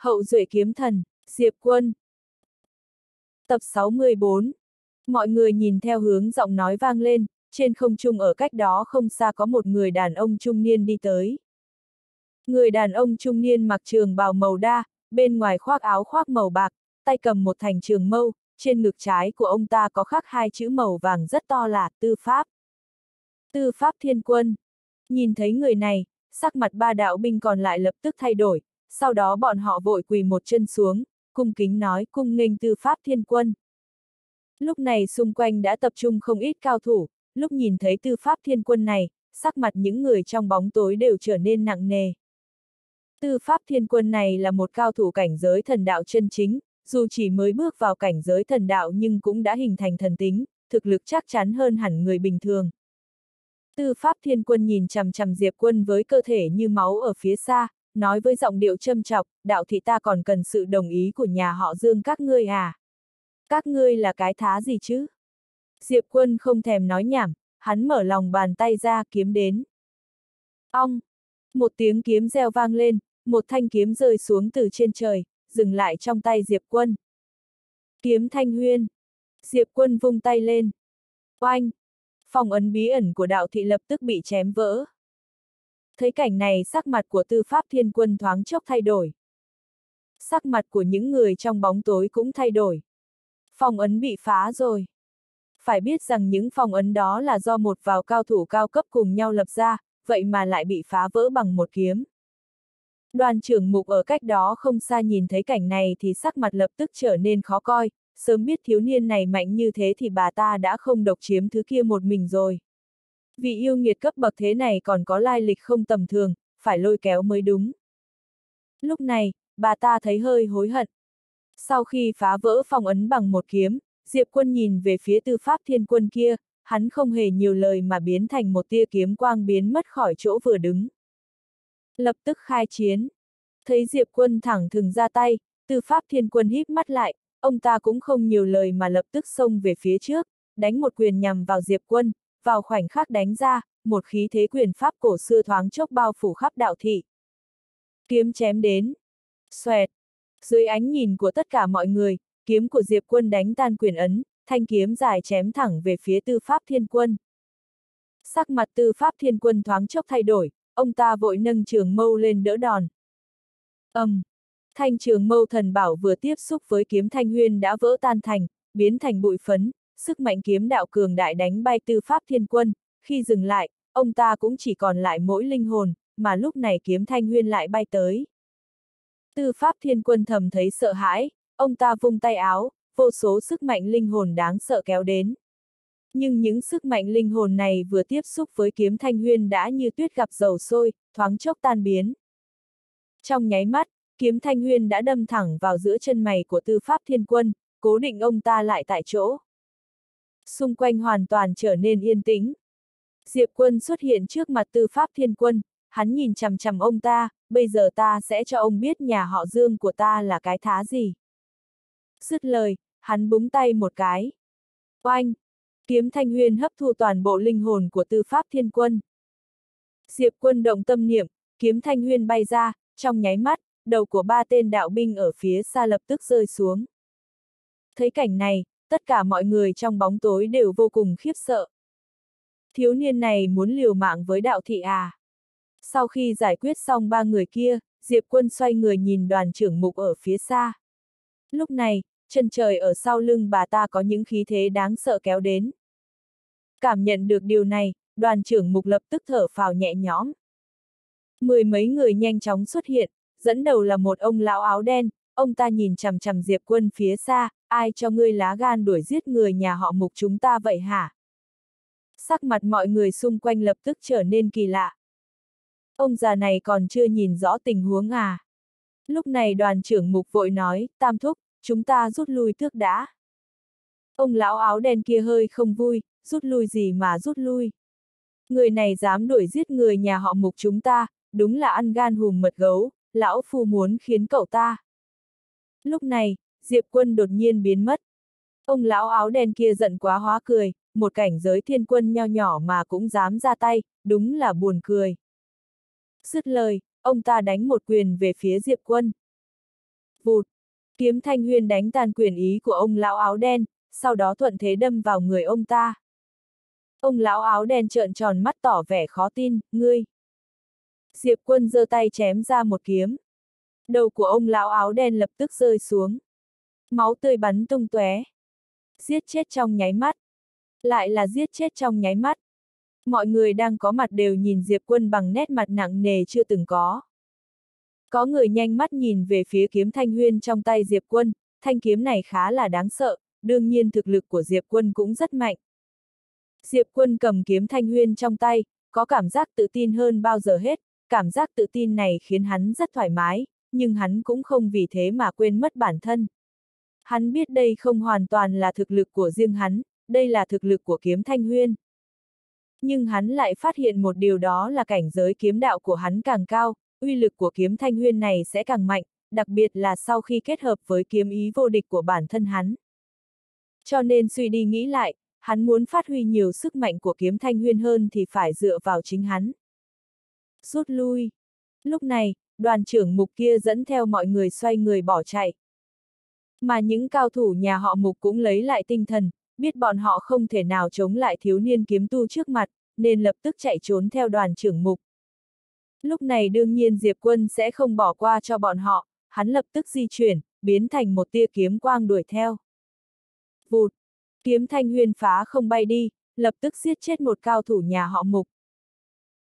Hậu duệ kiếm thần, Diệp Quân. Tập 64 Mọi người nhìn theo hướng giọng nói vang lên, trên không trung ở cách đó không xa có một người đàn ông trung niên đi tới. Người đàn ông trung niên mặc trường bào màu đa, bên ngoài khoác áo khoác màu bạc, tay cầm một thành trường mâu, trên ngực trái của ông ta có khắc hai chữ màu vàng rất to là Tư Pháp. Tư Pháp Thiên Quân. Nhìn thấy người này, sắc mặt ba đạo binh còn lại lập tức thay đổi, sau đó bọn họ vội quỳ một chân xuống, cung kính nói cung nghênh Tư Pháp Thiên Quân. Lúc này xung quanh đã tập trung không ít cao thủ, lúc nhìn thấy Tư Pháp Thiên Quân này, sắc mặt những người trong bóng tối đều trở nên nặng nề. Tư Pháp Thiên Quân này là một cao thủ cảnh giới thần đạo chân chính, dù chỉ mới bước vào cảnh giới thần đạo nhưng cũng đã hình thành thần tính, thực lực chắc chắn hơn hẳn người bình thường. Tư Pháp Thiên Quân nhìn chằm chằm Diệp Quân với cơ thể như máu ở phía xa, nói với giọng điệu châm chọc, đạo thị ta còn cần sự đồng ý của nhà họ Dương các ngươi à? Các ngươi là cái thá gì chứ? Diệp Quân không thèm nói nhảm, hắn mở lòng bàn tay ra kiếm đến. Ong! Một tiếng kiếm reo vang lên, một thanh kiếm rơi xuống từ trên trời, dừng lại trong tay Diệp Quân. Kiếm thanh huyên. Diệp Quân vung tay lên. Oanh! Phòng ấn bí ẩn của đạo thị lập tức bị chém vỡ. Thấy cảnh này sắc mặt của tư pháp thiên quân thoáng chốc thay đổi. Sắc mặt của những người trong bóng tối cũng thay đổi. Phòng ấn bị phá rồi. Phải biết rằng những phòng ấn đó là do một vào cao thủ cao cấp cùng nhau lập ra, vậy mà lại bị phá vỡ bằng một kiếm. Đoàn trưởng mục ở cách đó không xa nhìn thấy cảnh này thì sắc mặt lập tức trở nên khó coi, sớm biết thiếu niên này mạnh như thế thì bà ta đã không độc chiếm thứ kia một mình rồi. Vì yêu nghiệt cấp bậc thế này còn có lai lịch không tầm thường, phải lôi kéo mới đúng. Lúc này, bà ta thấy hơi hối hận. Sau khi phá vỡ phòng ấn bằng một kiếm, Diệp quân nhìn về phía tư pháp thiên quân kia, hắn không hề nhiều lời mà biến thành một tia kiếm quang biến mất khỏi chỗ vừa đứng. Lập tức khai chiến. Thấy Diệp quân thẳng thừng ra tay, tư pháp thiên quân híp mắt lại, ông ta cũng không nhiều lời mà lập tức xông về phía trước, đánh một quyền nhằm vào Diệp quân, vào khoảnh khắc đánh ra, một khí thế quyền pháp cổ xưa thoáng chốc bao phủ khắp đạo thị. Kiếm chém đến. Xoẹt. Dưới ánh nhìn của tất cả mọi người, kiếm của Diệp quân đánh tan quyền ấn, thanh kiếm dài chém thẳng về phía tư pháp thiên quân. Sắc mặt tư pháp thiên quân thoáng chốc thay đổi, ông ta vội nâng trường mâu lên đỡ đòn. ầm, um, thanh trường mâu thần bảo vừa tiếp xúc với kiếm thanh huyên đã vỡ tan thành, biến thành bụi phấn, sức mạnh kiếm đạo cường đại đánh bay tư pháp thiên quân, khi dừng lại, ông ta cũng chỉ còn lại mỗi linh hồn, mà lúc này kiếm thanh huyên lại bay tới. Tư pháp thiên quân thầm thấy sợ hãi, ông ta vung tay áo, vô số sức mạnh linh hồn đáng sợ kéo đến. Nhưng những sức mạnh linh hồn này vừa tiếp xúc với kiếm thanh huyên đã như tuyết gặp dầu sôi, thoáng chốc tan biến. Trong nháy mắt, kiếm thanh huyên đã đâm thẳng vào giữa chân mày của tư pháp thiên quân, cố định ông ta lại tại chỗ. Xung quanh hoàn toàn trở nên yên tĩnh. Diệp quân xuất hiện trước mặt tư pháp thiên quân, hắn nhìn chằm chằm ông ta, bây giờ ta sẽ cho ông biết nhà họ Dương của ta là cái thá gì. Dứt lời, hắn búng tay một cái. Oanh! Kiếm thanh huyên hấp thu toàn bộ linh hồn của tư pháp thiên quân. Diệp quân động tâm niệm, kiếm thanh huyên bay ra, trong nháy mắt, đầu của ba tên đạo binh ở phía xa lập tức rơi xuống. Thấy cảnh này, tất cả mọi người trong bóng tối đều vô cùng khiếp sợ. Thiếu niên này muốn liều mạng với đạo thị à? Sau khi giải quyết xong ba người kia, Diệp quân xoay người nhìn đoàn trưởng mục ở phía xa. Lúc này, chân trời ở sau lưng bà ta có những khí thế đáng sợ kéo đến. Cảm nhận được điều này, đoàn trưởng mục lập tức thở phào nhẹ nhõm. Mười mấy người nhanh chóng xuất hiện, dẫn đầu là một ông lão áo đen, ông ta nhìn chằm chằm Diệp quân phía xa, ai cho ngươi lá gan đuổi giết người nhà họ mục chúng ta vậy hả? Sắc mặt mọi người xung quanh lập tức trở nên kỳ lạ. Ông già này còn chưa nhìn rõ tình huống à? Lúc này đoàn trưởng mục vội nói, tam thúc, chúng ta rút lui thước đã. Ông lão áo đen kia hơi không vui, rút lui gì mà rút lui. Người này dám đuổi giết người nhà họ mục chúng ta, đúng là ăn gan hùm mật gấu, lão phu muốn khiến cậu ta. Lúc này, Diệp quân đột nhiên biến mất. Ông lão áo đen kia giận quá hóa cười, một cảnh giới thiên quân nho nhỏ mà cũng dám ra tay, đúng là buồn cười. Dứt lời, ông ta đánh một quyền về phía Diệp quân. Vụt! Kiếm thanh huyên đánh tan quyền ý của ông lão áo đen, sau đó thuận thế đâm vào người ông ta. Ông lão áo đen trợn tròn mắt tỏ vẻ khó tin, ngươi. Diệp quân giơ tay chém ra một kiếm. Đầu của ông lão áo đen lập tức rơi xuống. Máu tươi bắn tung tóe. Giết chết trong nháy mắt. Lại là giết chết trong nháy mắt. Mọi người đang có mặt đều nhìn Diệp quân bằng nét mặt nặng nề chưa từng có. Có người nhanh mắt nhìn về phía kiếm thanh huyên trong tay Diệp quân, thanh kiếm này khá là đáng sợ, đương nhiên thực lực của Diệp quân cũng rất mạnh. Diệp quân cầm kiếm thanh huyên trong tay, có cảm giác tự tin hơn bao giờ hết, cảm giác tự tin này khiến hắn rất thoải mái, nhưng hắn cũng không vì thế mà quên mất bản thân. Hắn biết đây không hoàn toàn là thực lực của riêng hắn, đây là thực lực của kiếm thanh huyên. Nhưng hắn lại phát hiện một điều đó là cảnh giới kiếm đạo của hắn càng cao, uy lực của kiếm thanh huyên này sẽ càng mạnh, đặc biệt là sau khi kết hợp với kiếm ý vô địch của bản thân hắn. Cho nên suy đi nghĩ lại, hắn muốn phát huy nhiều sức mạnh của kiếm thanh huyên hơn thì phải dựa vào chính hắn. Rút lui. Lúc này, đoàn trưởng mục kia dẫn theo mọi người xoay người bỏ chạy. Mà những cao thủ nhà họ mục cũng lấy lại tinh thần, biết bọn họ không thể nào chống lại thiếu niên kiếm tu trước mặt, nên lập tức chạy trốn theo đoàn trưởng mục. Lúc này đương nhiên Diệp Quân sẽ không bỏ qua cho bọn họ, hắn lập tức di chuyển, biến thành một tia kiếm quang đuổi theo. Vụt! Kiếm thanh huyên phá không bay đi, lập tức giết chết một cao thủ nhà họ mục.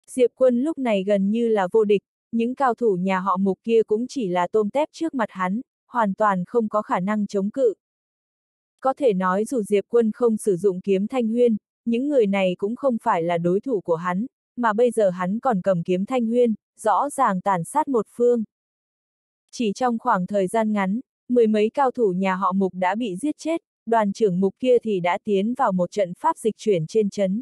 Diệp Quân lúc này gần như là vô địch, những cao thủ nhà họ mục kia cũng chỉ là tôm tép trước mặt hắn, hoàn toàn không có khả năng chống cự. Có thể nói dù Diệp Quân không sử dụng kiếm thanh huyên, những người này cũng không phải là đối thủ của hắn, mà bây giờ hắn còn cầm kiếm thanh huyên, rõ ràng tàn sát một phương. Chỉ trong khoảng thời gian ngắn, mười mấy cao thủ nhà họ mục đã bị giết chết, đoàn trưởng mục kia thì đã tiến vào một trận pháp dịch chuyển trên chấn.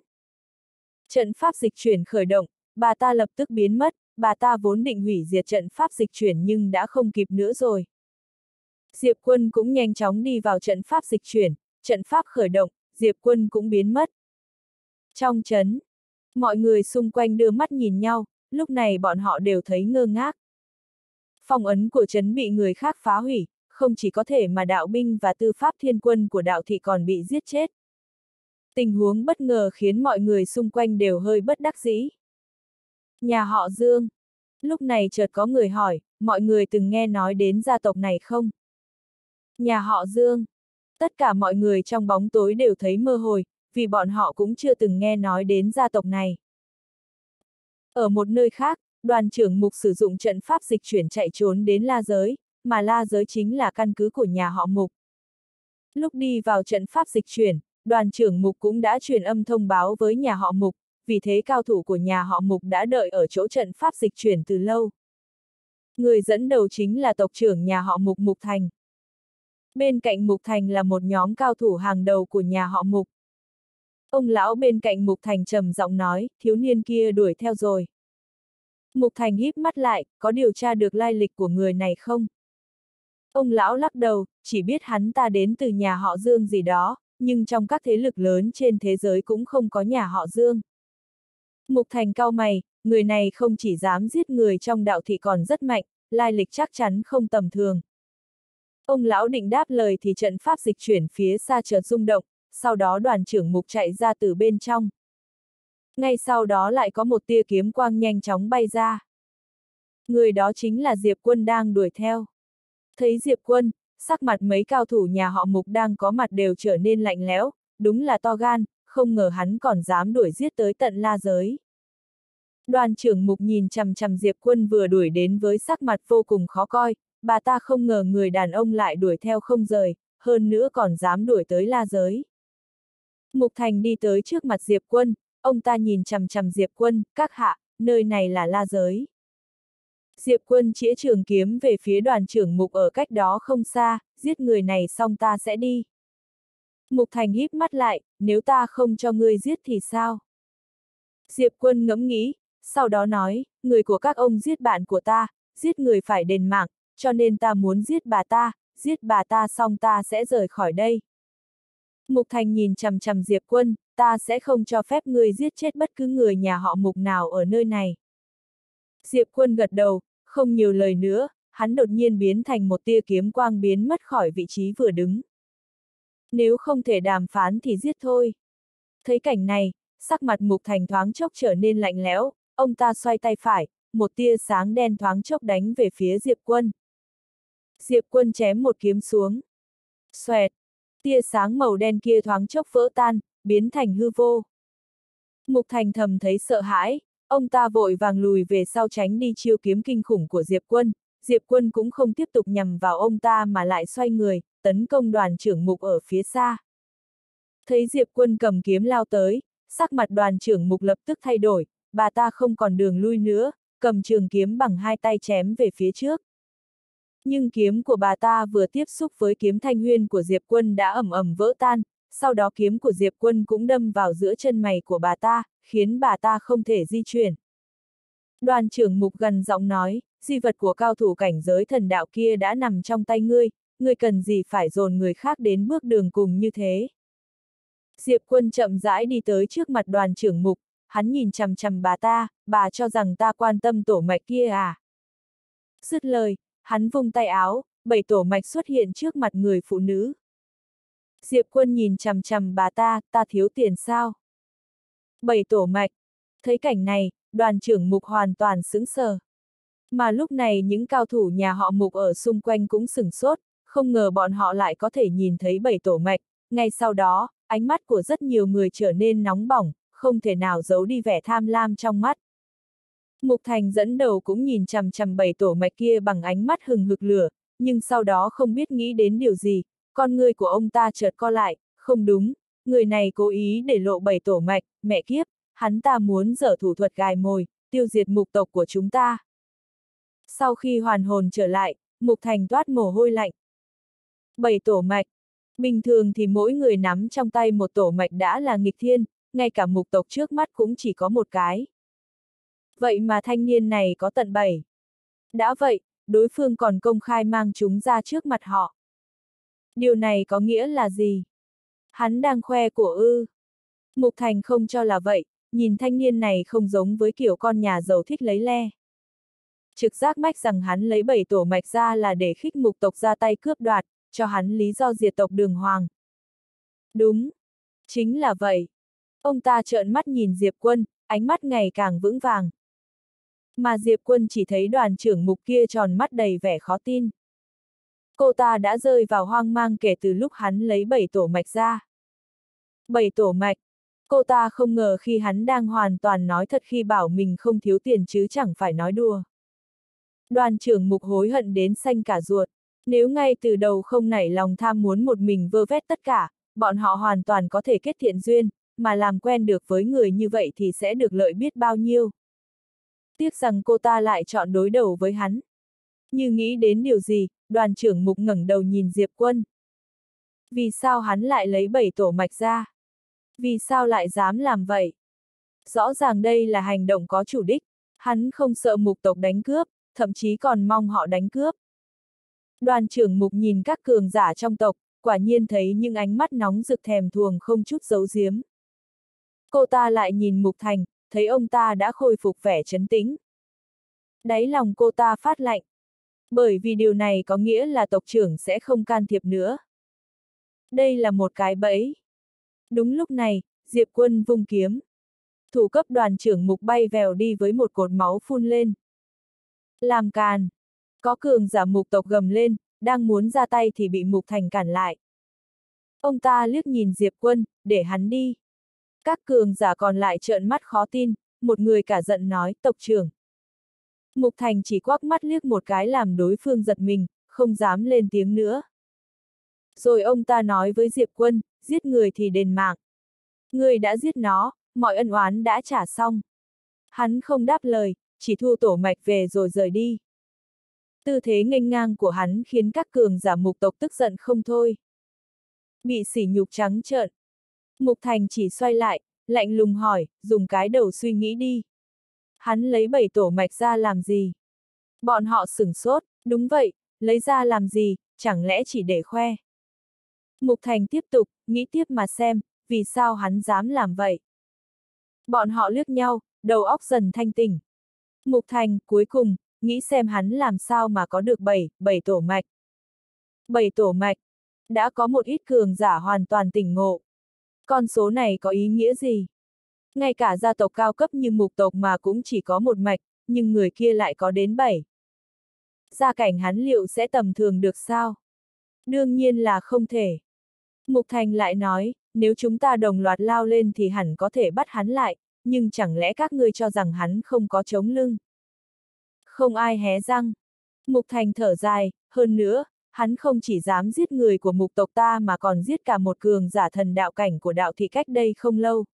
Trận pháp dịch chuyển khởi động, bà ta lập tức biến mất, bà ta vốn định hủy diệt trận pháp dịch chuyển nhưng đã không kịp nữa rồi. Diệp quân cũng nhanh chóng đi vào trận pháp dịch chuyển, trận pháp khởi động, Diệp quân cũng biến mất. Trong chấn, mọi người xung quanh đưa mắt nhìn nhau, lúc này bọn họ đều thấy ngơ ngác. Phong ấn của chấn bị người khác phá hủy, không chỉ có thể mà đạo binh và tư pháp thiên quân của đạo thị còn bị giết chết. Tình huống bất ngờ khiến mọi người xung quanh đều hơi bất đắc dĩ. Nhà họ Dương. Lúc này chợt có người hỏi, mọi người từng nghe nói đến gia tộc này không? Nhà họ Dương. Tất cả mọi người trong bóng tối đều thấy mơ hồi, vì bọn họ cũng chưa từng nghe nói đến gia tộc này. Ở một nơi khác, đoàn trưởng mục sử dụng trận pháp dịch chuyển chạy trốn đến La Giới, mà La Giới chính là căn cứ của nhà họ mục. Lúc đi vào trận pháp dịch chuyển, đoàn trưởng mục cũng đã truyền âm thông báo với nhà họ mục, vì thế cao thủ của nhà họ mục đã đợi ở chỗ trận pháp dịch chuyển từ lâu. Người dẫn đầu chính là tộc trưởng nhà họ mục Mục Thành. Bên cạnh Mục Thành là một nhóm cao thủ hàng đầu của nhà họ Mục. Ông lão bên cạnh Mục Thành trầm giọng nói, thiếu niên kia đuổi theo rồi. Mục Thành híp mắt lại, có điều tra được lai lịch của người này không? Ông lão lắc đầu, chỉ biết hắn ta đến từ nhà họ Dương gì đó, nhưng trong các thế lực lớn trên thế giới cũng không có nhà họ Dương. Mục Thành cao mày, người này không chỉ dám giết người trong đạo thị còn rất mạnh, lai lịch chắc chắn không tầm thường. Ông lão định đáp lời thì trận pháp dịch chuyển phía xa chợt rung động, sau đó đoàn trưởng mục chạy ra từ bên trong. Ngay sau đó lại có một tia kiếm quang nhanh chóng bay ra. Người đó chính là Diệp Quân đang đuổi theo. Thấy Diệp Quân, sắc mặt mấy cao thủ nhà họ mục đang có mặt đều trở nên lạnh lẽo, đúng là to gan, không ngờ hắn còn dám đuổi giết tới tận la giới. Đoàn trưởng mục nhìn chằm chằm Diệp Quân vừa đuổi đến với sắc mặt vô cùng khó coi, bà ta không ngờ người đàn ông lại đuổi theo không rời, hơn nữa còn dám đuổi tới la giới. Mục Thành đi tới trước mặt Diệp Quân, ông ta nhìn chằm chằm Diệp Quân, các hạ, nơi này là la giới. Diệp Quân chĩa trường kiếm về phía đoàn trưởng Mục ở cách đó không xa, giết người này xong ta sẽ đi. Mục Thành híp mắt lại, nếu ta không cho ngươi giết thì sao? Diệp Quân ngẫm nghĩ, sau đó nói, người của các ông giết bạn của ta, giết người phải đền mạng, cho nên ta muốn giết bà ta, giết bà ta xong ta sẽ rời khỏi đây. Mục Thành nhìn chằm chằm Diệp Quân, ta sẽ không cho phép ngươi giết chết bất cứ người nhà họ Mục nào ở nơi này. Diệp Quân gật đầu, không nhiều lời nữa, hắn đột nhiên biến thành một tia kiếm quang biến mất khỏi vị trí vừa đứng. Nếu không thể đàm phán thì giết thôi. Thấy cảnh này, sắc mặt Mục Thành thoáng chốc trở nên lạnh lẽo, ông ta xoay tay phải, một tia sáng đen thoáng chốc đánh về phía Diệp Quân. Diệp Quân chém một kiếm xuống. Xoẹt, tia sáng màu đen kia thoáng chốc vỡ tan, biến thành hư vô. Mục Thành thầm thấy sợ hãi, ông ta vội vàng lùi về sau tránh đi chiêu kiếm kinh khủng của Diệp Quân, Diệp Quân cũng không tiếp tục nhằm vào ông ta mà lại xoay người, tấn công đoàn trưởng mục ở phía xa. Thấy Diệp Quân cầm kiếm lao tới, sắc mặt đoàn trưởng mục lập tức thay đổi, bà ta không còn đường lui nữa, cầm trường kiếm bằng hai tay chém về phía trước. Nhưng kiếm của bà ta vừa tiếp xúc với kiếm thanh huyên của Diệp Quân đã ẩm ẩm vỡ tan, sau đó kiếm của Diệp Quân cũng đâm vào giữa chân mày của bà ta, khiến bà ta không thể di chuyển. Đoàn trưởng mục gần giọng nói, di vật của cao thủ cảnh giới thần đạo kia đã nằm trong tay ngươi, ngươi cần gì phải dồn người khác đến bước đường cùng như thế. Diệp quân chậm rãi đi tới trước mặt đoàn trưởng mục, hắn nhìn chằm chằm bà ta, bà cho rằng ta quan tâm tổ mạch kia à. Dứt lời, hắn vung tay áo, bảy tổ mạch xuất hiện trước mặt người phụ nữ. Diệp quân nhìn chằm chằm bà ta, ta thiếu tiền sao? Bảy tổ mạch. Thấy cảnh này, đoàn trưởng mục hoàn toàn sững sờ. Mà lúc này những cao thủ nhà họ mục ở xung quanh cũng sửng sốt, không ngờ bọn họ lại có thể nhìn thấy bảy tổ mạch. Ngay sau đó, ánh mắt của rất nhiều người trở nên nóng bỏng, không thể nào giấu đi vẻ tham lam trong mắt. Mục Thành dẫn đầu cũng nhìn chằm chằm bảy tổ mạch kia bằng ánh mắt hừng hực lửa, nhưng sau đó không biết nghĩ đến điều gì, con người của ông ta chợt co lại, không đúng, người này cố ý để lộ bảy tổ mạch, mẹ kiếp, hắn ta muốn dở thủ thuật gài mồi, tiêu diệt mục tộc của chúng ta. Sau khi hoàn hồn trở lại, Mục Thành toát mồ hôi lạnh. Bảy tổ mạch. Bình thường thì mỗi người nắm trong tay một tổ mạch đã là nghịch thiên, ngay cả mục tộc trước mắt cũng chỉ có một cái. Vậy mà thanh niên này có tận bảy. Đã vậy, đối phương còn công khai mang chúng ra trước mặt họ. Điều này có nghĩa là gì? Hắn đang khoe của ư. Mục Thành không cho là vậy, nhìn thanh niên này không giống với kiểu con nhà giàu thích lấy le. Trực giác mách rằng hắn lấy bảy tổ mạch ra là để khích mục tộc ra tay cướp đoạt, cho hắn lý do diệt tộc đường hoàng. Đúng. Chính là vậy. Ông ta trợn mắt nhìn Diệp Quân, ánh mắt ngày càng vững vàng. Mà Diệp Quân chỉ thấy đoàn trưởng mục kia tròn mắt đầy vẻ khó tin. Cô ta đã rơi vào hoang mang kể từ lúc hắn lấy bảy tổ mạch ra. Bảy tổ mạch. Cô ta không ngờ khi hắn đang hoàn toàn nói thật khi bảo mình không thiếu tiền chứ chẳng phải nói đùa. Đoàn trưởng mục hối hận đến xanh cả ruột. Nếu ngay từ đầu không nảy lòng tham muốn một mình vơ vét tất cả, bọn họ hoàn toàn có thể kết thiện duyên, mà làm quen được với người như vậy thì sẽ được lợi biết bao nhiêu. Tiếc rằng cô ta lại chọn đối đầu với hắn. Như nghĩ đến điều gì, đoàn trưởng mục ngẩng đầu nhìn Diệp Quân. Vì sao hắn lại lấy bảy tổ mạch ra? Vì sao lại dám làm vậy? Rõ ràng đây là hành động có chủ đích, hắn không sợ mục tộc đánh cướp, thậm chí còn mong họ đánh cướp. Đoàn trưởng mục nhìn các cường giả trong tộc, quả nhiên thấy những ánh mắt nóng rực thèm thuồng không chút giấu giếm. Cô ta lại nhìn mục thành, thấy ông ta đã khôi phục vẻ chấn tĩnh. Đáy lòng cô ta phát lạnh. Bởi vì điều này có nghĩa là tộc trưởng sẽ không can thiệp nữa. Đây là một cái bẫy. Đúng lúc này, Diệp quân vung kiếm. Thủ cấp đoàn trưởng mục bay vèo đi với một cột máu phun lên. Làm càn. Có cường giả mục tộc gầm lên, đang muốn ra tay thì bị mục thành cản lại. Ông ta liếc nhìn Diệp quân, để hắn đi. Các cường giả còn lại trợn mắt khó tin, một người cả giận nói, tộc trưởng. Mục thành chỉ quắc mắt liếc một cái làm đối phương giật mình, không dám lên tiếng nữa. Rồi ông ta nói với Diệp quân, giết người thì đền mạng. Người đã giết nó, mọi ân oán đã trả xong. Hắn không đáp lời, chỉ thu tổ mạch về rồi rời đi. Tư thế nghênh ngang của hắn khiến các cường giả mục tộc tức giận không thôi. Bị sỉ nhục trắng trợn. Mục thành chỉ xoay lại, lạnh lùng hỏi, dùng cái đầu suy nghĩ đi. Hắn lấy bảy tổ mạch ra làm gì? Bọn họ sửng sốt, đúng vậy, lấy ra làm gì, chẳng lẽ chỉ để khoe. Mục thành tiếp tục, nghĩ tiếp mà xem, vì sao hắn dám làm vậy. Bọn họ liếc nhau, đầu óc dần thanh tỉnh. Mục Thành, cuối cùng, nghĩ xem hắn làm sao mà có được 7, 7 tổ mạch. Bảy tổ mạch, đã có một ít cường giả hoàn toàn tỉnh ngộ. Con số này có ý nghĩa gì? Ngay cả gia tộc cao cấp như mục tộc mà cũng chỉ có một mạch, nhưng người kia lại có đến bảy Gia cảnh hắn liệu sẽ tầm thường được sao? Đương nhiên là không thể. Mục Thành lại nói, nếu chúng ta đồng loạt lao lên thì hẳn có thể bắt hắn lại, nhưng chẳng lẽ các ngươi cho rằng hắn không có chống lưng? Không ai hé răng. Mục Thành thở dài, hơn nữa, hắn không chỉ dám giết người của mục tộc ta mà còn giết cả một cường giả thần đạo cảnh của đạo thị cách đây không lâu.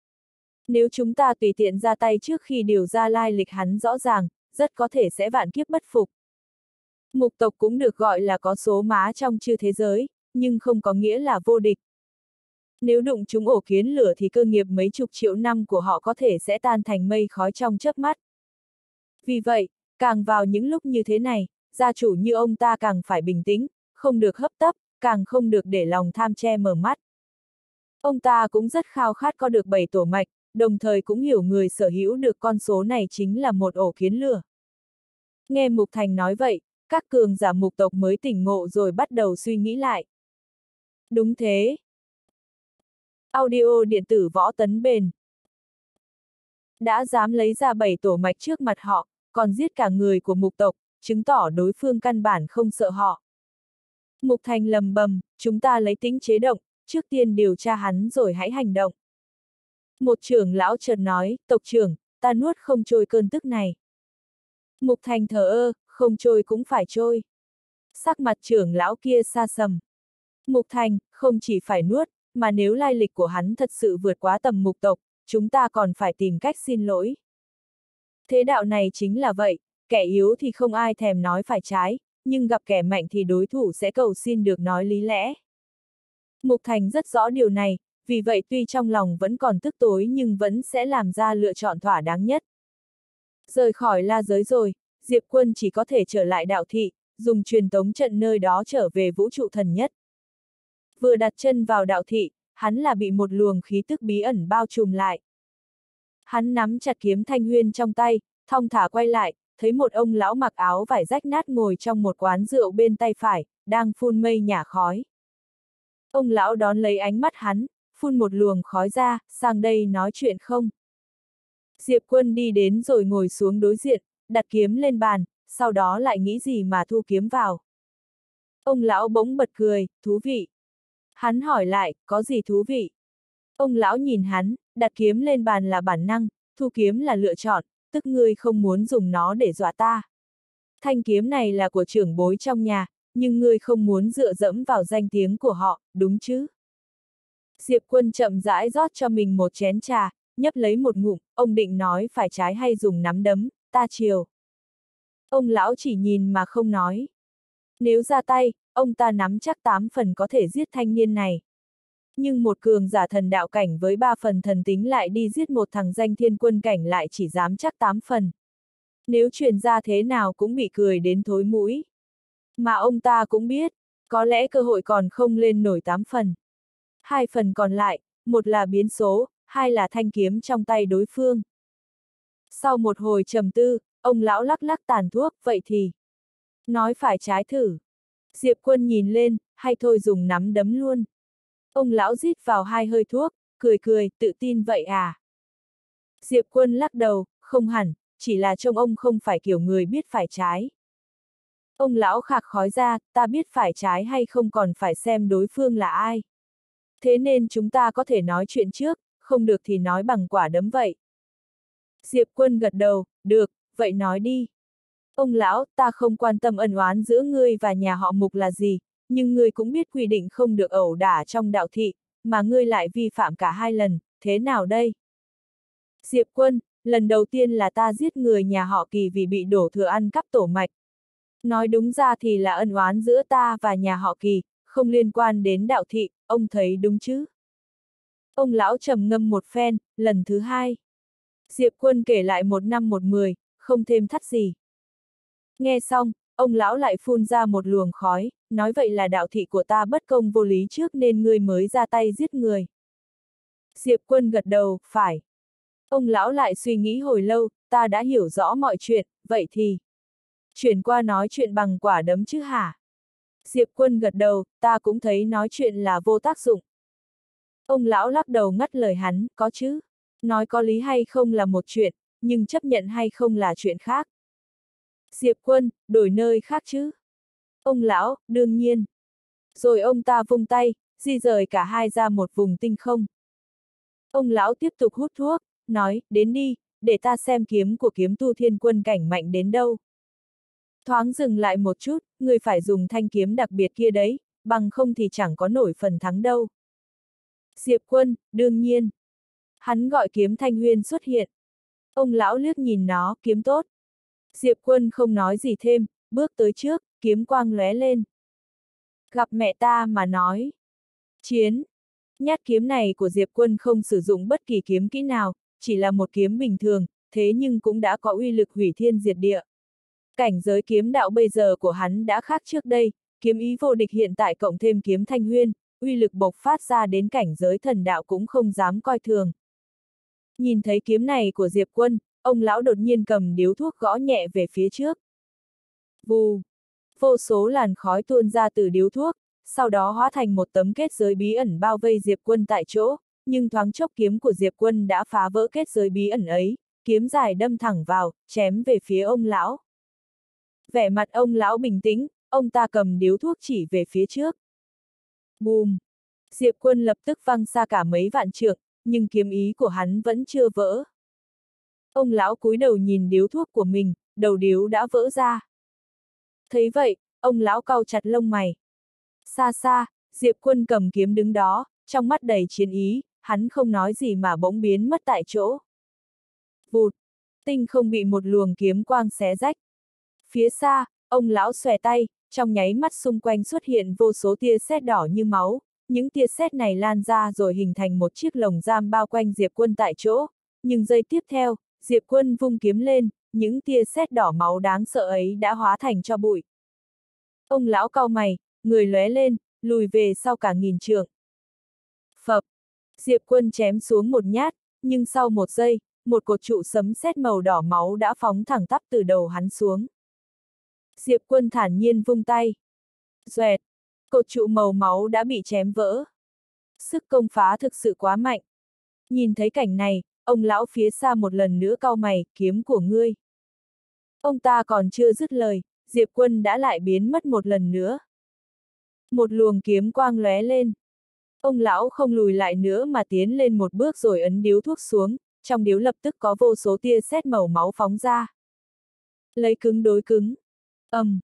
Nếu chúng ta tùy tiện ra tay trước khi điều ra lai lịch hắn rõ ràng, rất có thể sẽ vạn kiếp bất phục. Mục tộc cũng được gọi là có số má trong chư thế giới, nhưng không có nghĩa là vô địch. Nếu đụng chúng ổ kiến lửa thì cơ nghiệp mấy chục triệu năm của họ có thể sẽ tan thành mây khói trong chớp mắt. Vì vậy, càng vào những lúc như thế này, gia chủ như ông ta càng phải bình tĩnh, không được hấp tấp, càng không được để lòng tham che mở mắt. Ông ta cũng rất khao khát có được bảy tổ mạch, đồng thời cũng hiểu người sở hữu được con số này chính là một ổ kiến lửa. Nghe Mục Thành nói vậy, các cường giả mục tộc mới tỉnh ngộ rồi bắt đầu suy nghĩ lại. Đúng thế. Audio điện tử võ tấn bền. Đã dám lấy ra bảy tổ mạch trước mặt họ, còn giết cả người của mục tộc, chứng tỏ đối phương căn bản không sợ họ. Mục Thành lầm bầm, chúng ta lấy tính chế động, trước tiên điều tra hắn rồi hãy hành động. Một trưởng lão chợt nói, tộc trưởng, ta nuốt không trôi cơn tức này. Mục Thành thờ ơ, không trôi cũng phải trôi. Sắc mặt trưởng lão kia xa sầm. Mục Thành, không chỉ phải nuốt, mà nếu lai lịch của hắn thật sự vượt quá tầm mục tộc, chúng ta còn phải tìm cách xin lỗi. Thế đạo này chính là vậy, kẻ yếu thì không ai thèm nói phải trái, nhưng gặp kẻ mạnh thì đối thủ sẽ cầu xin được nói lý lẽ. Mục Thành rất rõ điều này, vì vậy tuy trong lòng vẫn còn tức tối nhưng vẫn sẽ làm ra lựa chọn thỏa đáng nhất. Rời khỏi la giới rồi, Diệp Quân chỉ có thể trở lại đạo thị, dùng truyền tống trận nơi đó trở về vũ trụ thần nhất. Vừa đặt chân vào đạo thị, hắn là bị một luồng khí tức bí ẩn bao trùm lại. Hắn nắm chặt kiếm thanh huyên trong tay, thong thả quay lại, thấy một ông lão mặc áo vải rách nát ngồi trong một quán rượu bên tay phải, đang phun mây nhả khói. Ông lão đón lấy ánh mắt hắn, phun một luồng khói ra, sang đây nói chuyện không? Diệp quân đi đến rồi ngồi xuống đối diện, đặt kiếm lên bàn, sau đó lại nghĩ gì mà thu kiếm vào. Ông lão bỗng bật cười, thú vị. Hắn hỏi lại, có gì thú vị? Ông lão nhìn hắn, đặt kiếm lên bàn là bản năng, thu kiếm là lựa chọn, tức ngươi không muốn dùng nó để dọa ta. Thanh kiếm này là của trưởng bối trong nhà, nhưng ngươi không muốn dựa dẫm vào danh tiếng của họ, đúng chứ? Diệp quân chậm rãi rót cho mình một chén trà, nhấp lấy một ngụm, ông định nói phải trái hay dùng nắm đấm, ta chiều. Ông lão chỉ nhìn mà không nói. Nếu ra tay, ông ta nắm chắc tám phần có thể giết thanh niên này. Nhưng một cường giả thần đạo cảnh với ba phần thần tính lại đi giết một thằng danh thiên quân cảnh lại chỉ dám chắc tám phần. Nếu truyền ra thế nào cũng bị cười đến thối mũi. Mà ông ta cũng biết, có lẽ cơ hội còn không lên nổi tám phần. Hai phần còn lại, một là biến số, hai là thanh kiếm trong tay đối phương. Sau một hồi trầm tư, ông lão lắc lắc tàn thuốc, vậy thì... Nói phải trái thử. Diệp quân nhìn lên, hay thôi dùng nắm đấm luôn. Ông lão rít vào hai hơi thuốc, cười cười, tự tin vậy à? Diệp quân lắc đầu, không hẳn, chỉ là trông ông không phải kiểu người biết phải trái. Ông lão khạc khói ra, ta biết phải trái hay không còn phải xem đối phương là ai. Thế nên chúng ta có thể nói chuyện trước, không được thì nói bằng quả đấm vậy. Diệp quân gật đầu, được, vậy nói đi. Ông lão, ta không quan tâm ân oán giữa ngươi và nhà họ mục là gì, nhưng ngươi cũng biết quy định không được ẩu đả trong đạo thị, mà ngươi lại vi phạm cả hai lần, thế nào đây? Diệp quân, lần đầu tiên là ta giết người nhà họ kỳ vì bị đổ thừa ăn cắp tổ mạch. Nói đúng ra thì là ân oán giữa ta và nhà họ kỳ, không liên quan đến đạo thị, ông thấy đúng chứ? Ông lão trầm ngâm một phen, lần thứ hai. Diệp quân kể lại một năm một mười, không thêm thắt gì. Nghe xong, ông lão lại phun ra một luồng khói, nói vậy là đạo thị của ta bất công vô lý trước nên ngươi mới ra tay giết người. Diệp quân gật đầu, phải. Ông lão lại suy nghĩ hồi lâu, ta đã hiểu rõ mọi chuyện, vậy thì... Chuyển qua nói chuyện bằng quả đấm chứ hả? Diệp quân gật đầu, ta cũng thấy nói chuyện là vô tác dụng. Ông lão lắc đầu ngắt lời hắn, có chứ. Nói có lý hay không là một chuyện, nhưng chấp nhận hay không là chuyện khác. Diệp quân, đổi nơi khác chứ. Ông lão, đương nhiên. Rồi ông ta vung tay, di rời cả hai ra một vùng tinh không. Ông lão tiếp tục hút thuốc, nói, đến đi, để ta xem kiếm của kiếm tu thiên quân cảnh mạnh đến đâu. Thoáng dừng lại một chút, người phải dùng thanh kiếm đặc biệt kia đấy, bằng không thì chẳng có nổi phần thắng đâu. Diệp quân, đương nhiên. Hắn gọi kiếm thanh huyên xuất hiện. Ông lão liếc nhìn nó, kiếm tốt. Diệp quân không nói gì thêm, bước tới trước, kiếm quang lóe lên. Gặp mẹ ta mà nói. Chiến. Nhát kiếm này của Diệp quân không sử dụng bất kỳ kiếm kỹ nào, chỉ là một kiếm bình thường, thế nhưng cũng đã có uy lực hủy thiên diệt địa. Cảnh giới kiếm đạo bây giờ của hắn đã khác trước đây, kiếm ý vô địch hiện tại cộng thêm kiếm thanh huyên, uy lực bộc phát ra đến cảnh giới thần đạo cũng không dám coi thường. Nhìn thấy kiếm này của Diệp Quân, ông lão đột nhiên cầm điếu thuốc gõ nhẹ về phía trước. Vù! Vô số làn khói tuôn ra từ điếu thuốc, sau đó hóa thành một tấm kết giới bí ẩn bao vây Diệp Quân tại chỗ, nhưng thoáng chốc kiếm của Diệp Quân đã phá vỡ kết giới bí ẩn ấy, kiếm dài đâm thẳng vào, chém về phía ông lão. Vẻ mặt ông lão bình tĩnh, ông ta cầm điếu thuốc chỉ về phía trước. Bùm! Diệp quân lập tức văng xa cả mấy vạn trượng, nhưng kiếm ý của hắn vẫn chưa vỡ. Ông lão cúi đầu nhìn điếu thuốc của mình, đầu điếu đã vỡ ra. Thấy vậy, ông lão cau chặt lông mày. Xa xa, Diệp quân cầm kiếm đứng đó, trong mắt đầy chiến ý, hắn không nói gì mà bỗng biến mất tại chỗ. Vụt! Tinh không bị một luồng kiếm quang xé rách. Phía xa, ông lão xòe tay, trong nháy mắt xung quanh xuất hiện vô số tia sét đỏ như máu, những tia sét này lan ra rồi hình thành một chiếc lồng giam bao quanh Diệp Quân tại chỗ, nhưng giây tiếp theo, Diệp Quân vung kiếm lên, những tia sét đỏ máu đáng sợ ấy đã hóa thành cho bụi. Ông lão cau mày, người lóe lên, lùi về sau cả nghìn trượng. Phập! Diệp Quân chém xuống một nhát, nhưng sau một giây, một cột trụ sấm sét màu đỏ máu đã phóng thẳng tắp từ đầu hắn xuống. Diệp quân thản nhiên vung tay. Xoẹt, cột trụ màu máu đã bị chém vỡ. Sức công phá thực sự quá mạnh. Nhìn thấy cảnh này, ông lão phía xa một lần nữa cau mày, kiếm của ngươi. Ông ta còn chưa dứt lời, Diệp quân đã lại biến mất một lần nữa. Một luồng kiếm quang lóe lên. Ông lão không lùi lại nữa mà tiến lên một bước rồi ấn điếu thuốc xuống, trong điếu lập tức có vô số tia sét màu máu phóng ra. Lấy cứng đối cứng. ầm, um,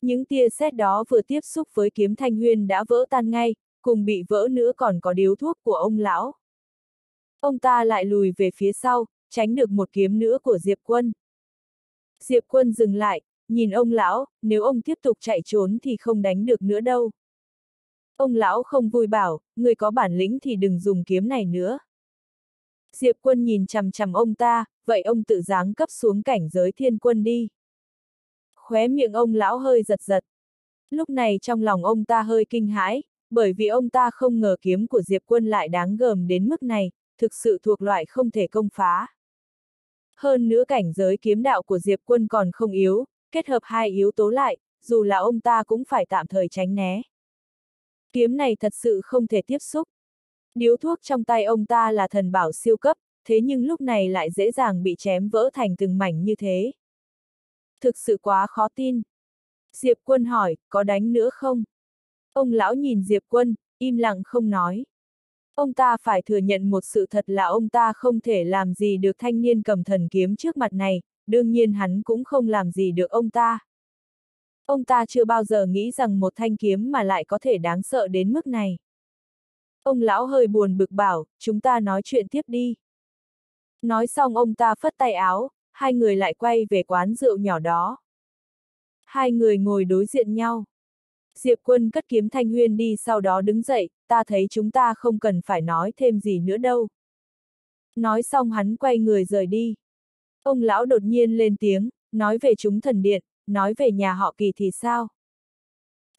những tia sét đó vừa tiếp xúc với kiếm thanh huyên đã vỡ tan ngay, cùng bị vỡ nữa còn có điếu thuốc của ông lão. Ông ta lại lùi về phía sau, tránh được một kiếm nữa của Diệp Quân. Diệp Quân dừng lại, nhìn ông lão, nếu ông tiếp tục chạy trốn thì không đánh được nữa đâu. Ông lão không vui bảo, người có bản lĩnh thì đừng dùng kiếm này nữa. Diệp quân nhìn chằm chằm ông ta, vậy ông tự giáng cấp xuống cảnh giới thiên quân đi. Khóe miệng ông lão hơi giật giật. Lúc này trong lòng ông ta hơi kinh hãi, bởi vì ông ta không ngờ kiếm của Diệp quân lại đáng gờm đến mức này, thực sự thuộc loại không thể công phá. Hơn nữa cảnh giới kiếm đạo của Diệp quân còn không yếu, kết hợp hai yếu tố lại, dù là ông ta cũng phải tạm thời tránh né. Kiếm này thật sự không thể tiếp xúc. Điếu thuốc trong tay ông ta là thần bảo siêu cấp, thế nhưng lúc này lại dễ dàng bị chém vỡ thành từng mảnh như thế. Thực sự quá khó tin. Diệp quân hỏi, có đánh nữa không? Ông lão nhìn Diệp quân, im lặng không nói. Ông ta phải thừa nhận một sự thật là ông ta không thể làm gì được thanh niên cầm thần kiếm trước mặt này, đương nhiên hắn cũng không làm gì được ông ta. Ông ta chưa bao giờ nghĩ rằng một thanh kiếm mà lại có thể đáng sợ đến mức này. Ông lão hơi buồn bực bảo, chúng ta nói chuyện tiếp đi. Nói xong ông ta phất tay áo, hai người lại quay về quán rượu nhỏ đó. Hai người ngồi đối diện nhau. Diệp quân cất kiếm thanh huyên đi sau đó đứng dậy, ta thấy chúng ta không cần phải nói thêm gì nữa đâu. Nói xong hắn quay người rời đi. Ông lão đột nhiên lên tiếng, nói về chúng thần điện, nói về nhà họ kỳ thì sao?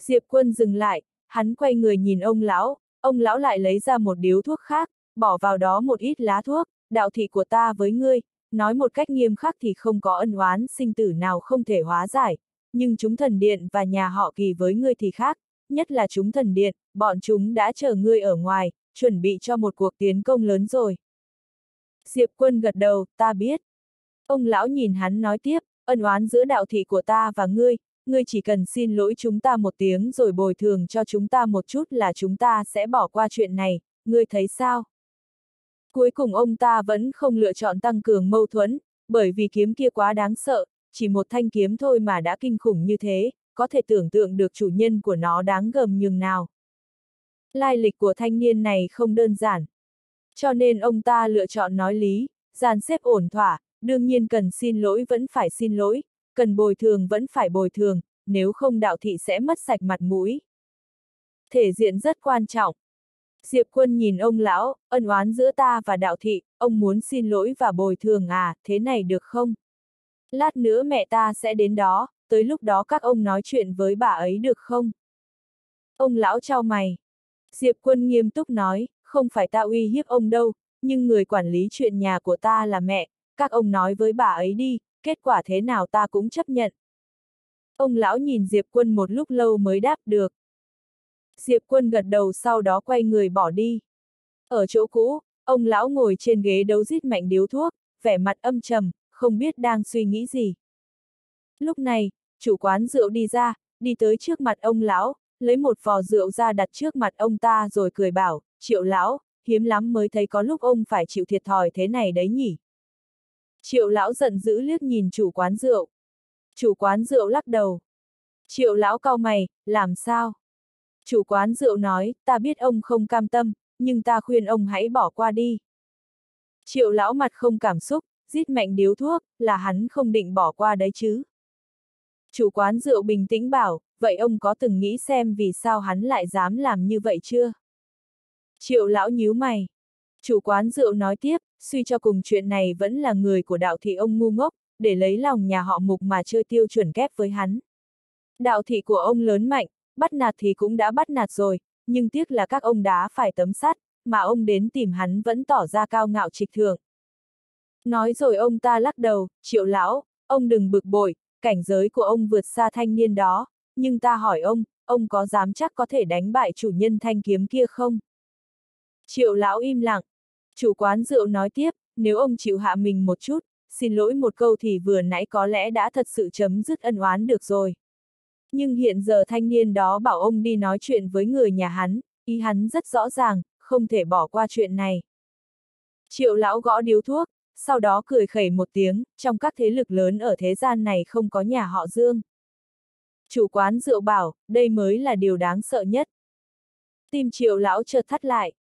Diệp quân dừng lại, hắn quay người nhìn ông lão, ông lão lại lấy ra một điếu thuốc khác, bỏ vào đó một ít lá thuốc, đạo thị của ta với ngươi, nói một cách nghiêm khắc thì không có ân oán sinh tử nào không thể hóa giải, nhưng chúng thần điện và nhà họ kỳ với ngươi thì khác, nhất là chúng thần điện, bọn chúng đã chờ ngươi ở ngoài, chuẩn bị cho một cuộc tiến công lớn rồi. Diệp quân gật đầu, ta biết. Ông lão nhìn hắn nói tiếp, ân oán giữa đạo thị của ta và ngươi, ngươi chỉ cần xin lỗi chúng ta một tiếng rồi bồi thường cho chúng ta một chút là chúng ta sẽ bỏ qua chuyện này, ngươi thấy sao? Cuối cùng ông ta vẫn không lựa chọn tăng cường mâu thuẫn, bởi vì kiếm kia quá đáng sợ, chỉ một thanh kiếm thôi mà đã kinh khủng như thế, có thể tưởng tượng được chủ nhân của nó đáng gầm nhường nào. Lai lịch của thanh niên này không đơn giản. Cho nên ông ta lựa chọn nói lý, dàn xếp ổn thỏa, đương nhiên cần xin lỗi vẫn phải xin lỗi, cần bồi thường vẫn phải bồi thường, nếu không đạo thị sẽ mất sạch mặt mũi. Thể diện rất quan trọng. Diệp quân nhìn ông lão, ân oán giữa ta và đạo thị, ông muốn xin lỗi và bồi thường à, thế này được không? Lát nữa mẹ ta sẽ đến đó, tới lúc đó các ông nói chuyện với bà ấy được không? Ông lão trao mày. Diệp quân nghiêm túc nói, không phải ta uy hiếp ông đâu, nhưng người quản lý chuyện nhà của ta là mẹ, các ông nói với bà ấy đi, kết quả thế nào ta cũng chấp nhận. Ông lão nhìn Diệp quân một lúc lâu mới đáp được. Diệp quân gật đầu sau đó quay người bỏ đi. Ở chỗ cũ, ông lão ngồi trên ghế đấu rít mạnh điếu thuốc, vẻ mặt âm trầm, không biết đang suy nghĩ gì. Lúc này, chủ quán rượu đi ra, đi tới trước mặt ông lão, lấy một vò rượu ra đặt trước mặt ông ta rồi cười bảo, triệu lão, hiếm lắm mới thấy có lúc ông phải chịu thiệt thòi thế này đấy nhỉ. Triệu lão giận dữ liếc nhìn chủ quán rượu. Chủ quán rượu lắc đầu. Triệu lão cau mày, làm sao? Chủ quán rượu nói, ta biết ông không cam tâm, nhưng ta khuyên ông hãy bỏ qua đi. Triệu lão mặt không cảm xúc, giết mạnh điếu thuốc, là hắn không định bỏ qua đấy chứ. Chủ quán rượu bình tĩnh bảo, vậy ông có từng nghĩ xem vì sao hắn lại dám làm như vậy chưa? Triệu lão nhíu mày. Chủ quán rượu nói tiếp, suy cho cùng chuyện này vẫn là người của đạo thị ông ngu ngốc, để lấy lòng nhà họ mục mà chơi tiêu chuẩn kép với hắn. Đạo thị của ông lớn mạnh, bắt nạt thì cũng đã bắt nạt rồi, nhưng tiếc là các ông đá phải tấm sắt, mà ông đến tìm hắn vẫn tỏ ra cao ngạo trịch thường. Nói rồi ông ta lắc đầu, triệu lão, ông đừng bực bội, cảnh giới của ông vượt xa thanh niên đó, nhưng ta hỏi ông, ông có dám chắc có thể đánh bại chủ nhân thanh kiếm kia không? Triệu lão im lặng. Chủ quán rượu nói tiếp, nếu ông chịu hạ mình một chút, xin lỗi một câu thì vừa nãy có lẽ đã thật sự chấm dứt ân oán được rồi. Nhưng hiện giờ thanh niên đó bảo ông đi nói chuyện với người nhà hắn, ý hắn rất rõ ràng, không thể bỏ qua chuyện này. Triệu lão gõ điếu thuốc, sau đó cười khẩy một tiếng, trong các thế lực lớn ở thế gian này không có nhà họ Dương. Chủ quán rượu bảo, đây mới là điều đáng sợ nhất. Tim triệu lão chợt thắt lại.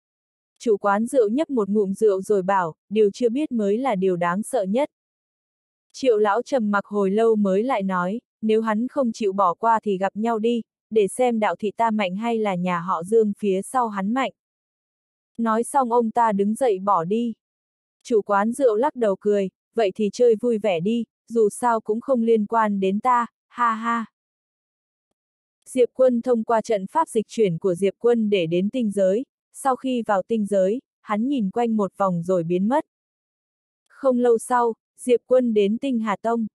Chủ quán rượu nhấp một ngụm rượu rồi bảo, điều chưa biết mới là điều đáng sợ nhất. Triệu lão trầm mặc hồi lâu mới lại nói, nếu hắn không chịu bỏ qua thì gặp nhau đi, để xem đạo thị ta mạnh hay là nhà họ Dương phía sau hắn mạnh. Nói xong ông ta đứng dậy bỏ đi. Chủ quán rượu lắc đầu cười, vậy thì chơi vui vẻ đi, dù sao cũng không liên quan đến ta, ha ha. Diệp quân thông qua trận pháp dịch chuyển của Diệp quân để đến tinh giới, sau khi vào tinh giới, hắn nhìn quanh một vòng rồi biến mất. Không lâu sau, Diệp quân đến tinh Hà Tông.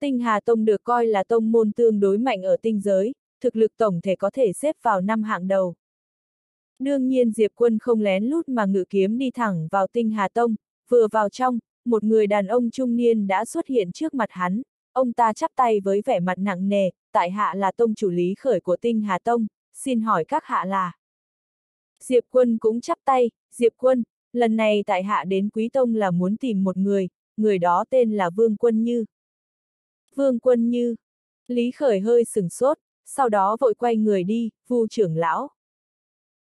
Tinh Hà Tông được coi là tông môn tương đối mạnh ở tinh giới, thực lực tổng thể có thể xếp vào năm hạng đầu. Đương nhiên Diệp Quân không lén lút mà ngự kiếm đi thẳng vào tinh Hà Tông, vừa vào trong, một người đàn ông trung niên đã xuất hiện trước mặt hắn, ông ta chắp tay với vẻ mặt nặng nề, tại hạ là tông chủ lý khởi của tinh Hà Tông, xin hỏi các hạ là. Diệp Quân cũng chắp tay, Diệp Quân, lần này tại hạ đến Quý Tông là muốn tìm một người, người đó tên là Vương Quân Như. Vương Quân Như. Lý Khởi hơi sừng sốt, sau đó vội quay người đi, vu trưởng lão.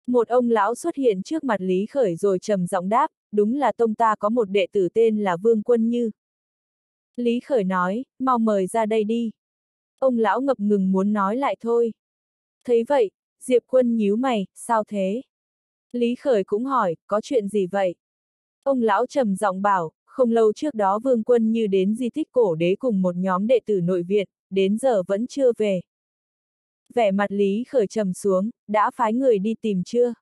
Một ông lão xuất hiện trước mặt Lý Khởi rồi trầm giọng đáp, đúng là tông ta có một đệ tử tên là Vương Quân Như. Lý Khởi nói, mau mời ra đây đi. Ông lão ngập ngừng muốn nói lại thôi. Thấy vậy, Diệp Quân nhíu mày, sao thế? Lý Khởi cũng hỏi, có chuyện gì vậy? Ông lão trầm giọng bảo, không lâu trước đó Vương Quân Như đến di tích cổ đế cùng một nhóm đệ tử nội viện, đến giờ vẫn chưa về. Vẻ mặt Lý Khởi trầm xuống, đã phái người đi tìm chưa?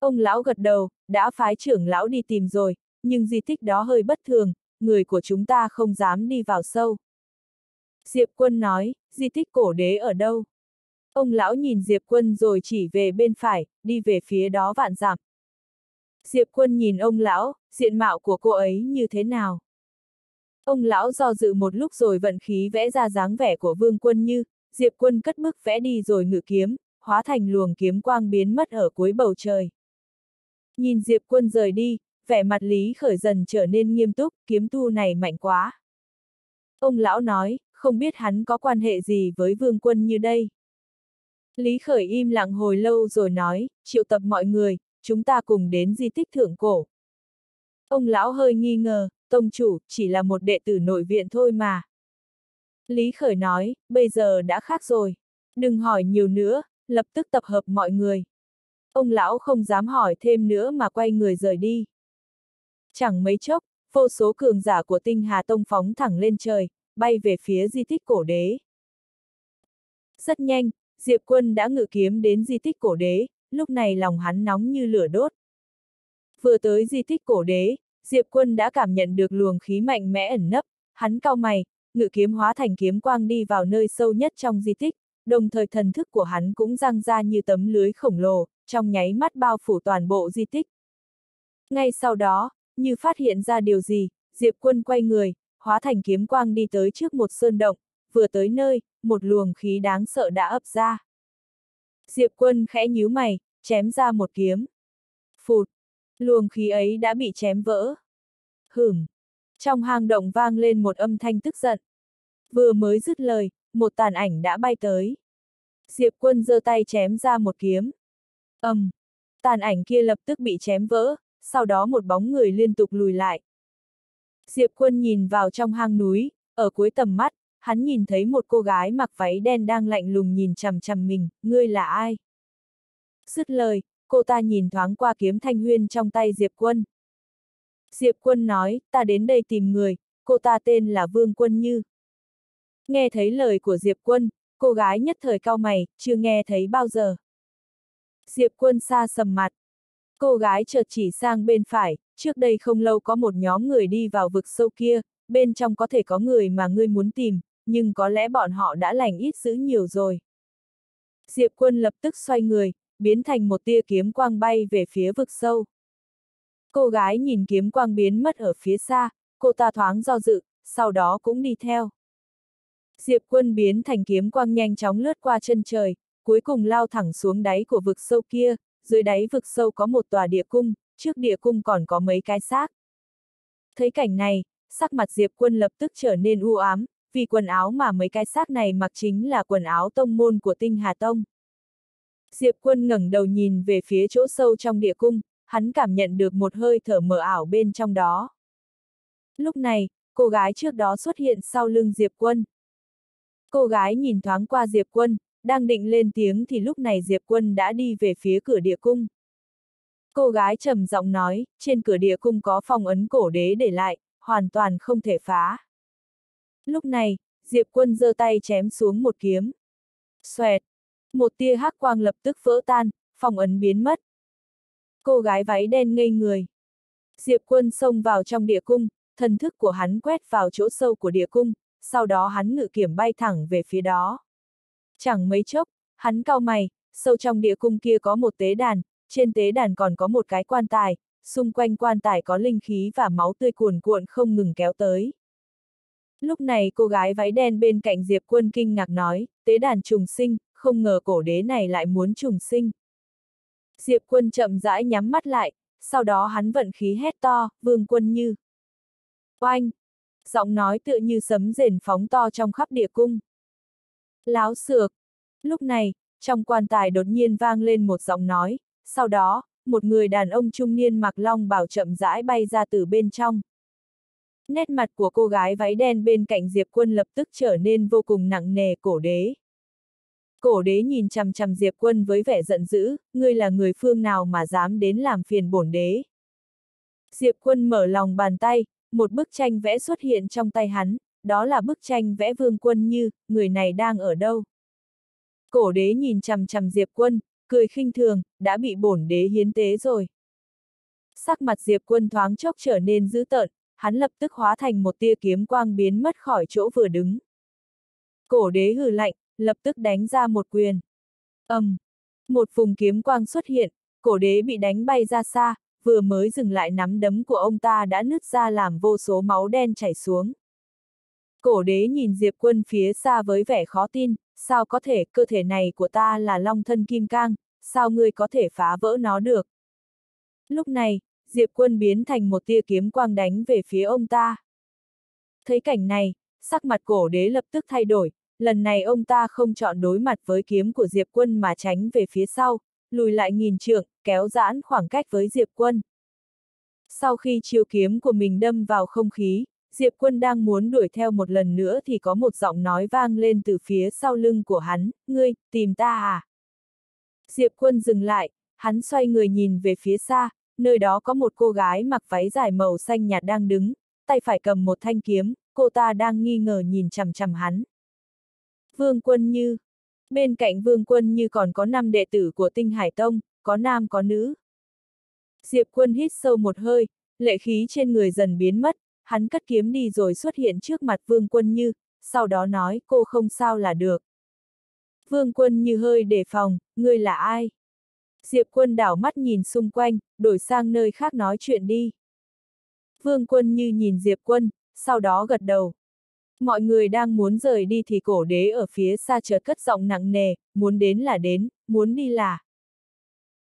Ông lão gật đầu, đã phái trưởng lão đi tìm rồi, nhưng di tích đó hơi bất thường, người của chúng ta không dám đi vào sâu. Diệp Quân nói, di tích cổ đế ở đâu? Ông lão nhìn Diệp Quân rồi chỉ về bên phải, đi về phía đó vạn dặm. Diệp Quân nhìn ông lão, diện mạo của cô ấy như thế nào? Ông lão do dự một lúc rồi vận khí vẽ ra dáng vẻ của Vương Quân Như, Diệp Quân cất bức vẽ đi rồi ngự kiếm, hóa thành luồng kiếm quang biến mất ở cuối bầu trời. Nhìn Diệp Quân rời đi, vẻ mặt Lý Khởi dần trở nên nghiêm túc, kiếm tu này mạnh quá. Ông lão nói, không biết hắn có quan hệ gì với Vương Quân Như đây. Lý Khởi im lặng hồi lâu rồi nói, triệu tập mọi người, chúng ta cùng đến di tích thượng cổ. Ông lão hơi nghi ngờ, tông chủ, chỉ là một đệ tử nội viện thôi mà. Lý Khởi nói, bây giờ đã khác rồi. Đừng hỏi nhiều nữa, lập tức tập hợp mọi người. Ông lão không dám hỏi thêm nữa mà quay người rời đi. Chẳng mấy chốc, vô số cường giả của tinh Hà Tông phóng thẳng lên trời, bay về phía di tích cổ đế. Rất nhanh, Diệp Quân đã ngự kiếm đến di tích cổ đế, lúc này lòng hắn nóng như lửa đốt. Vừa tới di tích cổ đế, Diệp Quân đã cảm nhận được luồng khí mạnh mẽ ẩn nấp, hắn cau mày, ngự kiếm hóa thành kiếm quang đi vào nơi sâu nhất trong di tích, đồng thời thần thức của hắn cũng răng ra như tấm lưới khổng lồ, trong nháy mắt bao phủ toàn bộ di tích. Ngay sau đó, như phát hiện ra điều gì, Diệp Quân quay người, hóa thành kiếm quang đi tới trước một sơn động, vừa tới nơi, một luồng khí đáng sợ đã ập ra. Diệp Quân khẽ nhíu mày, chém ra một kiếm. Phụt! Luồng khí ấy đã bị chém vỡ. Hửm! Trong hang động vang lên một âm thanh tức giận. Vừa mới dứt lời, một tàn ảnh đã bay tới. Diệp Quân giơ tay chém ra một kiếm ầm, um, tàn ảnh kia lập tức bị chém vỡ, sau đó một bóng người liên tục lùi lại. Diệp Quân nhìn vào trong hang núi, ở cuối tầm mắt, hắn nhìn thấy một cô gái mặc váy đen đang lạnh lùng nhìn chằm chằm mình, ngươi là ai? Dứt lời, cô ta nhìn thoáng qua kiếm thanh huyên trong tay Diệp Quân. Diệp Quân nói, ta đến đây tìm người, cô ta tên là Vương Quân Như. Nghe thấy lời của Diệp Quân, cô gái nhất thời cao mày, chưa nghe thấy bao giờ. Diệp Quân xa sầm mặt. Cô gái chợt chỉ sang bên phải, trước đây không lâu có một nhóm người đi vào vực sâu kia, bên trong có thể có người mà ngươi muốn tìm, nhưng có lẽ bọn họ đã lành ít dữ nhiều rồi. Diệp quân lập tức xoay người, biến thành một tia kiếm quang bay về phía vực sâu. Cô gái nhìn kiếm quang biến mất ở phía xa, cô ta thoáng do dự, sau đó cũng đi theo. Diệp quân biến thành kiếm quang nhanh chóng lướt qua chân trời, cuối cùng lao thẳng xuống đáy của vực sâu kia, dưới đáy vực sâu có một tòa địa cung, trước địa cung còn có mấy cái xác. Thấy cảnh này, sắc mặt Diệp quân lập tức trở nên u ám, vì quần áo mà mấy cái xác này mặc chính là quần áo tông môn của tinh Hà Tông. Diệp quân ngẩng đầu nhìn về phía chỗ sâu trong địa cung, hắn cảm nhận được một hơi thở mờ ảo bên trong đó. Lúc này, cô gái trước đó xuất hiện sau lưng Diệp quân. Cô gái nhìn thoáng qua Diệp quân, đang định lên tiếng thì lúc này Diệp quân đã đi về phía cửa địa cung. Cô gái trầm giọng nói, trên cửa địa cung có phong ấn cổ đế để lại, hoàn toàn không thể phá. Lúc này, Diệp quân giơ tay chém xuống một kiếm. Xoẹt! Một tia hắc quang lập tức vỡ tan, phong ấn biến mất. Cô gái váy đen ngây người. Diệp quân xông vào trong địa cung, thần thức của hắn quét vào chỗ sâu của địa cung, sau đó hắn ngự kiểm bay thẳng về phía đó. Chẳng mấy chốc, hắn cau mày, sâu trong địa cung kia có một tế đàn, trên tế đàn còn có một cái quan tài, xung quanh quan tài có linh khí và máu tươi cuồn cuộn không ngừng kéo tới. Lúc này cô gái váy đen bên cạnh Diệp Quân kinh ngạc nói, tế đàn trùng sinh, không ngờ cổ đế này lại muốn trùng sinh. Diệp Quân chậm rãi nhắm mắt lại, sau đó hắn vận khí hét to, vương quân như. Oanh! Giọng nói tựa như sấm rền phóng to trong khắp địa cung. Láo xược! Lúc này, trong quan tài đột nhiên vang lên một giọng nói, sau đó, một người đàn ông trung niên mặc long bào chậm rãi bay ra từ bên trong. Nét mặt của cô gái váy đen bên cạnh Diệp Quân lập tức trở nên vô cùng nặng nề cổ đế. Cổ đế nhìn chằm chằm Diệp Quân với vẻ giận dữ, ngươi là người phương nào mà dám đến làm phiền bổn đế. Diệp Quân mở lòng bàn tay, một bức tranh vẽ xuất hiện trong tay hắn, đó là bức tranh vẽ vương quân như, người này đang ở đâu. Cổ đế nhìn chằm chằm Diệp Quân, cười khinh thường, đã bị bổn đế hiến tế rồi. Sắc mặt Diệp Quân thoáng chốc trở nên dữ tợn, hắn lập tức hóa thành một tia kiếm quang biến mất khỏi chỗ vừa đứng. Cổ đế hừ lạnh, lập tức đánh ra một quyền. ầm, um, một vùng kiếm quang xuất hiện, cổ đế bị đánh bay ra xa, vừa mới dừng lại nắm đấm của ông ta đã nứt ra làm vô số máu đen chảy xuống. Cổ đế nhìn Diệp Quân phía xa với vẻ khó tin, sao có thể cơ thể này của ta là long thân kim cang, sao ngươi có thể phá vỡ nó được? Lúc này, Diệp Quân biến thành một tia kiếm quang đánh về phía ông ta. Thấy cảnh này, sắc mặt cổ đế lập tức thay đổi, lần này ông ta không chọn đối mặt với kiếm của Diệp Quân mà tránh về phía sau, lùi lại nghìn trượng, kéo giãn khoảng cách với Diệp Quân. Sau khi chiêu kiếm của mình đâm vào không khí, Diệp Quân đang muốn đuổi theo một lần nữa thì có một giọng nói vang lên từ phía sau lưng của hắn, ngươi, tìm ta à? Diệp Quân dừng lại, hắn xoay người nhìn về phía xa, nơi đó có một cô gái mặc váy dài màu xanh nhạt đang đứng, tay phải cầm một thanh kiếm, cô ta đang nghi ngờ nhìn chằm chằm hắn. Vương Quân Như Bên cạnh Vương Quân Như còn có năm đệ tử của Tinh Hải Tông, có nam có nữ. Diệp Quân hít sâu một hơi, lệ khí trên người dần biến mất, hắn cất kiếm đi rồi xuất hiện trước mặt Vương Quân Như, sau đó nói cô không sao là được. Vương Quân Như hơi đề phòng, ngươi là ai? Diệp Quân đảo mắt nhìn xung quanh, đổi sang nơi khác nói chuyện đi. Vương Quân Như nhìn Diệp Quân, sau đó gật đầu. Mọi người đang muốn rời đi thì cổ đế ở phía xa chợt cất giọng nặng nề, muốn đến là đến, muốn đi là.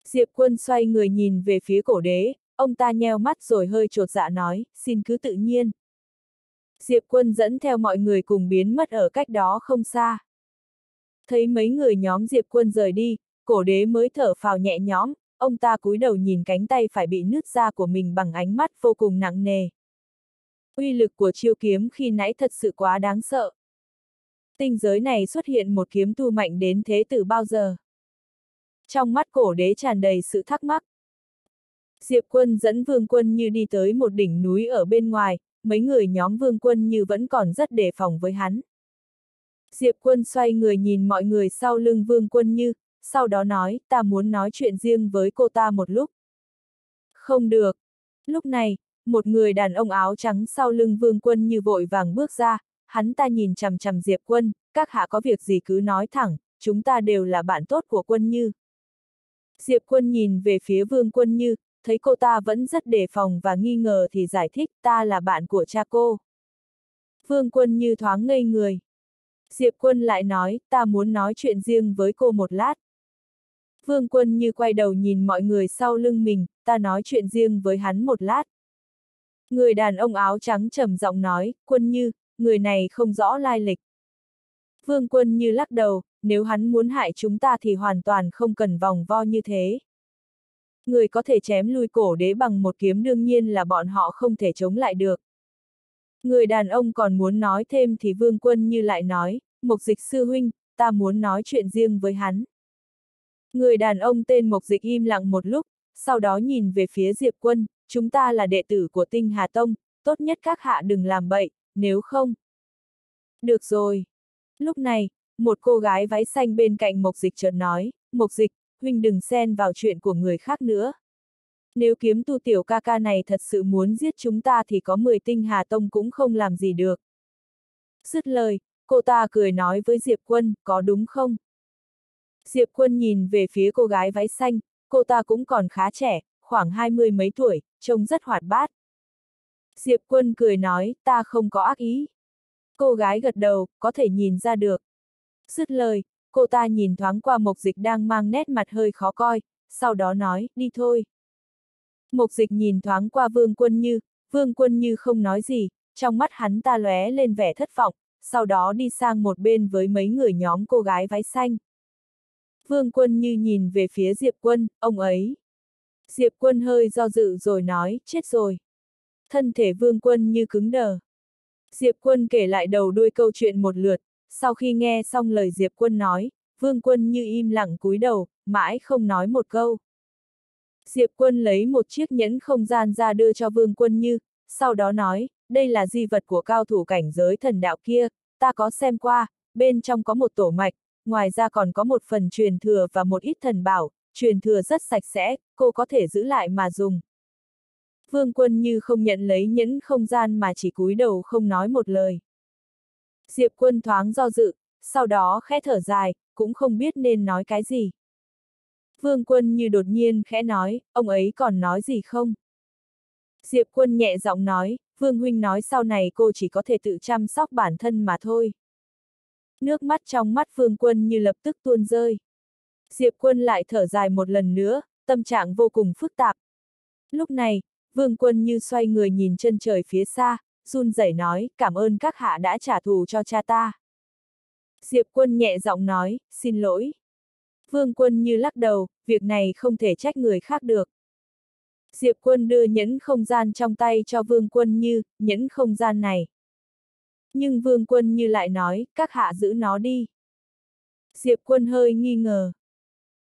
Diệp quân xoay người nhìn về phía cổ đế, ông ta nheo mắt rồi hơi trột dạ nói, xin cứ tự nhiên. Diệp quân dẫn theo mọi người cùng biến mất ở cách đó không xa. Thấy mấy người nhóm Diệp quân rời đi, cổ đế mới thở phào nhẹ nhõm, ông ta cúi đầu nhìn cánh tay phải bị nứt ra của mình bằng ánh mắt vô cùng nặng nề. Uy lực của chiêu kiếm khi nãy thật sự quá đáng sợ. Tinh giới này xuất hiện một kiếm tu mạnh đến thế từ bao giờ? Trong mắt cổ đế tràn đầy sự thắc mắc. Diệp quân dẫn vương quân như đi tới một đỉnh núi ở bên ngoài, mấy người nhóm vương quân như vẫn còn rất đề phòng với hắn. Diệp quân xoay người nhìn mọi người sau lưng vương quân như, sau đó nói, ta muốn nói chuyện riêng với cô ta một lúc. Không được. Lúc này, một người đàn ông áo trắng sau lưng vương quân như vội vàng bước ra, hắn ta nhìn chằm chằm Diệp quân, các hạ có việc gì cứ nói thẳng, chúng ta đều là bạn tốt của quân như. Diệp quân nhìn về phía vương quân như, thấy cô ta vẫn rất đề phòng và nghi ngờ thì giải thích ta là bạn của cha cô. Vương quân như thoáng ngây người. Diệp quân lại nói, ta muốn nói chuyện riêng với cô một lát. Vương quân như quay đầu nhìn mọi người sau lưng mình, ta nói chuyện riêng với hắn một lát. Người đàn ông áo trắng trầm giọng nói, quân như, người này không rõ lai lịch. Vương quân như lắc đầu, nếu hắn muốn hại chúng ta thì hoàn toàn không cần vòng vo như thế. Người có thể chém lui cổ đế bằng một kiếm đương nhiên là bọn họ không thể chống lại được. Người đàn ông còn muốn nói thêm thì vương quân như lại nói, mục dịch sư huynh, ta muốn nói chuyện riêng với hắn. Người đàn ông tên mục dịch im lặng một lúc, sau đó nhìn về phía Diệp quân, chúng ta là đệ tử của tinh Hà Tông, tốt nhất các hạ đừng làm bậy, nếu không. Được rồi. Lúc này, một cô gái váy xanh bên cạnh mục Dịch chợt nói, mục Dịch, huynh đừng xen vào chuyện của người khác nữa. Nếu kiếm tu tiểu ca ca này thật sự muốn giết chúng ta thì có 10 tinh Hà Tông cũng không làm gì được. Dứt lời, cô ta cười nói với Diệp Quân, có đúng không? Diệp Quân nhìn về phía cô gái váy xanh, cô ta cũng còn khá trẻ, khoảng hai mươi mấy tuổi, trông rất hoạt bát. Diệp Quân cười nói, ta không có ác ý. Cô gái gật đầu, có thể nhìn ra được. Dứt lời, cô ta nhìn thoáng qua Mộc Dịch đang mang nét mặt hơi khó coi, sau đó nói, đi thôi. Mộc Dịch nhìn thoáng qua Vương Quân Như, Vương Quân Như không nói gì, trong mắt hắn ta lóe lên vẻ thất vọng, sau đó đi sang một bên với mấy người nhóm cô gái váy xanh. Vương Quân Như nhìn về phía Diệp Quân, ông ấy. Diệp Quân hơi do dự rồi nói, chết rồi. Thân thể Vương Quân Như cứng đờ. Diệp Quân kể lại đầu đuôi câu chuyện một lượt, sau khi nghe xong lời Diệp Quân nói, Vương Quân Như im lặng cúi đầu, mãi không nói một câu. Diệp Quân lấy một chiếc nhẫn không gian ra đưa cho Vương Quân Như, sau đó nói, đây là di vật của cao thủ cảnh giới thần đạo kia, ta có xem qua, bên trong có một tổ mạch, ngoài ra còn có một phần truyền thừa và một ít thần bảo, truyền thừa rất sạch sẽ, cô có thể giữ lại mà dùng. Vương quân như không nhận lấy nhẫn không gian mà chỉ cúi đầu không nói một lời. Diệp quân thoáng do dự, sau đó khẽ thở dài, cũng không biết nên nói cái gì. Vương quân như đột nhiên khẽ nói, ông ấy còn nói gì không? Diệp quân nhẹ giọng nói, Vương Huynh nói sau này cô chỉ có thể tự chăm sóc bản thân mà thôi. Nước mắt trong mắt Vương quân như lập tức tuôn rơi. Diệp quân lại thở dài một lần nữa, tâm trạng vô cùng phức tạp. Lúc này, Vương quân như xoay người nhìn chân trời phía xa, run rẩy nói, cảm ơn các hạ đã trả thù cho cha ta. Diệp quân nhẹ giọng nói, xin lỗi. Vương quân như lắc đầu, việc này không thể trách người khác được. Diệp quân đưa nhẫn không gian trong tay cho vương quân như, nhẫn không gian này. Nhưng vương quân như lại nói, các hạ giữ nó đi. Diệp quân hơi nghi ngờ.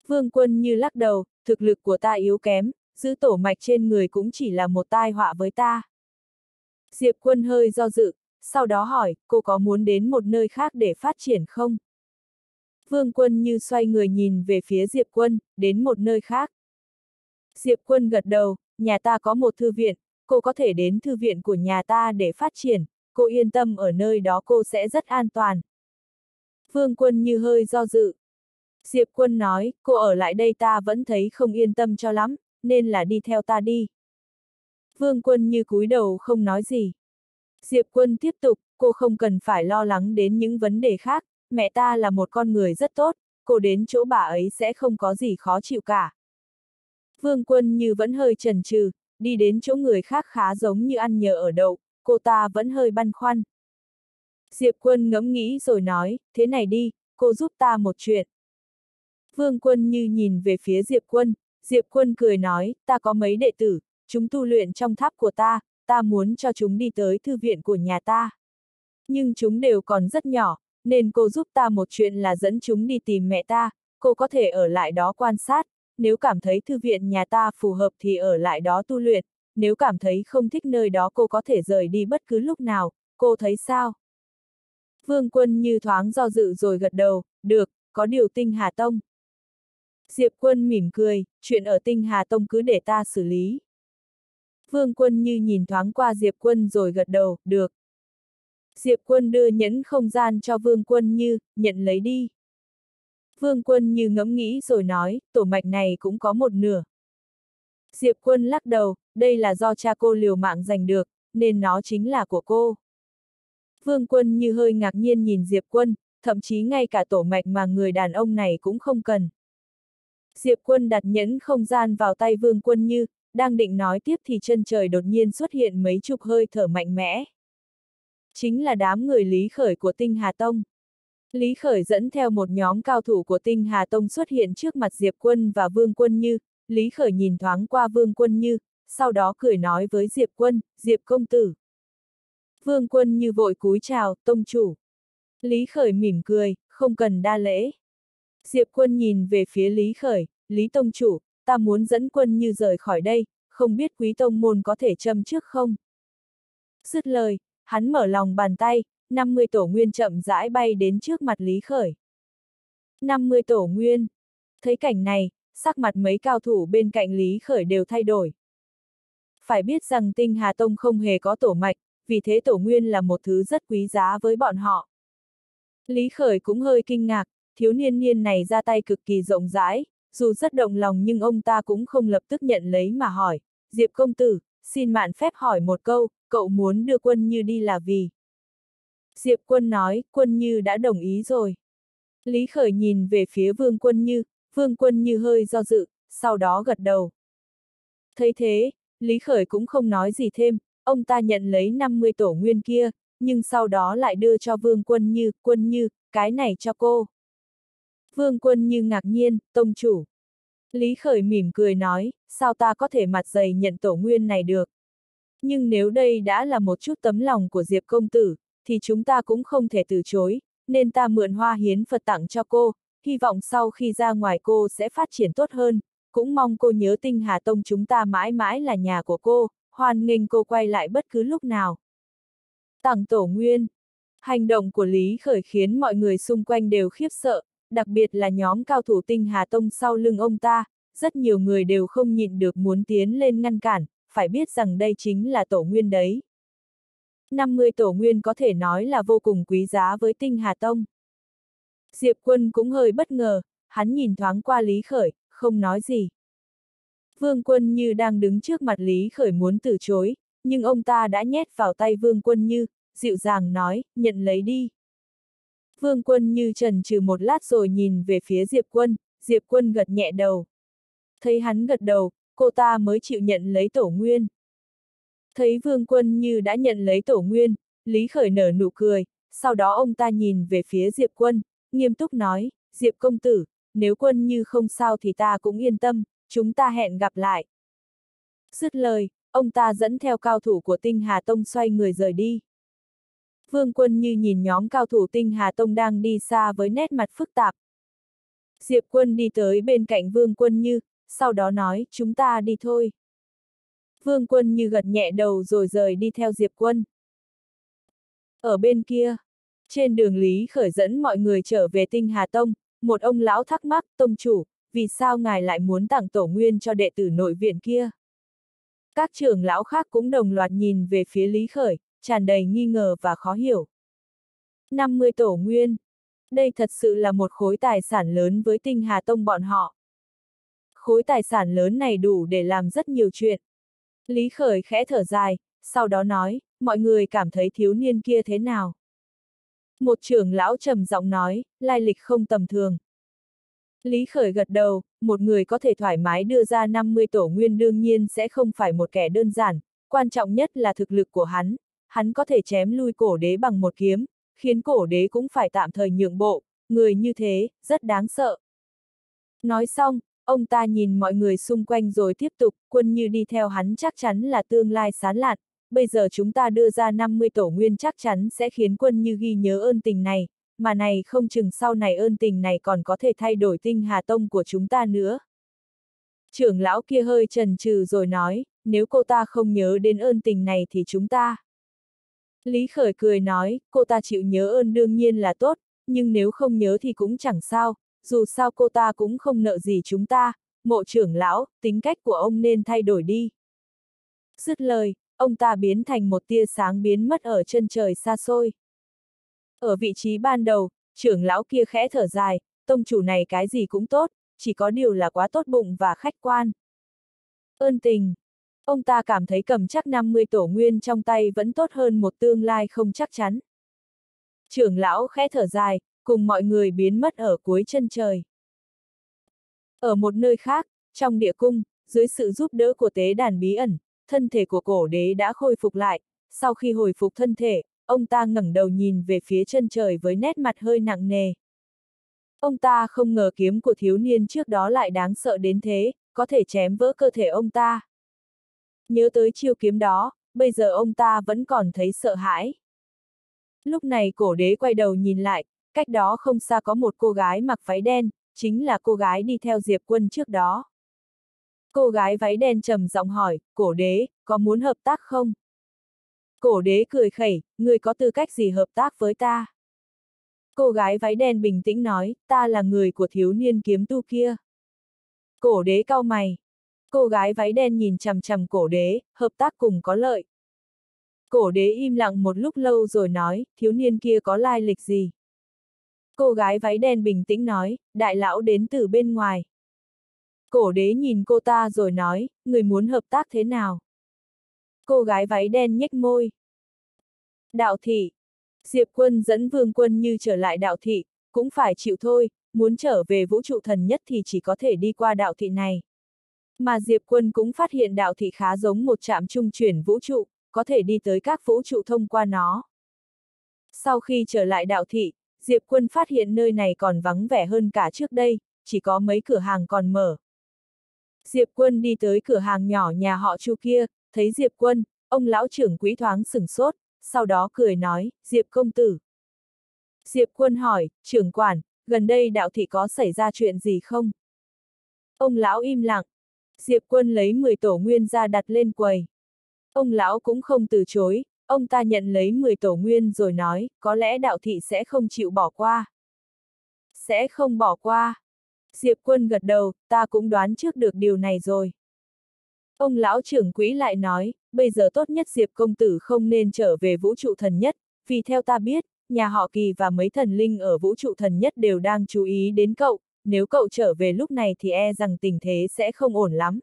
Vương quân như lắc đầu, thực lực của ta yếu kém, giữ tổ mạch trên người cũng chỉ là một tai họa với ta. Diệp quân hơi do dự, sau đó hỏi, cô có muốn đến một nơi khác để phát triển không? Vương quân như xoay người nhìn về phía Diệp quân, đến một nơi khác. Diệp quân gật đầu, nhà ta có một thư viện, cô có thể đến thư viện của nhà ta để phát triển, cô yên tâm ở nơi đó cô sẽ rất an toàn. Vương quân như hơi do dự. Diệp quân nói, cô ở lại đây ta vẫn thấy không yên tâm cho lắm, nên là đi theo ta đi. Vương quân như cúi đầu không nói gì. Diệp quân tiếp tục, cô không cần phải lo lắng đến những vấn đề khác, mẹ ta là một con người rất tốt, cô đến chỗ bà ấy sẽ không có gì khó chịu cả. Vương quân như vẫn hơi chần chừ, đi đến chỗ người khác khá giống như ăn nhờ ở đậu, cô ta vẫn hơi băn khoăn. Diệp quân ngẫm nghĩ rồi nói, thế này đi, cô giúp ta một chuyện. Vương quân như nhìn về phía Diệp quân, Diệp quân cười nói, ta có mấy đệ tử, chúng tu luyện trong tháp của ta, ta muốn cho chúng đi tới thư viện của nhà ta. Nhưng chúng đều còn rất nhỏ, nên cô giúp ta một chuyện là dẫn chúng đi tìm mẹ ta, cô có thể ở lại đó quan sát, nếu cảm thấy thư viện nhà ta phù hợp thì ở lại đó tu luyện, nếu cảm thấy không thích nơi đó cô có thể rời đi bất cứ lúc nào, cô thấy sao? Vương quân như thoáng do dự rồi gật đầu, được, có điều tinh Hà Tông. Diệp quân mỉm cười, chuyện ở tinh Hà Tông cứ để ta xử lý. Vương quân như nhìn thoáng qua Diệp quân rồi gật đầu, được. Diệp quân đưa nhẫn không gian cho vương quân như, nhận lấy đi. Vương quân như ngẫm nghĩ rồi nói, tổ mạch này cũng có một nửa. Diệp quân lắc đầu, đây là do cha cô liều mạng giành được, nên nó chính là của cô. Vương quân như hơi ngạc nhiên nhìn Diệp quân, thậm chí ngay cả tổ mạch mà người đàn ông này cũng không cần. Diệp quân đặt nhẫn không gian vào tay vương quân như, đang định nói tiếp thì chân trời đột nhiên xuất hiện mấy chục hơi thở mạnh mẽ. Chính là đám người lý khởi của tinh Hà Tông. Lý Khởi dẫn theo một nhóm cao thủ của tinh Hà Tông xuất hiện trước mặt Diệp Quân và Vương Quân Như, Lý Khởi nhìn thoáng qua Vương Quân Như, sau đó cười nói với Diệp Quân, Diệp công tử. Vương Quân Như vội cúi chào, tông chủ. Lý Khởi mỉm cười, không cần đa lễ. Diệp Quân nhìn về phía Lý Khởi, Lý tông chủ, ta muốn dẫn Quân Như rời khỏi đây, không biết quý tông môn có thể châm trước không? Dứt lời, hắn mở lòng bàn tay, 50 tổ nguyên chậm rãi bay đến trước mặt Lý Khởi. 50 tổ nguyên. Thấy cảnh này, sắc mặt mấy cao thủ bên cạnh Lý Khởi đều thay đổi. Phải biết rằng tinh Hà Tông không hề có tổ mạch, vì thế tổ nguyên là một thứ rất quý giá với bọn họ. Lý Khởi cũng hơi kinh ngạc, thiếu niên niên này ra tay cực kỳ rộng rãi, dù rất động lòng nhưng ông ta cũng không lập tức nhận lấy mà hỏi, Diệp công tử, xin mạn phép hỏi một câu, cậu muốn đưa quân như đi là vì. Diệp quân nói, quân như đã đồng ý rồi. Lý Khởi nhìn về phía vương quân như, vương quân như hơi do dự, sau đó gật đầu. thấy thế, Lý Khởi cũng không nói gì thêm, ông ta nhận lấy 50 tổ nguyên kia, nhưng sau đó lại đưa cho vương quân như, quân như, cái này cho cô. Vương quân như ngạc nhiên, tông chủ. Lý Khởi mỉm cười nói, sao ta có thể mặt dày nhận tổ nguyên này được. Nhưng nếu đây đã là một chút tấm lòng của Diệp công tử, thì chúng ta cũng không thể từ chối, nên ta mượn hoa hiến Phật tặng cho cô, hy vọng sau khi ra ngoài cô sẽ phát triển tốt hơn, cũng mong cô nhớ tinh Hà Tông chúng ta mãi mãi là nhà của cô, hoan nghênh cô quay lại bất cứ lúc nào. Tặng tổ nguyên. Hành động của Lý Khởi khiến mọi người xung quanh đều khiếp sợ, đặc biệt là nhóm cao thủ tinh Hà Tông sau lưng ông ta, rất nhiều người đều không nhịn được muốn tiến lên ngăn cản, phải biết rằng đây chính là tổ nguyên đấy. 50 tổ nguyên có thể nói là vô cùng quý giá với tinh Hà Tông. Diệp quân cũng hơi bất ngờ, hắn nhìn thoáng qua Lý Khởi, không nói gì. Vương quân như đang đứng trước mặt Lý Khởi muốn từ chối, nhưng ông ta đã nhét vào tay Vương quân như, dịu dàng nói, nhận lấy đi. Vương quân như trần trừ một lát rồi nhìn về phía Diệp quân, Diệp quân gật nhẹ đầu. Thấy hắn gật đầu, cô ta mới chịu nhận lấy tổ nguyên. Thấy vương quân như đã nhận lấy tổ nguyên, Lý Khởi nở nụ cười, sau đó ông ta nhìn về phía Diệp quân, nghiêm túc nói, Diệp công tử, nếu quân như không sao thì ta cũng yên tâm, chúng ta hẹn gặp lại. Dứt lời, ông ta dẫn theo cao thủ của tinh Hà Tông xoay người rời đi. Vương quân như nhìn nhóm cao thủ tinh Hà Tông đang đi xa với nét mặt phức tạp. Diệp quân đi tới bên cạnh vương quân như, sau đó nói, chúng ta đi thôi. Vương quân như gật nhẹ đầu rồi rời đi theo Diệp quân. Ở bên kia, trên đường Lý khởi dẫn mọi người trở về tinh Hà Tông, một ông lão thắc mắc, tông chủ, vì sao ngài lại muốn tặng tổ nguyên cho đệ tử nội viện kia? Các trưởng lão khác cũng đồng loạt nhìn về phía Lý Khởi, tràn đầy nghi ngờ và khó hiểu. 50 tổ nguyên. Đây thật sự là một khối tài sản lớn với tinh Hà Tông bọn họ. Khối tài sản lớn này đủ để làm rất nhiều chuyện. Lý Khởi khẽ thở dài, sau đó nói, mọi người cảm thấy thiếu niên kia thế nào? Một trưởng lão trầm giọng nói, lai lịch không tầm thường. Lý Khởi gật đầu, một người có thể thoải mái đưa ra 50 tổ nguyên đương nhiên sẽ không phải một kẻ đơn giản, quan trọng nhất là thực lực của hắn, hắn có thể chém lui cổ đế bằng một kiếm, khiến cổ đế cũng phải tạm thời nhượng bộ, người như thế, rất đáng sợ. Nói xong, ông ta nhìn mọi người xung quanh rồi tiếp tục, quân như đi theo hắn chắc chắn là tương lai sán lạn, bây giờ chúng ta đưa ra 50 tổ nguyên chắc chắn sẽ khiến quân như ghi nhớ ơn tình này, mà này không chừng sau này ơn tình này còn có thể thay đổi tinh hà tông của chúng ta nữa. Trưởng lão kia hơi trần trừ rồi nói, nếu cô ta không nhớ đến ơn tình này thì chúng ta. Lý Khởi cười nói, cô ta chịu nhớ ơn đương nhiên là tốt, nhưng nếu không nhớ thì cũng chẳng sao, dù sao cô ta cũng không nợ gì chúng ta, mộ trưởng lão, tính cách của ông nên thay đổi đi. Dứt lời, ông ta biến thành một tia sáng biến mất ở chân trời xa xôi. Ở vị trí ban đầu, trưởng lão kia khẽ thở dài, tông chủ này cái gì cũng tốt, chỉ có điều là quá tốt bụng và khách quan. Ơn tình. Ông ta cảm thấy cầm chắc 50 tổ nguyên trong tay vẫn tốt hơn một tương lai không chắc chắn. Trưởng lão khẽ thở dài, cùng mọi người biến mất ở cuối chân trời. Ở một nơi khác, trong địa cung, dưới sự giúp đỡ của tế đàn bí ẩn, thân thể của cổ đế đã khôi phục lại, sau khi hồi phục thân thể, ông ta ngẩng đầu nhìn về phía chân trời với nét mặt hơi nặng nề. Ông ta không ngờ kiếm của thiếu niên trước đó lại đáng sợ đến thế, có thể chém vỡ cơ thể ông ta. Nhớ tới chiêu kiếm đó, bây giờ ông ta vẫn còn thấy sợ hãi. Lúc này cổ đế quay đầu nhìn lại, cách đó không xa có một cô gái mặc váy đen, chính là cô gái đi theo Diệp Quân trước đó. Cô gái váy đen trầm giọng hỏi, cổ đế, có muốn hợp tác không? Cổ đế cười khẩy, người có tư cách gì hợp tác với ta? Cô gái váy đen bình tĩnh nói, ta là người của thiếu niên kiếm tu kia. Cổ đế cau mày. Cô gái váy đen nhìn chằm chằm cổ đế, hợp tác cùng có lợi. Cổ đế im lặng một lúc lâu rồi nói, thiếu niên kia có lai lịch gì? Cô gái váy đen bình tĩnh nói, đại lão đến từ bên ngoài. Cổ đế nhìn cô ta rồi nói, người muốn hợp tác thế nào? Cô gái váy đen nhếch môi. Đạo thị. Diệp quân dẫn vương quân như trở lại đạo thị, cũng phải chịu thôi, muốn trở về vũ trụ thần nhất thì chỉ có thể đi qua đạo thị này. Mà Diệp quân cũng phát hiện đạo thị khá giống một trạm trung chuyển vũ trụ, có thể đi tới các vũ trụ thông qua nó. Sau khi trở lại đạo thị, Diệp quân phát hiện nơi này còn vắng vẻ hơn cả trước đây, chỉ có mấy cửa hàng còn mở. Diệp quân đi tới cửa hàng nhỏ nhà họ chu kia, thấy Diệp quân, ông lão trưởng quý thoáng sửng sốt, sau đó cười nói, Diệp công tử. Diệp quân hỏi, trưởng quản, gần đây đạo thị có xảy ra chuyện gì không? Ông lão im lặng. Diệp quân lấy 10 tổ nguyên ra đặt lên quầy. Ông lão cũng không từ chối, ông ta nhận lấy 10 tổ nguyên rồi nói, có lẽ đạo thị sẽ không chịu bỏ qua. Sẽ không bỏ qua. Diệp quân gật đầu, ta cũng đoán trước được điều này rồi. Ông lão trưởng quỹ lại nói, bây giờ tốt nhất Diệp công tử không nên trở về vũ trụ thần nhất, vì theo ta biết, nhà họ Kỳ và mấy thần linh ở vũ trụ thần nhất đều đang chú ý đến cậu, nếu cậu trở về lúc này thì e rằng tình thế sẽ không ổn lắm.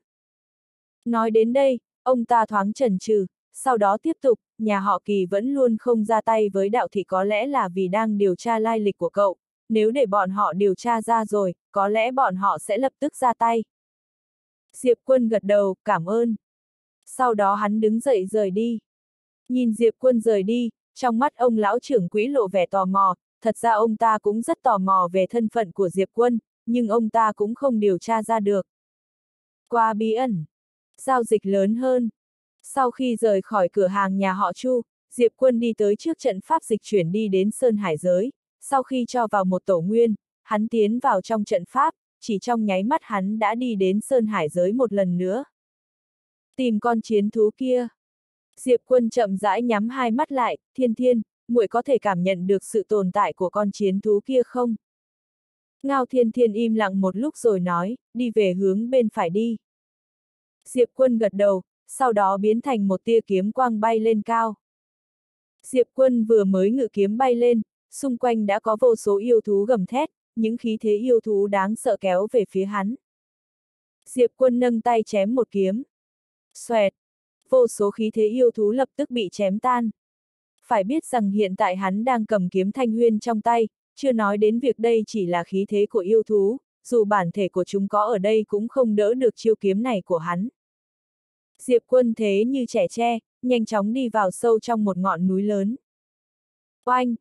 Nói đến đây, ông ta thoáng chần chừ, sau đó tiếp tục, nhà họ Kỳ vẫn luôn không ra tay với đạo thị có lẽ là vì đang điều tra lai lịch của cậu, nếu để bọn họ điều tra ra rồi, có lẽ bọn họ sẽ lập tức ra tay. Diệp Quân gật đầu, cảm ơn. Sau đó hắn đứng dậy rời đi. Nhìn Diệp Quân rời đi, trong mắt ông lão trưởng quỹ lộ vẻ tò mò, thật ra ông ta cũng rất tò mò về thân phận của Diệp Quân, nhưng ông ta cũng không điều tra ra được. Qua bí ẩn, giao dịch lớn hơn. Sau khi rời khỏi cửa hàng nhà họ Chu, Diệp Quân đi tới trước trận pháp dịch chuyển đi đến Sơn Hải Giới, sau khi cho vào một tổ nguyên, hắn tiến vào trong trận pháp, chỉ trong nháy mắt hắn đã đi đến Sơn Hải Giới một lần nữa. Tìm con chiến thú kia. Diệp Quân chậm rãi nhắm hai mắt lại, thiên thiên, muội có thể cảm nhận được sự tồn tại của con chiến thú kia không? Ngao thiên thiên im lặng một lúc rồi nói, đi về hướng bên phải đi. Diệp quân gật đầu, sau đó biến thành một tia kiếm quang bay lên cao. Diệp quân vừa mới ngự kiếm bay lên, xung quanh đã có vô số yêu thú gầm thét, những khí thế yêu thú đáng sợ kéo về phía hắn. Diệp quân nâng tay chém một kiếm. Xoẹt! Vô số khí thế yêu thú lập tức bị chém tan. Phải biết rằng hiện tại hắn đang cầm kiếm thanh huyên trong tay, chưa nói đến việc đây chỉ là khí thế của yêu thú, dù bản thể của chúng có ở đây cũng không đỡ được chiêu kiếm này của hắn. Diệp quân thế như trẻ tre, nhanh chóng đi vào sâu trong một ngọn núi lớn. Oanh!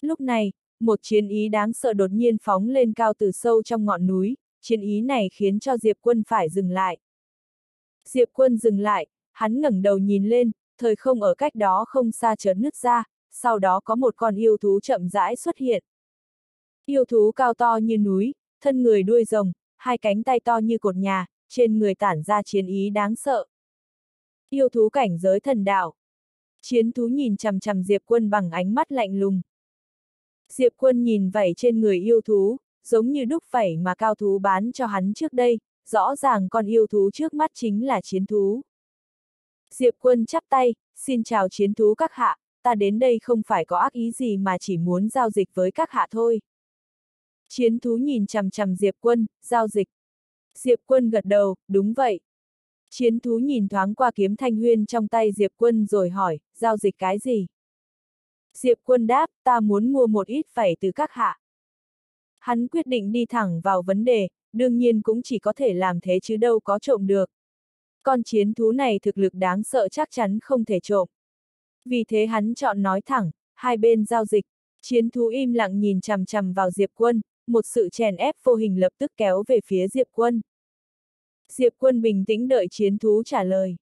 Lúc này, một chiến ý đáng sợ đột nhiên phóng lên cao từ sâu trong ngọn núi, chiến ý này khiến cho Diệp quân phải dừng lại. Diệp quân dừng lại, hắn ngẩng đầu nhìn lên, thời không ở cách đó không xa chợt nứt ra, sau đó có một con yêu thú chậm rãi xuất hiện. Yêu thú cao to như núi, thân người đuôi rồng, hai cánh tay to như cột nhà, trên người tản ra chiến ý đáng sợ. Yêu thú cảnh giới thần đạo. Chiến thú nhìn chằm chằm Diệp Quân bằng ánh mắt lạnh lùng. Diệp Quân nhìn vảy trên người yêu thú, giống như đúc vảy mà cao thú bán cho hắn trước đây, rõ ràng con yêu thú trước mắt chính là chiến thú. Diệp Quân chắp tay, xin chào chiến thú các hạ, ta đến đây không phải có ác ý gì mà chỉ muốn giao dịch với các hạ thôi. Chiến thú nhìn chằm chằm Diệp Quân, giao dịch. Diệp Quân gật đầu, đúng vậy. Chiến thú nhìn thoáng qua kiếm thanh huyên trong tay Diệp Quân rồi hỏi, giao dịch cái gì? Diệp Quân đáp, ta muốn mua một ít vảy từ các hạ. Hắn quyết định đi thẳng vào vấn đề, đương nhiên cũng chỉ có thể làm thế chứ đâu có trộm được. Con chiến thú này thực lực đáng sợ chắc chắn không thể trộm. Vì thế hắn chọn nói thẳng, hai bên giao dịch, chiến thú im lặng nhìn chằm chằm vào Diệp Quân, một sự chèn ép vô hình lập tức kéo về phía Diệp Quân. Diệp Quân bình tĩnh đợi chiến thú trả lời.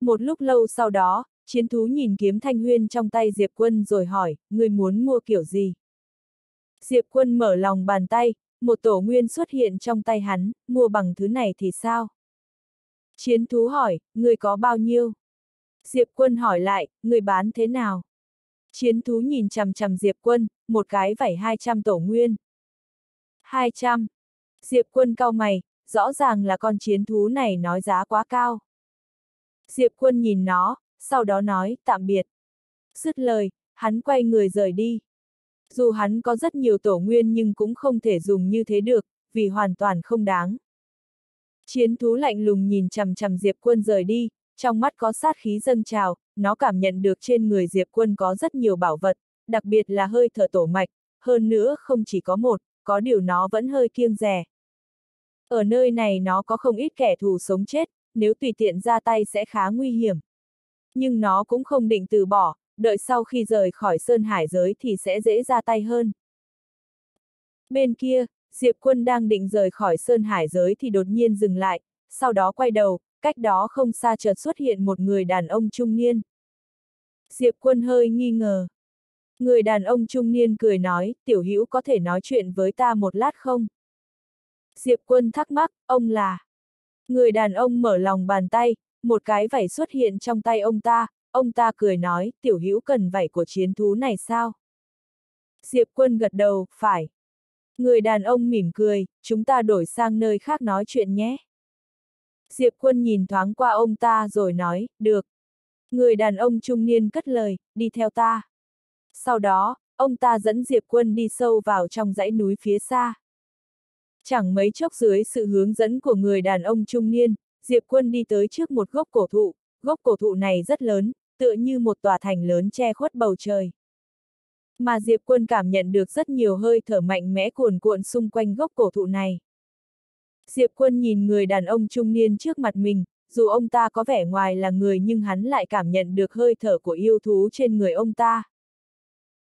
Một lúc lâu sau đó, chiến thú nhìn kiếm thanh huyên trong tay Diệp Quân rồi hỏi, người muốn mua kiểu gì? Diệp Quân mở lòng bàn tay, một tổ nguyên xuất hiện trong tay hắn, mua bằng thứ này thì sao? Chiến thú hỏi, người có bao nhiêu? Diệp Quân hỏi lại, người bán thế nào? Chiến thú nhìn chằm chằm Diệp Quân, một cái vảy 200 tổ nguyên. 200. Diệp quân cao mày, rõ ràng là con chiến thú này nói giá quá cao. Diệp quân nhìn nó, sau đó nói, tạm biệt. Dứt lời, hắn quay người rời đi. Dù hắn có rất nhiều tổ nguyên nhưng cũng không thể dùng như thế được, vì hoàn toàn không đáng. Chiến thú lạnh lùng nhìn chằm chằm Diệp quân rời đi, trong mắt có sát khí dâng trào, nó cảm nhận được trên người Diệp quân có rất nhiều bảo vật, đặc biệt là hơi thở tổ mạch, hơn nữa không chỉ có một, có điều nó vẫn hơi kiêng rẻ. Ở nơi này nó có không ít kẻ thù sống chết, nếu tùy tiện ra tay sẽ khá nguy hiểm. Nhưng nó cũng không định từ bỏ, đợi sau khi rời khỏi Sơn Hải giới thì sẽ dễ ra tay hơn. Bên kia, Diệp Quân đang định rời khỏi Sơn Hải giới thì đột nhiên dừng lại, sau đó quay đầu, cách đó không xa chợt xuất hiện một người đàn ông trung niên. Diệp Quân hơi nghi ngờ. Người đàn ông trung niên cười nói, tiểu hữu có thể nói chuyện với ta một lát không? Diệp quân thắc mắc, ông là... Người đàn ông mở lòng bàn tay, một cái vảy xuất hiện trong tay ông ta, ông ta cười nói, tiểu hữu cần vảy của chiến thú này sao? Diệp quân gật đầu, phải. Người đàn ông mỉm cười, chúng ta đổi sang nơi khác nói chuyện nhé. Diệp quân nhìn thoáng qua ông ta rồi nói, được. Người đàn ông trung niên cất lời, đi theo ta. Sau đó, ông ta dẫn Diệp Quân đi sâu vào trong dãy núi phía xa. Chẳng mấy chốc dưới sự hướng dẫn của người đàn ông trung niên, Diệp Quân đi tới trước một gốc cổ thụ, gốc cổ thụ này rất lớn, tựa như một tòa thành lớn che khuất bầu trời. Mà Diệp Quân cảm nhận được rất nhiều hơi thở mạnh mẽ cuồn cuộn xung quanh gốc cổ thụ này. Diệp Quân nhìn người đàn ông trung niên trước mặt mình, dù ông ta có vẻ ngoài là người nhưng hắn lại cảm nhận được hơi thở của yêu thú trên người ông ta.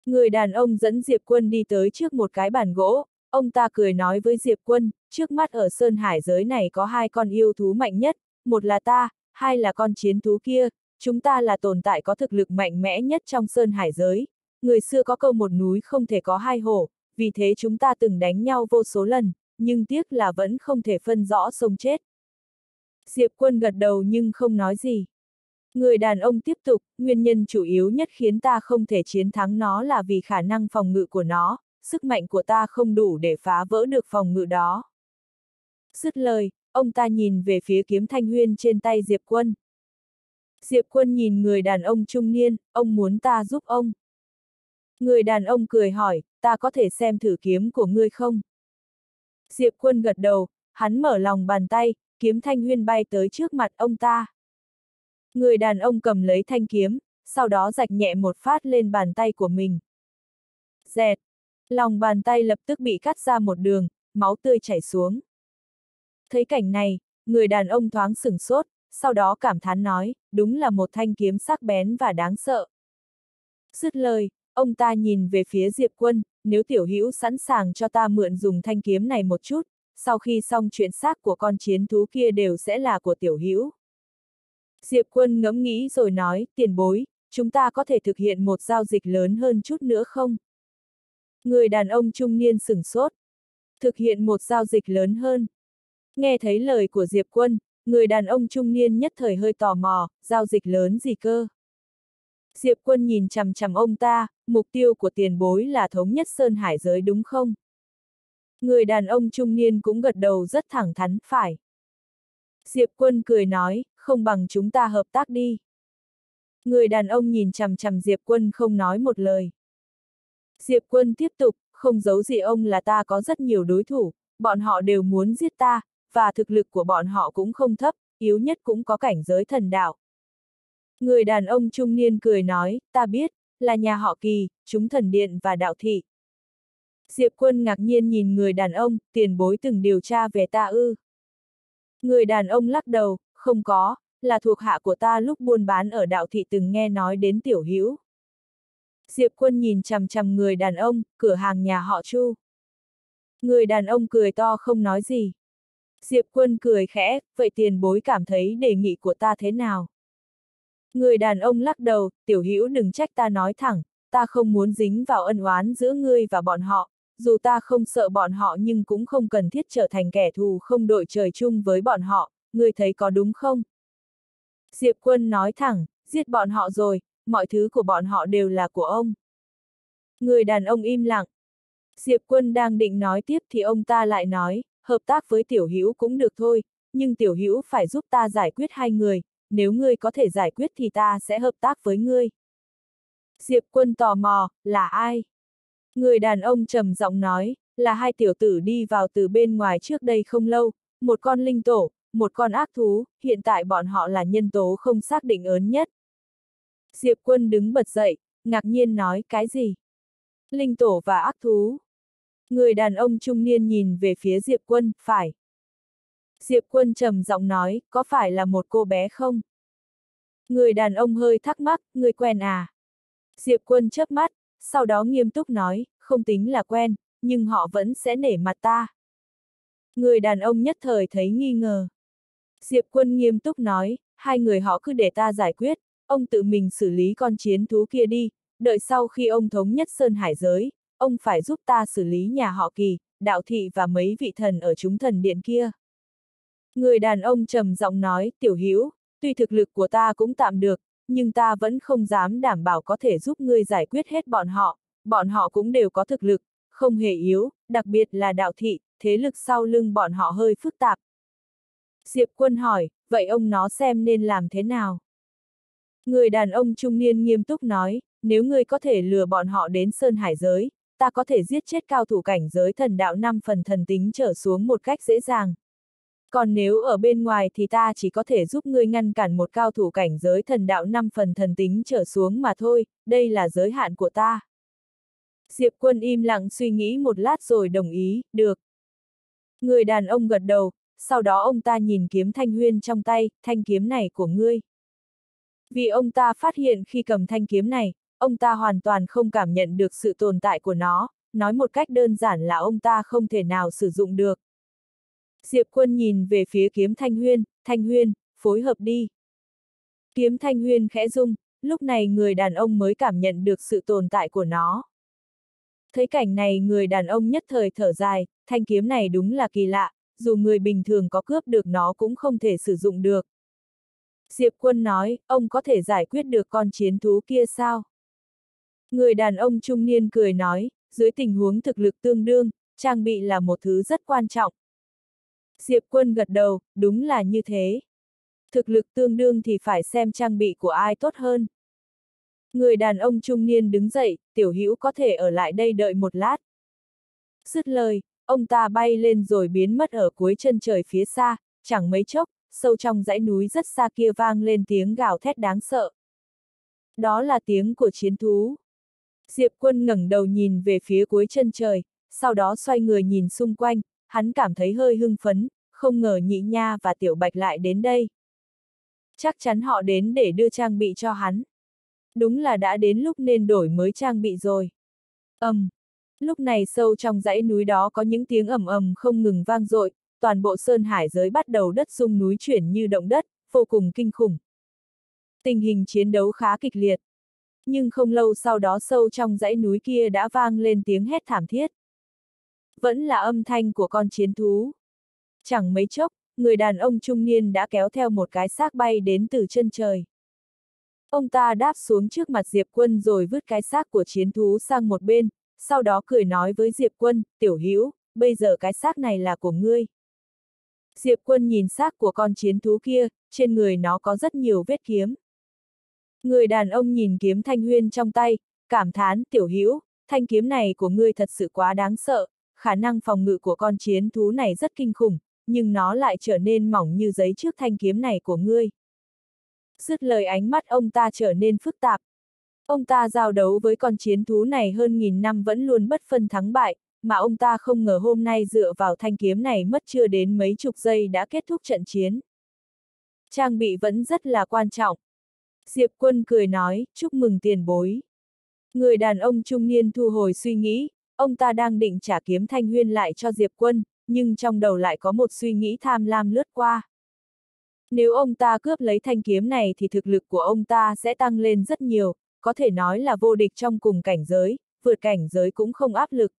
Người đàn ông dẫn Diệp Quân đi tới trước một cái bàn gỗ, ông ta cười nói với Diệp Quân, trước mắt ở Sơn Hải giới này có hai con yêu thú mạnh nhất, một là ta, hai là con chiến thú kia, chúng ta là tồn tại có thực lực mạnh mẽ nhất trong Sơn Hải giới. Người xưa có câu một núi không thể có hai hổ, vì thế chúng ta từng đánh nhau vô số lần, nhưng tiếc là vẫn không thể phân rõ sông chết. Diệp quân gật đầu nhưng không nói gì. Người đàn ông tiếp tục, nguyên nhân chủ yếu nhất khiến ta không thể chiến thắng nó là vì khả năng phòng ngự của nó, sức mạnh của ta không đủ để phá vỡ được phòng ngự đó. Dứt lời, ông ta nhìn về phía kiếm thanh huyên trên tay Diệp quân. Diệp quân nhìn người đàn ông trung niên, ông muốn ta giúp ông. Người đàn ông cười hỏi, ta có thể xem thử kiếm của ngươi không? Diệp quân gật đầu, hắn mở lòng bàn tay, kiếm thanh huyên bay tới trước mặt ông ta. Người đàn ông cầm lấy thanh kiếm, sau đó rạch nhẹ một phát lên bàn tay của mình. Dẹt! Lòng bàn tay lập tức bị cắt ra một đường, máu tươi chảy xuống. Thấy cảnh này, người đàn ông thoáng sửng sốt, sau đó cảm thán nói, đúng là một thanh kiếm sắc bén và đáng sợ. Dứt lời, ông ta nhìn về phía Diệp Quân, nếu tiểu hữu sẵn sàng cho ta mượn dùng thanh kiếm này một chút, sau khi xong chuyện xác của con chiến thú kia đều sẽ là của tiểu hữu. Diệp Quân ngẫm nghĩ rồi nói, tiền bối, chúng ta có thể thực hiện một giao dịch lớn hơn chút nữa không? Người đàn ông trung niên sửng sốt. Thực hiện một giao dịch lớn hơn. Nghe thấy lời của Diệp Quân, người đàn ông trung niên nhất thời hơi tò mò, giao dịch lớn gì cơ? Diệp Quân nhìn chằm chằm ông ta, mục tiêu của tiền bối là thống nhất Sơn Hải giới đúng không? Người đàn ông trung niên cũng gật đầu rất thẳng thắn, phải. Diệp Quân cười nói, không bằng chúng ta hợp tác đi. Người đàn ông nhìn chằm chằm Diệp Quân không nói một lời. Diệp Quân tiếp tục, không giấu gì ông là ta có rất nhiều đối thủ, bọn họ đều muốn giết ta, và thực lực của bọn họ cũng không thấp, yếu nhất cũng có cảnh giới thần đạo. Người đàn ông trung niên cười nói, ta biết, là nhà họ kỳ, chúng thần điện và đạo thị. Diệp quân ngạc nhiên nhìn người đàn ông, tiền bối từng điều tra về ta ư. Người đàn ông lắc đầu, không có, là thuộc hạ của ta lúc buôn bán ở đạo thị từng nghe nói đến tiểu hữu. Diệp quân nhìn chằm chằm người đàn ông, cửa hàng nhà họ Chu. Người đàn ông cười to không nói gì. Diệp quân cười khẽ, vậy tiền bối cảm thấy đề nghị của ta thế nào? Người đàn ông lắc đầu, tiểu hữu đừng trách ta nói thẳng, ta không muốn dính vào ân oán giữa ngươi và bọn họ, dù ta không sợ bọn họ nhưng cũng không cần thiết trở thành kẻ thù không đội trời chung với bọn họ, ngươi thấy có đúng không? Diệp quân nói thẳng, giết bọn họ rồi, mọi thứ của bọn họ đều là của ông. Người đàn ông im lặng. Diệp quân đang định nói tiếp thì ông ta lại nói, hợp tác với tiểu hữu cũng được thôi, nhưng tiểu hữu phải giúp ta giải quyết hai người, nếu ngươi có thể giải quyết thì ta sẽ hợp tác với ngươi. Diệp quân tò mò, là ai? Người đàn ông trầm giọng nói, là hai tiểu tử đi vào từ bên ngoài trước đây không lâu, một con linh tổ, một con ác thú, hiện tại bọn họ là nhân tố không xác định ớn nhất. Diệp quân đứng bật dậy, ngạc nhiên nói cái gì? Linh tổ và ác thú. Người đàn ông trung niên nhìn về phía Diệp quân, phải. Diệp quân trầm giọng nói, có phải là một cô bé không? Người đàn ông hơi thắc mắc, người quen à? Diệp quân chớp mắt, sau đó nghiêm túc nói, không tính là quen, nhưng họ vẫn sẽ nể mặt ta. Người đàn ông nhất thời thấy nghi ngờ. Diệp quân nghiêm túc nói, hai người họ cứ để ta giải quyết, ông tự mình xử lý con chiến thú kia đi, đợi sau khi ông thống nhất Sơn Hải giới, ông phải giúp ta xử lý nhà họ kỳ, đạo thị và mấy vị thần ở chúng thần điện kia. Người đàn ông trầm giọng nói, tiểu hữu tuy thực lực của ta cũng tạm được, nhưng ta vẫn không dám đảm bảo có thể giúp ngươi giải quyết hết bọn họ, bọn họ cũng đều có thực lực, không hề yếu, đặc biệt là đạo thị, thế lực sau lưng bọn họ hơi phức tạp. Diệp quân hỏi, vậy ông nó xem nên làm thế nào? Người đàn ông trung niên nghiêm túc nói, nếu ngươi có thể lừa bọn họ đến Sơn Hải giới, ta có thể giết chết cao thủ cảnh giới thần đạo năm phần thần tính trở xuống một cách dễ dàng. Còn nếu ở bên ngoài thì ta chỉ có thể giúp ngươi ngăn cản một cao thủ cảnh giới thần đạo năm phần thần tính trở xuống mà thôi, đây là giới hạn của ta. Diệp quân im lặng suy nghĩ một lát rồi đồng ý, được. Người đàn ông gật đầu, sau đó ông ta nhìn kiếm thanh huyên trong tay, thanh kiếm này của ngươi. Vì ông ta phát hiện khi cầm thanh kiếm này, ông ta hoàn toàn không cảm nhận được sự tồn tại của nó, nói một cách đơn giản là ông ta không thể nào sử dụng được. Diệp quân nhìn về phía kiếm thanh huyên, thanh huyên, phối hợp đi. Kiếm thanh huyên khẽ rung, lúc này người đàn ông mới cảm nhận được sự tồn tại của nó. Thấy cảnh này người đàn ông nhất thời thở dài, thanh kiếm này đúng là kỳ lạ, dù người bình thường có cướp được nó cũng không thể sử dụng được. Diệp quân nói, ông có thể giải quyết được con chiến thú kia sao? Người đàn ông trung niên cười nói, dưới tình huống thực lực tương đương, trang bị là một thứ rất quan trọng. Diệp quân gật đầu, đúng là như thế. Thực lực tương đương thì phải xem trang bị của ai tốt hơn. Người đàn ông trung niên đứng dậy, tiểu hữu có thể ở lại đây đợi một lát. Dứt lời, ông ta bay lên rồi biến mất ở cuối chân trời phía xa, chẳng mấy chốc, sâu trong dãy núi rất xa kia vang lên tiếng gào thét đáng sợ. Đó là tiếng của chiến thú. Diệp quân ngẩng đầu nhìn về phía cuối chân trời, sau đó xoay người nhìn xung quanh, hắn cảm thấy hơi hưng phấn, không ngờ nhị nha và tiểu bạch lại đến đây. Chắc chắn họ đến để đưa trang bị cho hắn. Đúng là đã đến lúc nên đổi mới trang bị rồi. ầm, um, Lúc này sâu trong dãy núi đó có những tiếng ầm ầm không ngừng vang dội, toàn bộ sơn hải giới bắt đầu đất rung núi chuyển như động đất, vô cùng kinh khủng. Tình hình chiến đấu khá kịch liệt. Nhưng không lâu sau đó sâu trong dãy núi kia đã vang lên tiếng hét thảm thiết. Vẫn là âm thanh của con chiến thú. Chẳng mấy chốc, người đàn ông trung niên đã kéo theo một cái xác bay đến từ chân trời. Ông ta đáp xuống trước mặt Diệp Quân rồi vứt cái xác của chiến thú sang một bên, sau đó cười nói với Diệp Quân, tiểu hữu, bây giờ cái xác này là của ngươi. Diệp Quân nhìn xác của con chiến thú kia, trên người nó có rất nhiều vết kiếm. Người đàn ông nhìn kiếm thanh huyên trong tay, cảm thán, tiểu hữu, thanh kiếm này của ngươi thật sự quá đáng sợ, khả năng phòng ngự của con chiến thú này rất kinh khủng, nhưng nó lại trở nên mỏng như giấy trước thanh kiếm này của ngươi. Dứt lời ánh mắt ông ta trở nên phức tạp. Ông ta giao đấu với con chiến thú này hơn nghìn năm vẫn luôn bất phân thắng bại, mà ông ta không ngờ hôm nay dựa vào thanh kiếm này mất chưa đến mấy chục giây đã kết thúc trận chiến. Trang bị vẫn rất là quan trọng. Diệp quân cười nói, chúc mừng tiền bối. Người đàn ông trung niên thu hồi suy nghĩ, ông ta đang định trả kiếm thanh huyên lại cho Diệp quân, nhưng trong đầu lại có một suy nghĩ tham lam lướt qua. Nếu ông ta cướp lấy thanh kiếm này thì thực lực của ông ta sẽ tăng lên rất nhiều, có thể nói là vô địch trong cùng cảnh giới, vượt cảnh giới cũng không áp lực.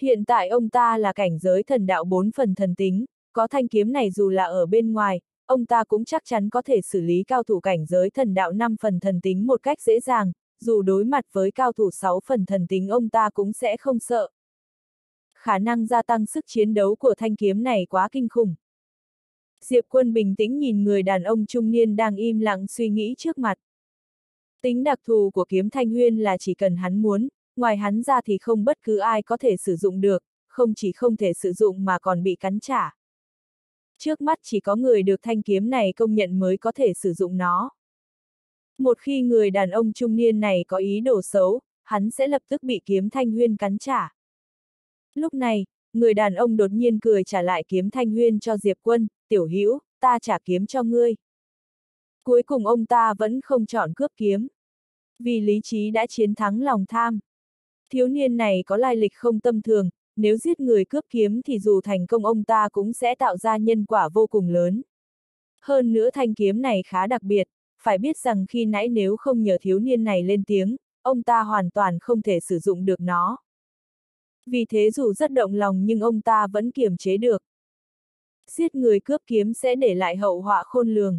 Hiện tại ông ta là cảnh giới thần đạo bốn phần thần tính, có thanh kiếm này dù là ở bên ngoài, ông ta cũng chắc chắn có thể xử lý cao thủ cảnh giới thần đạo 5 phần thần tính một cách dễ dàng, dù đối mặt với cao thủ 6 phần thần tính ông ta cũng sẽ không sợ. Khả năng gia tăng sức chiến đấu của thanh kiếm này quá kinh khủng. Diệp quân bình tĩnh nhìn người đàn ông trung niên đang im lặng suy nghĩ trước mặt. Tính đặc thù của kiếm thanh huyên là chỉ cần hắn muốn, ngoài hắn ra thì không bất cứ ai có thể sử dụng được, không chỉ không thể sử dụng mà còn bị cắn trả. Trước mắt chỉ có người được thanh kiếm này công nhận mới có thể sử dụng nó. Một khi người đàn ông trung niên này có ý đồ xấu, hắn sẽ lập tức bị kiếm thanh huyên cắn trả. Lúc này, người đàn ông đột nhiên cười trả lại kiếm thanh huyên cho Diệp Quân, tiểu hữu ta trả kiếm cho ngươi. Cuối cùng ông ta vẫn không chọn cướp kiếm. Vì lý trí đã chiến thắng lòng tham. Thiếu niên này có lai lịch không tâm thường, nếu giết người cướp kiếm thì dù thành công ông ta cũng sẽ tạo ra nhân quả vô cùng lớn. Hơn nữa thanh kiếm này khá đặc biệt, phải biết rằng khi nãy nếu không nhờ thiếu niên này lên tiếng, ông ta hoàn toàn không thể sử dụng được nó. Vì thế dù rất động lòng nhưng ông ta vẫn kiềm chế được. Giết người cướp kiếm sẽ để lại hậu họa khôn lường.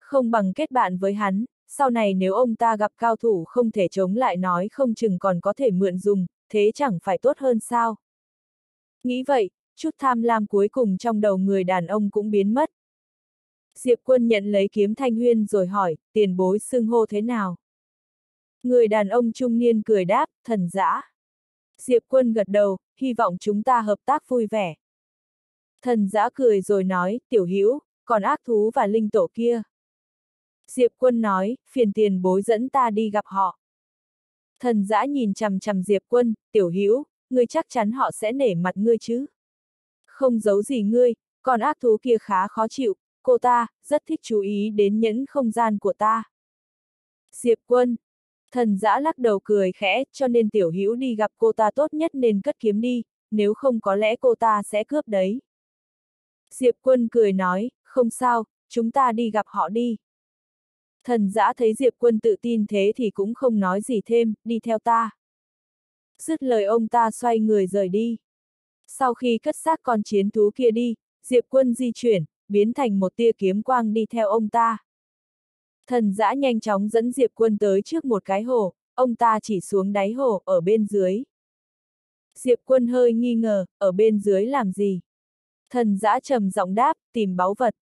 Không bằng kết bạn với hắn, sau này nếu ông ta gặp cao thủ không thể chống lại nói không chừng còn có thể mượn dùng, thế chẳng phải tốt hơn sao. Nghĩ vậy, chút tham lam cuối cùng trong đầu người đàn ông cũng biến mất. Diệp quân nhận lấy kiếm thanh huyên rồi hỏi, tiền bối xưng hô thế nào? Người đàn ông trung niên cười đáp, thần giã. Diệp quân gật đầu, hy vọng chúng ta hợp tác vui vẻ. Thần giã cười rồi nói, tiểu hữu còn ác thú và linh tổ kia. Diệp quân nói, phiền tiền bối dẫn ta đi gặp họ. Thần giã nhìn chằm chằm Diệp quân, tiểu hữu ngươi chắc chắn họ sẽ nể mặt ngươi chứ. Không giấu gì ngươi, còn ác thú kia khá khó chịu, cô ta, rất thích chú ý đến nhẫn không gian của ta. Diệp quân, thần giã lắc đầu cười khẽ, cho nên tiểu hữu đi gặp cô ta tốt nhất nên cất kiếm đi, nếu không có lẽ cô ta sẽ cướp đấy. Diệp quân cười nói, không sao, chúng ta đi gặp họ đi. Thần giã thấy Diệp quân tự tin thế thì cũng không nói gì thêm, đi theo ta. Dứt lời ông ta xoay người rời đi. Sau khi cất xác con chiến thú kia đi, Diệp quân di chuyển, biến thành một tia kiếm quang đi theo ông ta. Thần giã nhanh chóng dẫn Diệp quân tới trước một cái hồ, ông ta chỉ xuống đáy hồ, ở bên dưới. Diệp quân hơi nghi ngờ, ở bên dưới làm gì? Thần giã trầm giọng đáp, tìm báu vật.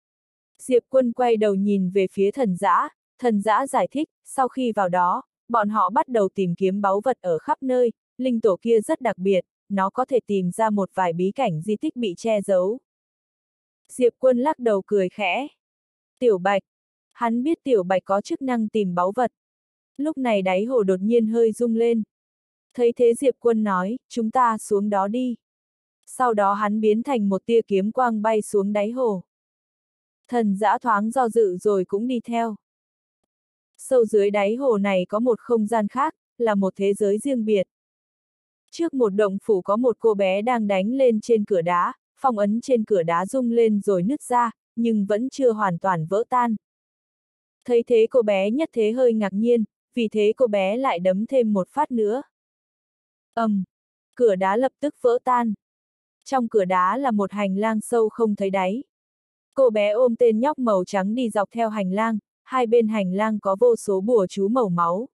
Diệp quân quay đầu nhìn về phía thần giã, thần giã giải thích, sau khi vào đó, bọn họ bắt đầu tìm kiếm báu vật ở khắp nơi, linh tổ kia rất đặc biệt, nó có thể tìm ra một vài bí cảnh di tích bị che giấu. Diệp quân lắc đầu cười khẽ. Tiểu bạch. Hắn biết tiểu bạch có chức năng tìm báu vật. Lúc này đáy hồ đột nhiên hơi rung lên. Thấy thế Diệp quân nói, chúng ta xuống đó đi. Sau đó hắn biến thành một tia kiếm quang bay xuống đáy hồ. Thần giã thoáng do dự rồi cũng đi theo. Sâu dưới đáy hồ này có một không gian khác, là một thế giới riêng biệt. Trước một động phủ có một cô bé đang đánh lên trên cửa đá, phong ấn trên cửa đá rung lên rồi nứt ra, nhưng vẫn chưa hoàn toàn vỡ tan. Thấy thế cô bé nhất thế hơi ngạc nhiên, vì thế cô bé lại đấm thêm một phát nữa. ầm, um, cửa đá lập tức vỡ tan. Trong cửa đá là một hành lang sâu không thấy đáy. Cô bé ôm tên nhóc màu trắng đi dọc theo hành lang, hai bên hành lang có vô số bùa chú màu máu.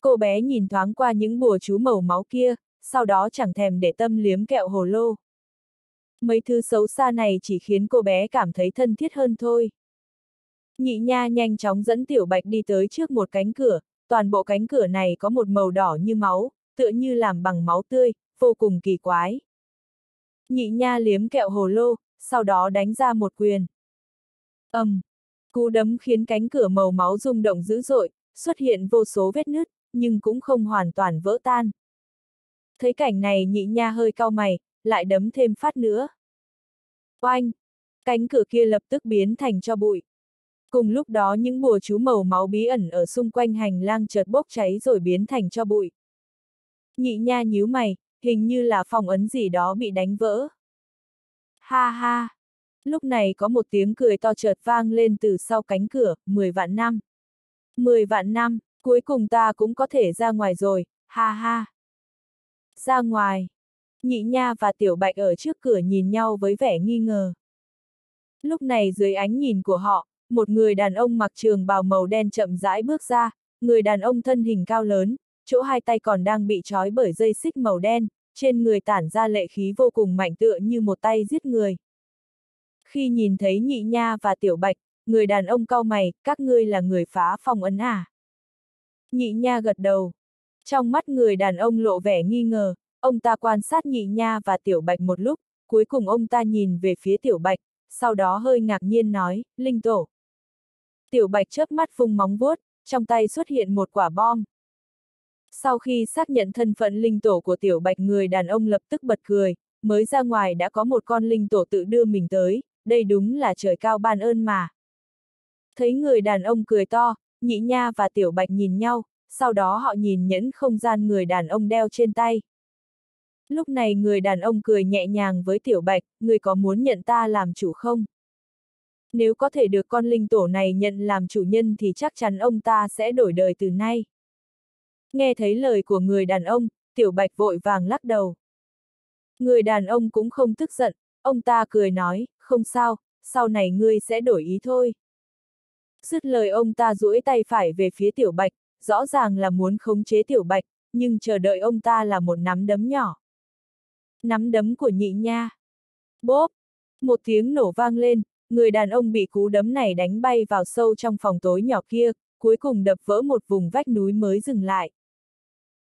Cô bé nhìn thoáng qua những bùa chú màu máu kia, sau đó chẳng thèm để tâm liếm kẹo hồ lô. Mấy thứ xấu xa này chỉ khiến cô bé cảm thấy thân thiết hơn thôi. Nhị nha nhanh chóng dẫn tiểu bạch đi tới trước một cánh cửa, toàn bộ cánh cửa này có một màu đỏ như máu, tựa như làm bằng máu tươi, vô cùng kỳ quái. Nhị nha liếm kẹo hồ lô, sau đó đánh ra một quyền. ầm, um, cú đấm khiến cánh cửa màu máu rung động dữ dội, xuất hiện vô số vết nứt, nhưng cũng không hoàn toàn vỡ tan. Thấy cảnh này nhị nha hơi cau mày, lại đấm thêm phát nữa. Oanh! Cánh cửa kia lập tức biến thành cho bụi. Cùng lúc đó những bùa chú màu máu bí ẩn ở xung quanh hành lang chợt bốc cháy rồi biến thành cho bụi. Nhị nha nhíu mày, hình như là phòng ấn gì đó bị đánh vỡ. Ha ha! Lúc này có một tiếng cười to chợt vang lên từ sau cánh cửa, 10 vạn năm. 10 vạn năm, cuối cùng ta cũng có thể ra ngoài rồi, ha ha. Ra ngoài. Nhị nha và tiểu bạch ở trước cửa nhìn nhau với vẻ nghi ngờ. Lúc này dưới ánh nhìn của họ, một người đàn ông mặc trường bào màu đen chậm rãi bước ra, người đàn ông thân hình cao lớn, chỗ hai tay còn đang bị trói bởi dây xích màu đen, trên người tản ra lệ khí vô cùng mạnh tựa như một tay giết người. Khi nhìn thấy nhị nha và tiểu bạch, người đàn ông cau mày, các ngươi là người phá phong ấn à? Nhị nha gật đầu. Trong mắt người đàn ông lộ vẻ nghi ngờ, ông ta quan sát nhị nha và tiểu bạch một lúc, cuối cùng ông ta nhìn về phía tiểu bạch, sau đó hơi ngạc nhiên nói, linh tổ. Tiểu bạch chớp mắt phung móng vuốt, trong tay xuất hiện một quả bom. Sau khi xác nhận thân phận linh tổ của tiểu bạch người đàn ông lập tức bật cười, mới ra ngoài đã có một con linh tổ tự đưa mình tới, đây đúng là trời cao ban ơn mà. Thấy người đàn ông cười to, nhị nha và tiểu bạch nhìn nhau, sau đó họ nhìn nhẫn không gian người đàn ông đeo trên tay. Lúc này người đàn ông cười nhẹ nhàng với tiểu bạch, người có muốn nhận ta làm chủ không? Nếu có thể được con linh tổ này nhận làm chủ nhân thì chắc chắn ông ta sẽ đổi đời từ nay. Nghe thấy lời của người đàn ông, tiểu bạch vội vàng lắc đầu. Người đàn ông cũng không tức giận, ông ta cười nói, không sao, sau này ngươi sẽ đổi ý thôi. Dứt lời ông ta duỗi tay phải về phía tiểu bạch, rõ ràng là muốn khống chế tiểu bạch, nhưng chờ đợi ông ta là một nắm đấm nhỏ. Nắm đấm của nhị nha. Bốp! Một tiếng nổ vang lên, người đàn ông bị cú đấm này đánh bay vào sâu trong phòng tối nhỏ kia, cuối cùng đập vỡ một vùng vách núi mới dừng lại.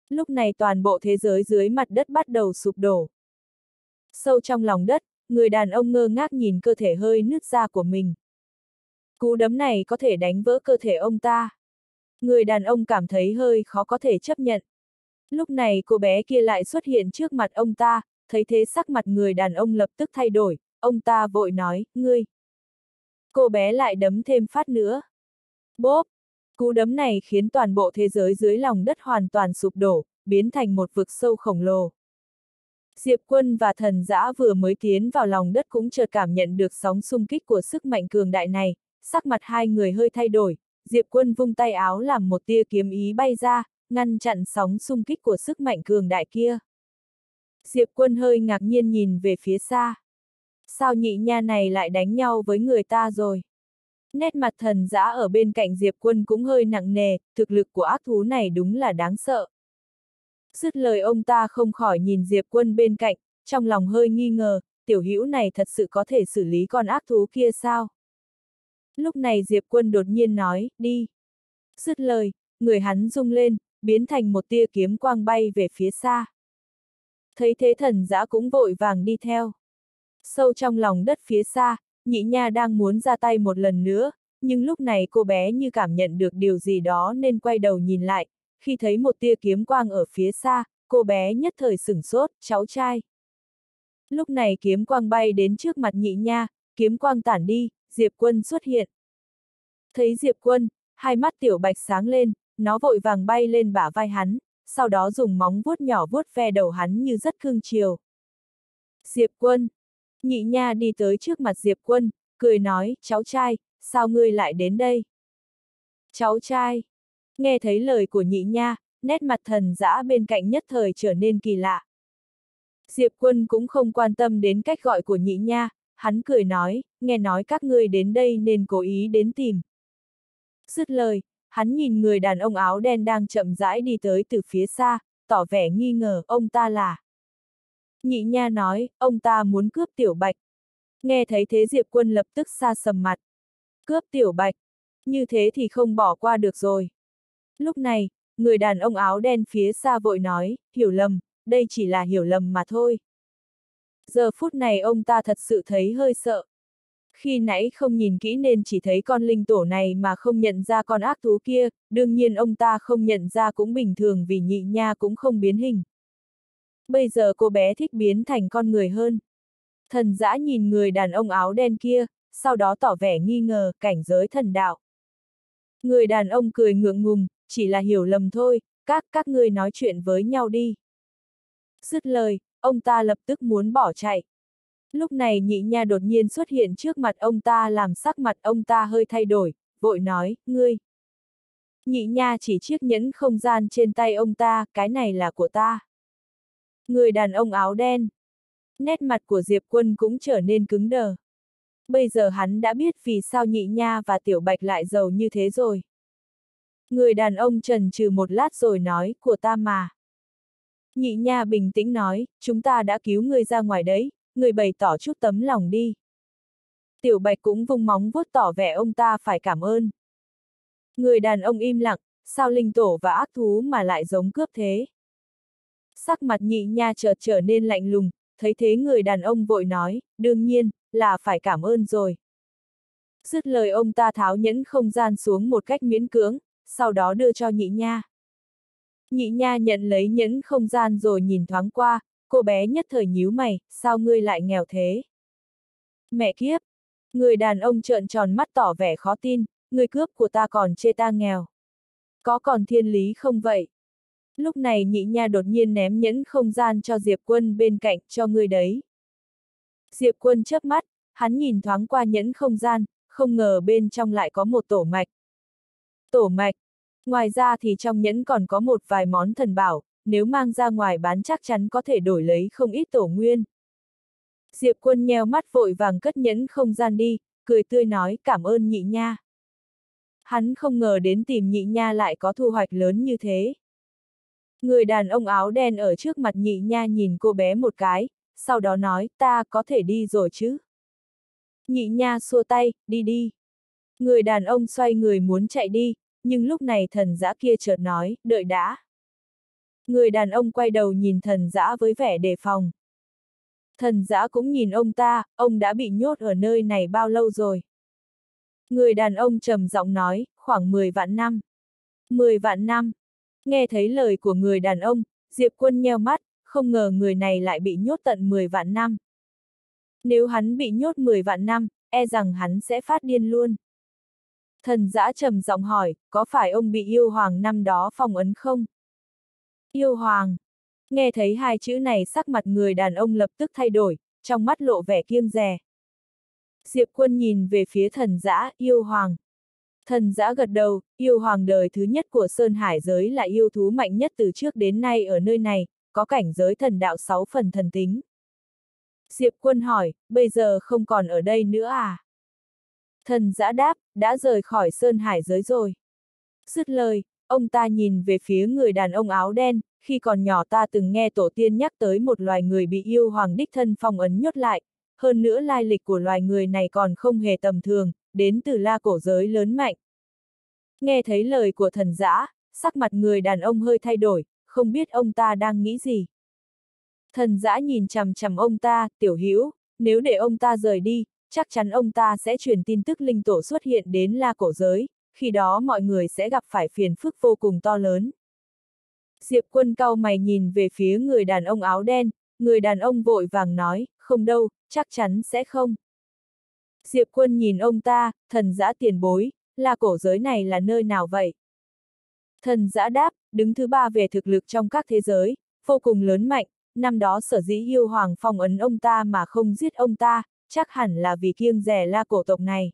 Lúc này toàn bộ thế giới dưới mặt đất bắt đầu sụp đổ. Sâu trong lòng đất, người đàn ông ngơ ngác nhìn cơ thể hơi nứt ra của mình. Cú đấm này có thể đánh vỡ cơ thể ông ta. Người đàn ông cảm thấy hơi khó có thể chấp nhận. Lúc này cô bé kia lại xuất hiện trước mặt ông ta, thấy thế sắc mặt người đàn ông lập tức thay đổi, ông ta vội nói, ngươi. Cô bé lại đấm thêm phát nữa. Bốp! Cú đấm này khiến toàn bộ thế giới dưới lòng đất hoàn toàn sụp đổ, biến thành một vực sâu khổng lồ. Diệp quân và thần giã vừa mới tiến vào lòng đất cũng chợt cảm nhận được sóng xung kích của sức mạnh cường đại này, sắc mặt hai người hơi thay đổi, Diệp quân vung tay áo làm một tia kiếm ý bay ra, ngăn chặn sóng xung kích của sức mạnh cường đại kia. Diệp quân hơi ngạc nhiên nhìn về phía xa. Sao nhị nha này lại đánh nhau với người ta rồi? Nét mặt thần giã ở bên cạnh Diệp quân cũng hơi nặng nề, thực lực của ác thú này đúng là đáng sợ. Dứt lời ông ta không khỏi nhìn Diệp quân bên cạnh, trong lòng hơi nghi ngờ, tiểu hữu này thật sự có thể xử lý con ác thú kia sao? Lúc này Diệp quân đột nhiên nói, đi. Dứt lời, người hắn rung lên, biến thành một tia kiếm quang bay về phía xa. Thấy thế thần giã cũng vội vàng đi theo. Sâu trong lòng đất phía xa, nhị nha đang muốn ra tay một lần nữa, nhưng lúc này cô bé như cảm nhận được điều gì đó nên quay đầu nhìn lại, khi thấy một tia kiếm quang ở phía xa, cô bé nhất thời sửng sốt, cháu trai. Lúc này kiếm quang bay đến trước mặt nhị nha, kiếm quang tản đi, Diệp Quân xuất hiện. Thấy Diệp Quân, hai mắt tiểu bạch sáng lên, nó vội vàng bay lên bả vai hắn, sau đó dùng móng vuốt nhỏ vuốt ve đầu hắn như rất cương chiều. Diệp Quân. Nhị nha đi tới trước mặt Diệp Quân, cười nói, cháu trai, sao ngươi lại đến đây? Cháu trai. Nghe thấy lời của nhị nha, nét mặt thần dã bên cạnh nhất thời trở nên kỳ lạ. Diệp Quân cũng không quan tâm đến cách gọi của nhị nha, hắn cười nói, nghe nói các ngươi đến đây nên cố ý đến tìm. Dứt lời, hắn nhìn người đàn ông áo đen đang chậm rãi đi tới từ phía xa, tỏ vẻ nghi ngờ ông ta là. Nhị nha nói, ông ta muốn cướp tiểu bạch. Nghe thấy thế Diệp Quân lập tức xa sầm mặt. Cướp tiểu bạch. Như thế thì không bỏ qua được rồi. Lúc này, người đàn ông áo đen phía xa vội nói, hiểu lầm, đây chỉ là hiểu lầm mà thôi. Giờ phút này ông ta thật sự thấy hơi sợ. Khi nãy không nhìn kỹ nên chỉ thấy con linh tổ này mà không nhận ra con ác thú kia, đương nhiên ông ta không nhận ra cũng bình thường vì nhị nha cũng không biến hình. Bây giờ cô bé thích biến thành con người hơn. Thần giã nhìn người đàn ông áo đen kia, sau đó tỏ vẻ nghi ngờ, cảnh giới thần đạo. Người đàn ông cười ngượng ngùng, chỉ là hiểu lầm thôi, các các ngươi nói chuyện với nhau đi. Dứt lời, ông ta lập tức muốn bỏ chạy. Lúc này nhị nha đột nhiên xuất hiện trước mặt ông ta làm sắc mặt ông ta hơi thay đổi, vội nói, ngươi. Nhị nha chỉ chiếc nhẫn không gian trên tay ông ta, cái này là của ta. Người đàn ông áo đen. Nét mặt của Diệp Quân cũng trở nên cứng đờ. Bây giờ hắn đã biết vì sao nhị nha và tiểu bạch lại giàu như thế rồi. Người đàn ông trần trừ một lát rồi nói, của ta mà. Nhị nha bình tĩnh nói, chúng ta đã cứu người ra ngoài đấy, người bày tỏ chút tấm lòng đi. Tiểu bạch cũng vung móng vuốt tỏ vẻ ông ta phải cảm ơn. Người đàn ông im lặng, sao linh tổ và ác thú mà lại giống cướp thế? Sắc mặt nhị nha chợt trở nên lạnh lùng, thấy thế người đàn ông vội nói, đương nhiên, là phải cảm ơn rồi. Dứt lời ông ta tháo nhẫn không gian xuống một cách miễn cưỡng, sau đó đưa cho nhị nha. Nhị nha nhận lấy nhẫn không gian rồi nhìn thoáng qua, cô bé nhất thời nhíu mày, sao ngươi lại nghèo thế? Mẹ kiếp! Người đàn ông trợn tròn mắt tỏ vẻ khó tin, người cướp của ta còn chê ta nghèo. Có còn thiên lý không vậy? Lúc này nhị nha đột nhiên ném nhẫn không gian cho Diệp Quân bên cạnh, cho người đấy. Diệp Quân chớp mắt, hắn nhìn thoáng qua nhẫn không gian, không ngờ bên trong lại có một tổ mạch. Tổ mạch. Ngoài ra thì trong nhẫn còn có một vài món thần bảo, nếu mang ra ngoài bán chắc chắn có thể đổi lấy không ít tổ nguyên. Diệp quân nheo mắt vội vàng cất nhẫn không gian đi, cười tươi nói cảm ơn nhị nha. Hắn không ngờ đến tìm nhị nha lại có thu hoạch lớn như thế. Người đàn ông áo đen ở trước mặt nhị nha nhìn cô bé một cái, sau đó nói ta có thể đi rồi chứ. Nhị nha xua tay, đi đi. Người đàn ông xoay người muốn chạy đi, nhưng lúc này thần giã kia chợt nói, đợi đã. Người đàn ông quay đầu nhìn thần giã với vẻ đề phòng. Thần giã cũng nhìn ông ta, ông đã bị nhốt ở nơi này bao lâu rồi? Người đàn ông trầm giọng nói, khoảng 10 vạn năm. 10 vạn năm. Nghe thấy lời của người đàn ông, Diệp Quân nheo mắt, không ngờ người này lại bị nhốt tận 10 vạn năm. Nếu hắn bị nhốt 10 vạn năm, e rằng hắn sẽ phát điên luôn. Thần giã trầm giọng hỏi, có phải ông bị yêu hoàng năm đó phong ấn không? Yêu hoàng. Nghe thấy hai chữ này sắc mặt người đàn ông lập tức thay đổi, trong mắt lộ vẻ kiêng rè. Diệp quân nhìn về phía thần giã, yêu hoàng. Thần giã gật đầu, yêu hoàng đời thứ nhất của Sơn Hải giới là yêu thú mạnh nhất từ trước đến nay ở nơi này, có cảnh giới thần đạo sáu phần thần tính. Diệp quân hỏi, bây giờ không còn ở đây nữa à? Thần giã đáp, đã rời khỏi Sơn Hải giới rồi. Dứt lời, ông ta nhìn về phía người đàn ông áo đen, khi còn nhỏ ta từng nghe tổ tiên nhắc tới một loài người bị yêu hoàng đích thân phong ấn nhốt lại, hơn nữa lai lịch của loài người này còn không hề tầm thường, đến từ la cổ giới lớn mạnh. Nghe thấy lời của thần giã, sắc mặt người đàn ông hơi thay đổi, không biết ông ta đang nghĩ gì. Thần giã nhìn chằm chằm ông ta, tiểu hữu nếu để ông ta rời đi, chắc chắn ông ta sẽ truyền tin tức linh tổ xuất hiện đến la cổ giới, khi đó mọi người sẽ gặp phải phiền phức vô cùng to lớn. Diệp quân cau mày nhìn về phía người đàn ông áo đen, người đàn ông vội vàng nói, không đâu, chắc chắn sẽ không. Diệp quân nhìn ông ta, thần giã tiền bối, là cổ giới này là nơi nào vậy? Thần giã đáp, đứng thứ ba về thực lực trong các thế giới, vô cùng lớn mạnh, năm đó sở dĩ yêu hoàng phong ấn ông ta mà không giết ông ta, chắc hẳn là vì kiêng rẻ la cổ tộc này.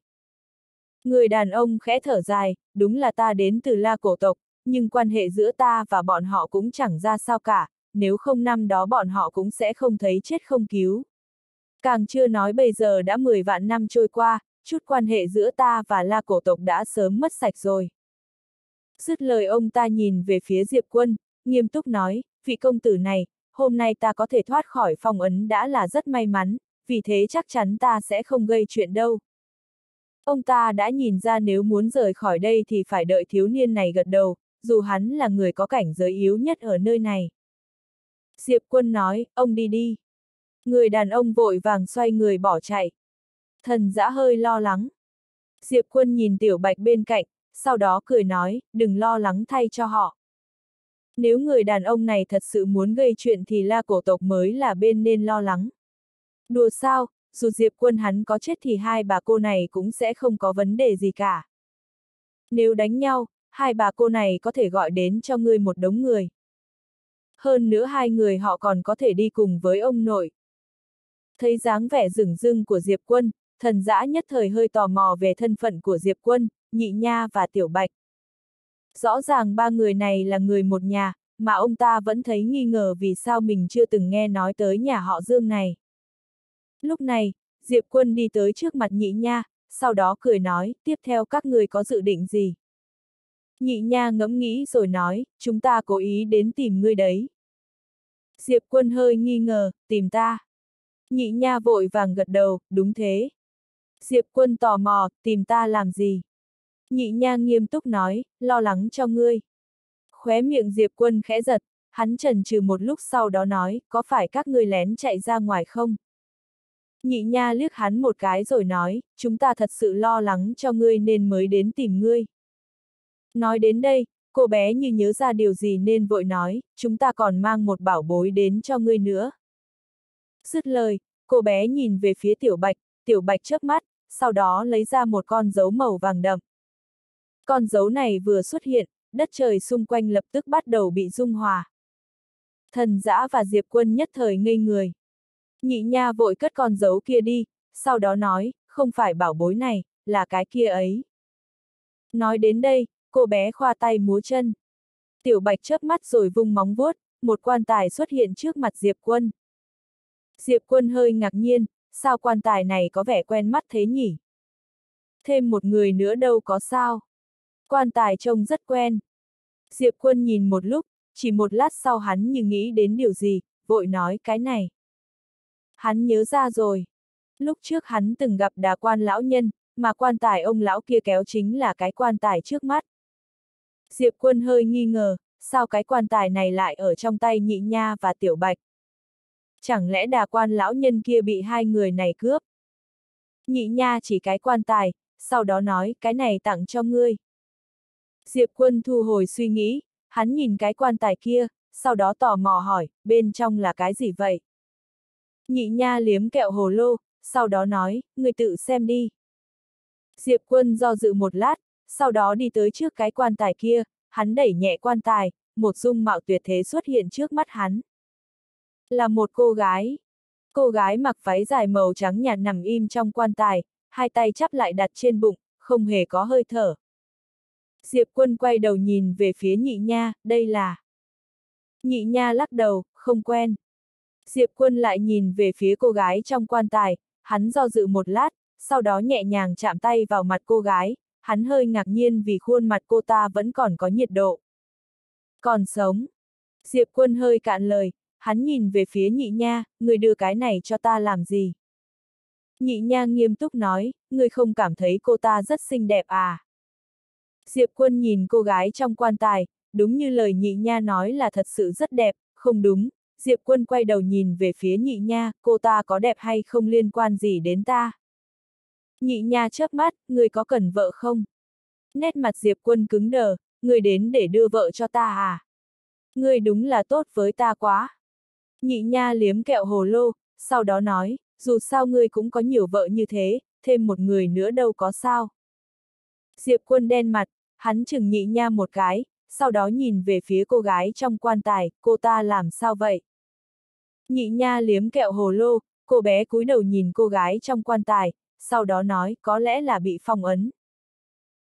Người đàn ông khẽ thở dài, đúng là ta đến từ la cổ tộc, nhưng quan hệ giữa ta và bọn họ cũng chẳng ra sao cả, nếu không năm đó bọn họ cũng sẽ không thấy chết không cứu. Càng chưa nói bây giờ đã 10 vạn năm trôi qua, chút quan hệ giữa ta và la cổ tộc đã sớm mất sạch rồi. Dứt lời ông ta nhìn về phía Diệp Quân, nghiêm túc nói, vị công tử này, hôm nay ta có thể thoát khỏi phong ấn đã là rất may mắn, vì thế chắc chắn ta sẽ không gây chuyện đâu. Ông ta đã nhìn ra nếu muốn rời khỏi đây thì phải đợi thiếu niên này gật đầu, dù hắn là người có cảnh giới yếu nhất ở nơi này. Diệp quân nói, ông đi đi. Người đàn ông vội vàng xoay người bỏ chạy. Thần giã hơi lo lắng. Diệp quân nhìn tiểu bạch bên cạnh, sau đó cười nói, đừng lo lắng thay cho họ. Nếu người đàn ông này thật sự muốn gây chuyện thì la cổ tộc mới là bên nên lo lắng. Đùa sao, dù Diệp quân hắn có chết thì hai bà cô này cũng sẽ không có vấn đề gì cả. Nếu đánh nhau, hai bà cô này có thể gọi đến cho ngươi một đống người. Hơn nữa hai người họ còn có thể đi cùng với ông nội. Thấy dáng vẻ rừng rưng của Diệp quân, thần dã nhất thời hơi tò mò về thân phận của Diệp quân, nhị nha và tiểu bạch. Rõ ràng ba người này là người một nhà, mà ông ta vẫn thấy nghi ngờ vì sao mình chưa từng nghe nói tới nhà họ Dương này. Lúc này, Diệp Quân đi tới trước mặt nhị nha, sau đó cười nói, tiếp theo các người có dự định gì? Nhị nha ngẫm nghĩ rồi nói, chúng ta cố ý đến tìm ngươi đấy. Diệp Quân hơi nghi ngờ, tìm ta. Nhị nha vội vàng gật đầu, đúng thế. Diệp Quân tò mò, tìm ta làm gì? Nhị nha nghiêm túc nói, lo lắng cho ngươi. Khóe miệng Diệp Quân khẽ giật, hắn trần trừ một lúc sau đó nói, có phải các ngươi lén chạy ra ngoài không? Nhị nha liếc hắn một cái rồi nói, chúng ta thật sự lo lắng cho ngươi nên mới đến tìm ngươi. Nói đến đây, cô bé như nhớ ra điều gì nên vội nói, chúng ta còn mang một bảo bối đến cho ngươi nữa. Dứt lời, cô bé nhìn về phía tiểu bạch, tiểu bạch chớp mắt, sau đó lấy ra một con dấu màu vàng đậm. Con dấu này vừa xuất hiện, đất trời xung quanh lập tức bắt đầu bị dung hòa. Thần giã và Diệp quân nhất thời ngây người. Nhị nha vội cất con dấu kia đi, sau đó nói, không phải bảo bối này, là cái kia ấy. Nói đến đây, cô bé khoa tay múa chân. Tiểu bạch chớp mắt rồi vung móng vuốt, một quan tài xuất hiện trước mặt Diệp quân. Diệp quân hơi ngạc nhiên, sao quan tài này có vẻ quen mắt thế nhỉ? Thêm một người nữa đâu có sao. Quan tài trông rất quen. Diệp quân nhìn một lúc, chỉ một lát sau hắn như nghĩ đến điều gì, vội nói cái này. Hắn nhớ ra rồi. Lúc trước hắn từng gặp đà quan lão nhân, mà quan tài ông lão kia kéo chính là cái quan tài trước mắt. Diệp quân hơi nghi ngờ, sao cái quan tài này lại ở trong tay nhị nha và tiểu bạch? Chẳng lẽ đà quan lão nhân kia bị hai người này cướp? Nhị nha chỉ cái quan tài, sau đó nói, cái này tặng cho ngươi. Diệp quân thu hồi suy nghĩ, hắn nhìn cái quan tài kia, sau đó tò mò hỏi, bên trong là cái gì vậy? Nhị nha liếm kẹo hồ lô, sau đó nói, người tự xem đi. Diệp quân do dự một lát, sau đó đi tới trước cái quan tài kia, hắn đẩy nhẹ quan tài, một dung mạo tuyệt thế xuất hiện trước mắt hắn. Là một cô gái. Cô gái mặc váy dài màu trắng nhạt nằm im trong quan tài, hai tay chắp lại đặt trên bụng, không hề có hơi thở. Diệp quân quay đầu nhìn về phía nhị nha, đây là... Nhị nha lắc đầu, không quen. Diệp quân lại nhìn về phía cô gái trong quan tài, hắn do dự một lát, sau đó nhẹ nhàng chạm tay vào mặt cô gái, hắn hơi ngạc nhiên vì khuôn mặt cô ta vẫn còn có nhiệt độ. Còn sống. Diệp quân hơi cạn lời, hắn nhìn về phía nhị nha, người đưa cái này cho ta làm gì? Nhị nha nghiêm túc nói, người không cảm thấy cô ta rất xinh đẹp à? Diệp quân nhìn cô gái trong quan tài, đúng như lời nhị nha nói là thật sự rất đẹp, không đúng, Diệp quân quay đầu nhìn về phía nhị nha, cô ta có đẹp hay không liên quan gì đến ta? Nhị nha chớp mắt, người có cần vợ không? Nét mặt Diệp quân cứng đờ, người đến để đưa vợ cho ta à? Người đúng là tốt với ta quá. Nhị nha liếm kẹo hồ lô, sau đó nói, dù sao ngươi cũng có nhiều vợ như thế, thêm một người nữa đâu có sao. Diệp quân đen mặt, hắn chừng nhị nha một cái, sau đó nhìn về phía cô gái trong quan tài, cô ta làm sao vậy? Nhị nha liếm kẹo hồ lô, cô bé cúi đầu nhìn cô gái trong quan tài, sau đó nói, có lẽ là bị phong ấn.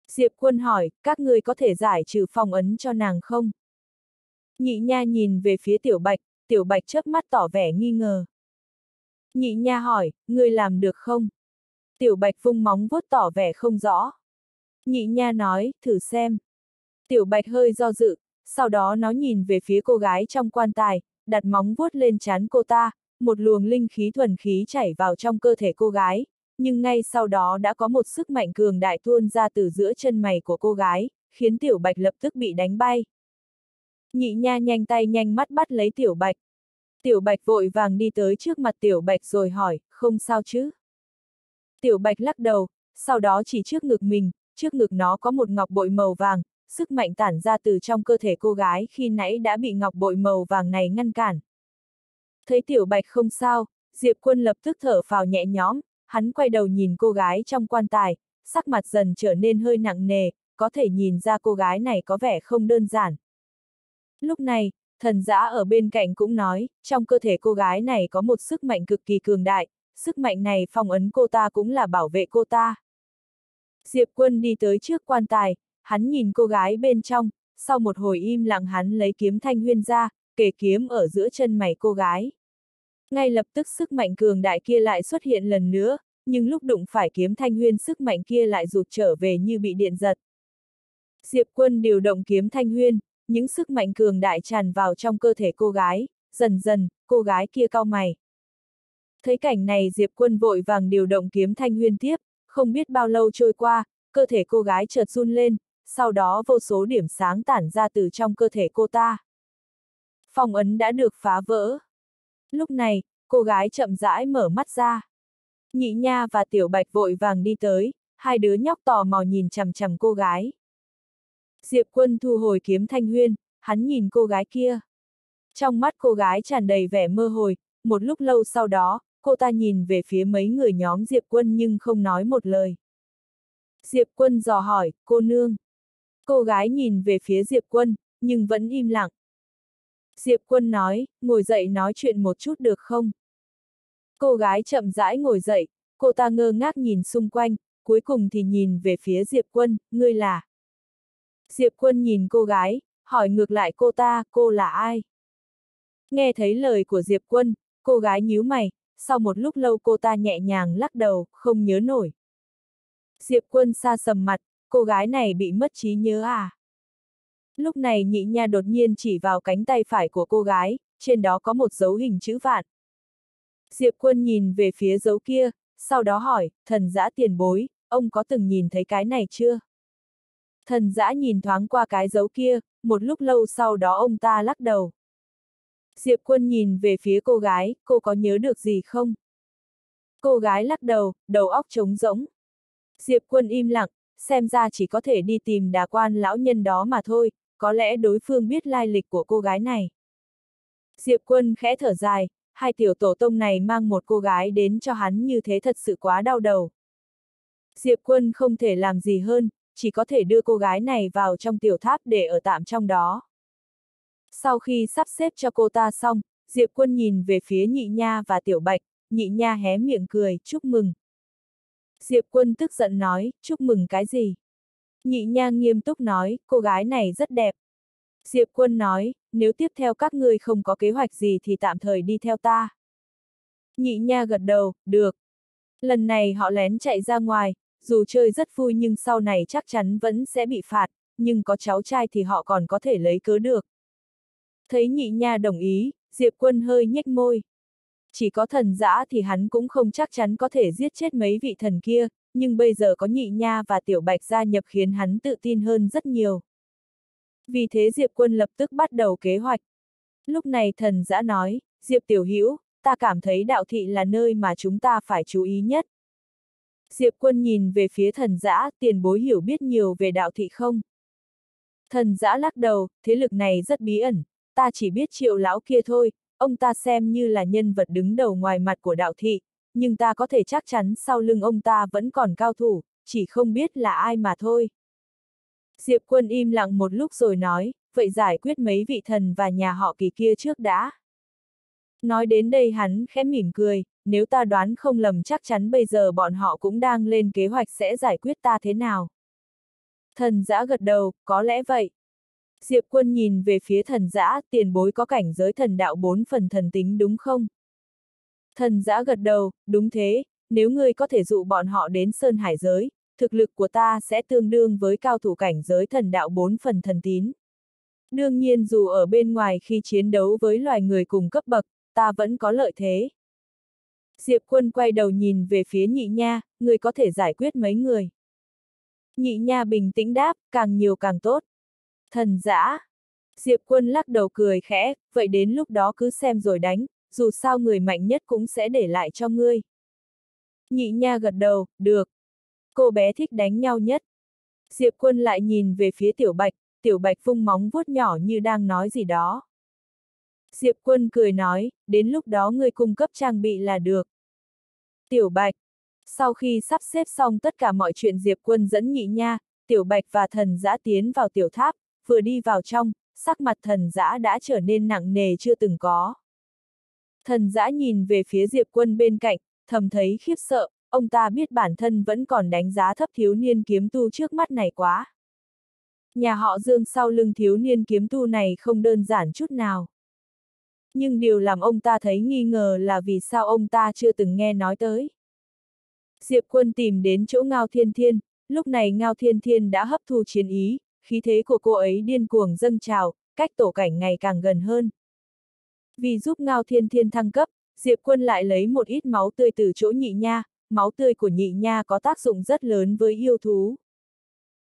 Diệp quân hỏi, các người có thể giải trừ phong ấn cho nàng không? Nhị nha nhìn về phía tiểu bạch, tiểu bạch chớp mắt tỏ vẻ nghi ngờ. Nhị nha hỏi, người làm được không? Tiểu bạch vung móng vuốt tỏ vẻ không rõ. Nhị nha nói, thử xem. Tiểu bạch hơi do dự, sau đó nó nhìn về phía cô gái trong quan tài, đặt móng vuốt lên chán cô ta, một luồng linh khí thuần khí chảy vào trong cơ thể cô gái, nhưng ngay sau đó đã có một sức mạnh cường đại tuôn ra từ giữa chân mày của cô gái, khiến tiểu bạch lập tức bị đánh bay. Nhị nha nhanh tay nhanh mắt bắt lấy tiểu bạch. Tiểu bạch vội vàng đi tới trước mặt tiểu bạch rồi hỏi, không sao chứ? Tiểu bạch lắc đầu, sau đó chỉ trước ngực mình, trước ngực nó có một ngọc bội màu vàng, sức mạnh tản ra từ trong cơ thể cô gái khi nãy đã bị ngọc bội màu vàng này ngăn cản. Thấy tiểu bạch không sao, Diệp quân lập tức thở phào nhẹ nhõm, hắn quay đầu nhìn cô gái trong quan tài, sắc mặt dần trở nên hơi nặng nề, có thể nhìn ra cô gái này có vẻ không đơn giản. Lúc này, thần giã ở bên cạnh cũng nói, trong cơ thể cô gái này có một sức mạnh cực kỳ cường đại, sức mạnh này phong ấn cô ta cũng là bảo vệ cô ta. Diệp quân đi tới trước quan tài, hắn nhìn cô gái bên trong, sau một hồi im lặng hắn lấy kiếm thanh huyên ra, kể kiếm ở giữa chân mày cô gái. Ngay lập tức sức mạnh cường đại kia lại xuất hiện lần nữa, nhưng lúc đụng phải kiếm thanh huyên sức mạnh kia lại rụt trở về như bị điện giật. Diệp quân điều động kiếm thanh huyên, những sức mạnh cường đại tràn vào trong cơ thể cô gái, dần dần, cô gái kia cau mày. Thấy cảnh này Diệp quân vội vàng điều động kiếm thanh huyên tiếp, không biết bao lâu trôi qua, cơ thể cô gái chợt run lên, sau đó vô số điểm sáng tản ra từ trong cơ thể cô ta. Phòng ấn đã được phá vỡ. Lúc này, cô gái chậm rãi mở mắt ra. Nhị Nha và Tiểu Bạch vội vàng đi tới, hai đứa nhóc tò mò nhìn chằm chằm cô gái. Diệp quân thu hồi kiếm thanh huyên, hắn nhìn cô gái kia. Trong mắt cô gái tràn đầy vẻ mơ hồi, một lúc lâu sau đó, cô ta nhìn về phía mấy người nhóm Diệp quân nhưng không nói một lời. Diệp quân dò hỏi, cô nương. Cô gái nhìn về phía Diệp quân, nhưng vẫn im lặng. Diệp quân nói, ngồi dậy nói chuyện một chút được không? Cô gái chậm rãi ngồi dậy, cô ta ngơ ngác nhìn xung quanh, cuối cùng thì nhìn về phía Diệp quân, ngươi là. Diệp quân nhìn cô gái, hỏi ngược lại cô ta, cô là ai? Nghe thấy lời của Diệp quân, cô gái nhíu mày, sau một lúc lâu cô ta nhẹ nhàng lắc đầu, không nhớ nổi. Diệp quân xa sầm mặt, cô gái này bị mất trí nhớ à? Lúc này nhị nha đột nhiên chỉ vào cánh tay phải của cô gái, trên đó có một dấu hình chữ vạn. Diệp quân nhìn về phía dấu kia, sau đó hỏi, thần giã tiền bối, ông có từng nhìn thấy cái này chưa? Thần giã nhìn thoáng qua cái dấu kia, một lúc lâu sau đó ông ta lắc đầu. Diệp quân nhìn về phía cô gái, cô có nhớ được gì không? Cô gái lắc đầu, đầu óc trống rỗng. Diệp quân im lặng, xem ra chỉ có thể đi tìm đà quan lão nhân đó mà thôi, có lẽ đối phương biết lai lịch của cô gái này. Diệp quân khẽ thở dài, hai tiểu tổ tông này mang một cô gái đến cho hắn như thế thật sự quá đau đầu. Diệp quân không thể làm gì hơn, chỉ có thể đưa cô gái này vào trong tiểu tháp để ở tạm trong đó. Sau khi sắp xếp cho cô ta xong, Diệp quân nhìn về phía nhị nha và tiểu bạch, nhị nha hé miệng cười, chúc mừng. Diệp quân tức giận nói, chúc mừng cái gì? Nhị nha nghiêm túc nói, cô gái này rất đẹp. Diệp quân nói, nếu tiếp theo các ngươi không có kế hoạch gì thì tạm thời đi theo ta. Nhị nha gật đầu, được. Lần này họ lén chạy ra ngoài, dù chơi rất vui nhưng sau này chắc chắn vẫn sẽ bị phạt, nhưng có cháu trai thì họ còn có thể lấy cớ được. Thấy nhị nha đồng ý, Diệp quân hơi nhếch môi. Chỉ có thần dã thì hắn cũng không chắc chắn có thể giết chết mấy vị thần kia, nhưng bây giờ có nhị nha và tiểu bạch gia nhập khiến hắn tự tin hơn rất nhiều. Vì thế Diệp quân lập tức bắt đầu kế hoạch. Lúc này thần dã nói, Diệp tiểu hữu ta cảm thấy đạo thị là nơi mà chúng ta phải chú ý nhất. Diệp quân nhìn về phía thần dã tiền bối hiểu biết nhiều về đạo thị không? Thần dã lắc đầu, thế lực này rất bí ẩn, ta chỉ biết triệu lão kia thôi, ông ta xem như là nhân vật đứng đầu ngoài mặt của đạo thị, nhưng ta có thể chắc chắn sau lưng ông ta vẫn còn cao thủ, chỉ không biết là ai mà thôi. Diệp quân im lặng một lúc rồi nói, vậy giải quyết mấy vị thần và nhà họ kỳ kia trước đã. Nói đến đây hắn khẽ mỉm cười, nếu ta đoán không lầm chắc chắn bây giờ bọn họ cũng đang lên kế hoạch sẽ giải quyết ta thế nào. Thần giã gật đầu, có lẽ vậy. Diệp quân nhìn về phía thần giã, tiền bối có cảnh giới thần đạo bốn phần thần tính đúng không? Thần giã gật đầu, đúng thế, nếu ngươi có thể dụ bọn họ đến Sơn Hải giới, thực lực của ta sẽ tương đương với cao thủ cảnh giới thần đạo bốn phần thần tín. Đương nhiên dù ở bên ngoài khi chiến đấu với loài người cùng cấp bậc, ta vẫn có lợi thế. Diệp quân quay đầu nhìn về phía nhị nha, người có thể giải quyết mấy người. Nhị nha bình tĩnh đáp, càng nhiều càng tốt. Thần giã. Diệp quân lắc đầu cười khẽ, vậy đến lúc đó cứ xem rồi đánh, dù sao người mạnh nhất cũng sẽ để lại cho ngươi. Nhị nha gật đầu, được. Cô bé thích đánh nhau nhất. Diệp quân lại nhìn về phía tiểu bạch, tiểu bạch phung móng vuốt nhỏ như đang nói gì đó. Diệp quân cười nói, đến lúc đó người cung cấp trang bị là được. Tiểu bạch. Sau khi sắp xếp xong tất cả mọi chuyện Diệp quân dẫn nhị nha, tiểu bạch và thần giã tiến vào tiểu tháp, vừa đi vào trong, sắc mặt thần giã đã trở nên nặng nề chưa từng có. Thần giã nhìn về phía Diệp quân bên cạnh, thầm thấy khiếp sợ, ông ta biết bản thân vẫn còn đánh giá thấp thiếu niên kiếm tu trước mắt này quá. Nhà họ Dương sau lưng thiếu niên kiếm tu này không đơn giản chút nào. Nhưng điều làm ông ta thấy nghi ngờ là vì sao ông ta chưa từng nghe nói tới. Diệp quân tìm đến chỗ Ngao Thiên Thiên, lúc này Ngao Thiên Thiên đã hấp thu chiến ý, khí thế của cô ấy điên cuồng dâng trào, cách tổ cảnh ngày càng gần hơn. Vì giúp Ngao Thiên Thiên thăng cấp, Diệp Quân lại lấy một ít máu tươi từ chỗ nhị nha, máu tươi của nhị nha có tác dụng rất lớn với yêu thú.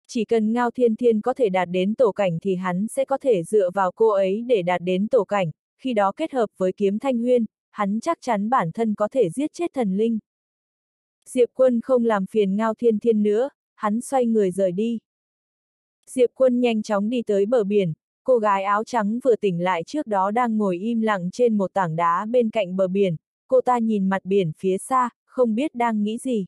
Chỉ cần Ngao Thiên Thiên có thể đạt đến tổ cảnh thì hắn sẽ có thể dựa vào cô ấy để đạt đến tổ cảnh, khi đó kết hợp với kiếm thanh huyên, hắn chắc chắn bản thân có thể giết chết thần linh. Diệp quân không làm phiền Ngao Thiên Thiên nữa, hắn xoay người rời đi. Diệp quân nhanh chóng đi tới bờ biển, cô gái áo trắng vừa tỉnh lại trước đó đang ngồi im lặng trên một tảng đá bên cạnh bờ biển, cô ta nhìn mặt biển phía xa, không biết đang nghĩ gì.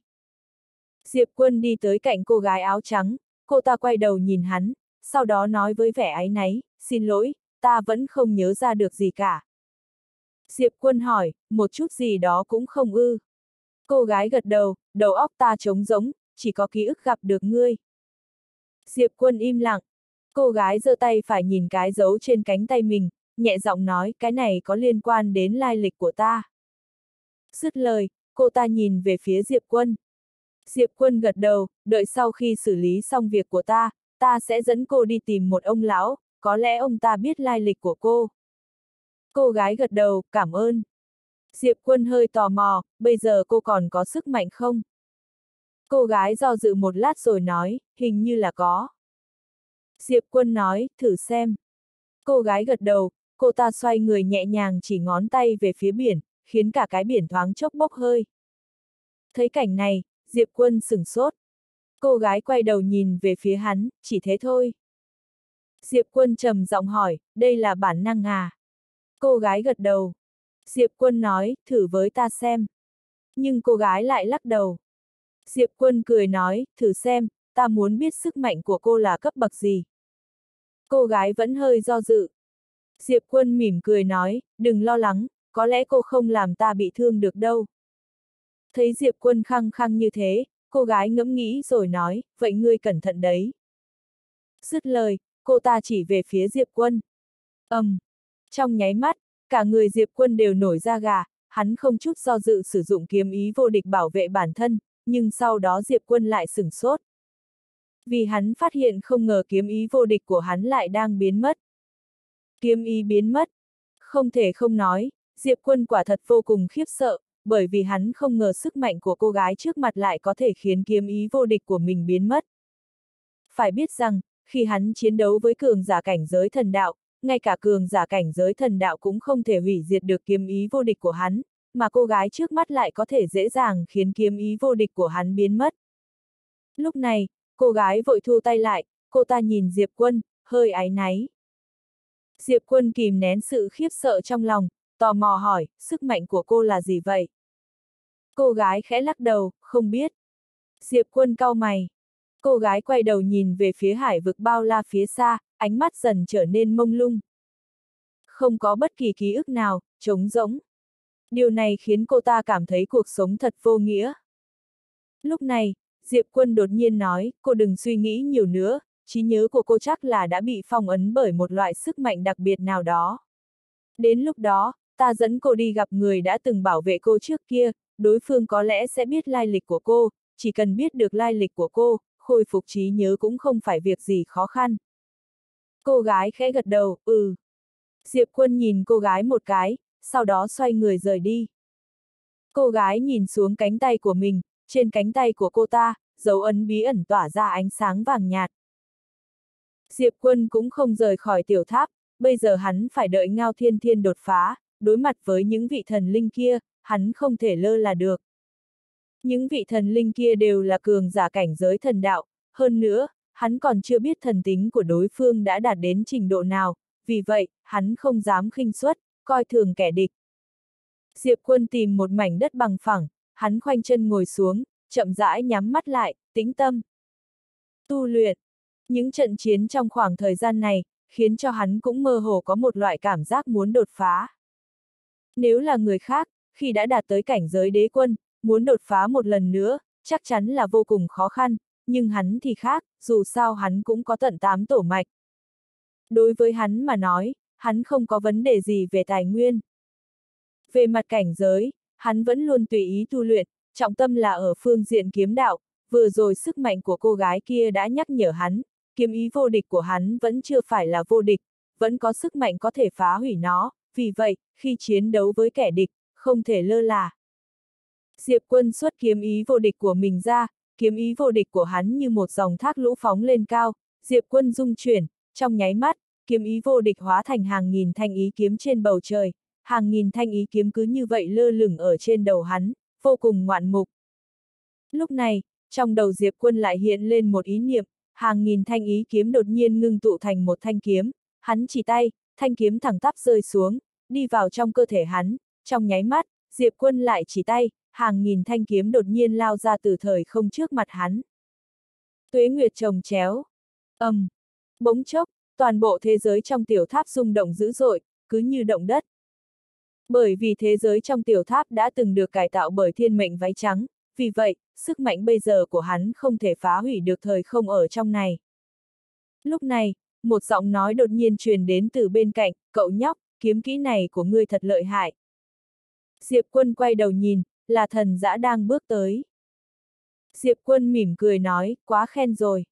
Diệp quân đi tới cạnh cô gái áo trắng, cô ta quay đầu nhìn hắn, sau đó nói với vẻ áy náy, xin lỗi, ta vẫn không nhớ ra được gì cả. Diệp quân hỏi, một chút gì đó cũng không ư. Cô gái gật đầu, đầu óc ta trống rỗng, chỉ có ký ức gặp được ngươi. Diệp quân im lặng. Cô gái giơ tay phải nhìn cái dấu trên cánh tay mình, nhẹ giọng nói cái này có liên quan đến lai lịch của ta. Dứt lời, cô ta nhìn về phía Diệp quân. Diệp quân gật đầu, đợi sau khi xử lý xong việc của ta, ta sẽ dẫn cô đi tìm một ông lão, có lẽ ông ta biết lai lịch của cô. Cô gái gật đầu, cảm ơn. Diệp quân hơi tò mò, bây giờ cô còn có sức mạnh không? Cô gái do dự một lát rồi nói, hình như là có. Diệp Quân nói, thử xem. Cô gái gật đầu, cô ta xoay người nhẹ nhàng chỉ ngón tay về phía biển, khiến cả cái biển thoáng chốc bốc hơi. Thấy cảnh này, Diệp Quân sửng sốt. Cô gái quay đầu nhìn về phía hắn, chỉ thế thôi. Diệp Quân trầm giọng hỏi, đây là bản năng à? Cô gái gật đầu. Diệp Quân nói, thử với ta xem. Nhưng cô gái lại lắc đầu. Diệp Quân cười nói, thử xem, ta muốn biết sức mạnh của cô là cấp bậc gì. Cô gái vẫn hơi do dự. Diệp Quân mỉm cười nói, đừng lo lắng, có lẽ cô không làm ta bị thương được đâu. Thấy Diệp Quân khăng khăng như thế, cô gái ngẫm nghĩ rồi nói, vậy ngươi cẩn thận đấy. Dứt lời, cô ta chỉ về phía Diệp Quân. ầm, um, trong nháy mắt, cả người Diệp Quân đều nổi ra gà, hắn không chút do dự sử dụng kiếm ý vô địch bảo vệ bản thân, nhưng sau đó Diệp Quân lại sửng sốt. Vì hắn phát hiện không ngờ kiếm ý vô địch của hắn lại đang biến mất. Kiếm ý biến mất. Không thể không nói, Diệp Quân quả thật vô cùng khiếp sợ, bởi vì hắn không ngờ sức mạnh của cô gái trước mặt lại có thể khiến kiếm ý vô địch của mình biến mất. Phải biết rằng, khi hắn chiến đấu với cường giả cảnh giới thần đạo, ngay cả cường giả cảnh giới thần đạo cũng không thể hủy diệt được kiếm ý vô địch của hắn, mà cô gái trước mắt lại có thể dễ dàng khiến kiếm ý vô địch của hắn biến mất. Lúc này, cô gái vội thu tay lại, cô ta nhìn Diệp Quân, hơi áy náy. Diệp Quân kìm nén sự khiếp sợ trong lòng, tò mò hỏi, sức mạnh của cô là gì vậy? Cô gái khẽ lắc đầu, không biết. Diệp Quân cau mày. Cô gái quay đầu nhìn về phía hải vực bao la phía xa, ánh mắt dần trở nên mông lung. Không có bất kỳ ký ức nào, trống rỗng. Điều này khiến cô ta cảm thấy cuộc sống thật vô nghĩa. Lúc này, Diệp Quân đột nhiên nói, cô đừng suy nghĩ nhiều nữa, trí nhớ của cô chắc là đã bị phong ấn bởi một loại sức mạnh đặc biệt nào đó. Đến lúc đó, ta dẫn cô đi gặp người đã từng bảo vệ cô trước kia, đối phương có lẽ sẽ biết lai lịch của cô, chỉ cần biết được lai lịch của cô, khôi phục trí nhớ cũng không phải việc gì khó khăn. Cô gái khẽ gật đầu, ừ. Diệp Quân nhìn cô gái một cái, sau đó xoay người rời đi. Cô gái nhìn xuống cánh tay của mình, trên cánh tay của cô ta, dấu ấn bí ẩn tỏa ra ánh sáng vàng nhạt. Diệp Quân cũng không rời khỏi tiểu tháp, bây giờ hắn phải đợi Ngao Thiên Thiên đột phá, đối mặt với những vị thần linh kia, hắn không thể lơ là được. Những vị thần linh kia đều là cường giả cảnh giới thần đạo, hơn nữa, hắn còn chưa biết thần tính của đối phương đã đạt đến trình độ nào, vì vậy, hắn không dám khinh suất, coi thường kẻ địch. Diệp quân tìm một mảnh đất bằng phẳng, hắn khoanh chân ngồi xuống, chậm rãi nhắm mắt lại, tĩnh tâm. Tu luyện. Những trận chiến trong khoảng thời gian này, khiến cho hắn cũng mơ hồ có một loại cảm giác muốn đột phá. Nếu là người khác, khi đã đạt tới cảnh giới đế quân, muốn đột phá một lần nữa, chắc chắn là vô cùng khó khăn, nhưng hắn thì khác, dù sao hắn cũng có tận tám tổ mạch. Đối với hắn mà nói, hắn không có vấn đề gì về tài nguyên. Về mặt cảnh giới, hắn vẫn luôn tùy ý tu luyện, trọng tâm là ở phương diện kiếm đạo, vừa rồi sức mạnh của cô gái kia đã nhắc nhở hắn, kiếm ý vô địch của hắn vẫn chưa phải là vô địch, vẫn có sức mạnh có thể phá hủy nó, vì vậy, khi chiến đấu với kẻ địch, không thể lơ là. Diệp quân xuất kiếm ý vô địch của mình ra, kiếm ý vô địch của hắn như một dòng thác lũ phóng lên cao, Diệp quân dung chuyển, trong nháy mắt, kiếm ý vô địch hóa thành hàng nghìn thanh ý kiếm trên bầu trời, hàng nghìn thanh ý kiếm cứ như vậy lơ lửng ở trên đầu hắn, vô cùng ngoạn mục. Lúc này, trong đầu Diệp quân lại hiện lên một ý niệm, hàng nghìn thanh ý kiếm đột nhiên ngưng tụ thành một thanh kiếm, hắn chỉ tay, thanh kiếm thẳng tắp rơi xuống, đi vào trong cơ thể hắn, trong nháy mắt, Diệp quân lại chỉ tay, hàng nghìn thanh kiếm đột nhiên lao ra từ thời không trước mặt hắn. Tuế Nguyệt trồng chéo. ầm, Um, bỗng chốc, toàn bộ thế giới trong tiểu tháp rung động dữ dội, cứ như động đất. Bởi vì thế giới trong tiểu tháp đã từng được cải tạo bởi thiên mệnh váy trắng, vì vậy, sức mạnh bây giờ của hắn không thể phá hủy được thời không ở trong này. Lúc này, một giọng nói đột nhiên truyền đến từ bên cạnh, cậu nhóc, kiếm kỹ này của ngươi thật lợi hại. Diệp quân quay đầu nhìn, là thần giã đang bước tới. Diệp quân mỉm cười nói, quá khen rồi.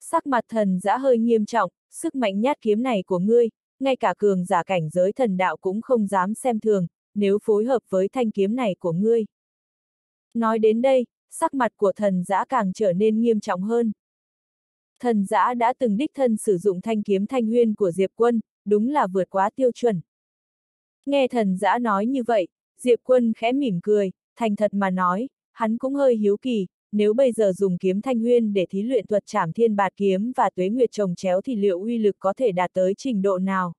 Sắc mặt thần dã hơi nghiêm trọng, sức mạnh nhát kiếm này của ngươi, ngay cả cường giả cảnh giới thần đạo cũng không dám xem thường, nếu phối hợp với thanh kiếm này của ngươi. Nói đến đây, sắc mặt của thần dã càng trở nên nghiêm trọng hơn. thần giã đã từng đích thân sử dụng thanh kiếm thanh huyên của Diệp Quân, đúng là vượt quá tiêu chuẩn. Nghe thần giã nói như vậy, Diệp Quân khẽ mỉm cười, thành thật mà nói, hắn cũng hơi hiếu kỳ, nếu bây giờ dùng kiếm thanh huyên để thí luyện thuật trảm thiên bạt kiếm và tuế nguyệt trồng chéo thì liệu uy lực có thể đạt tới trình độ nào?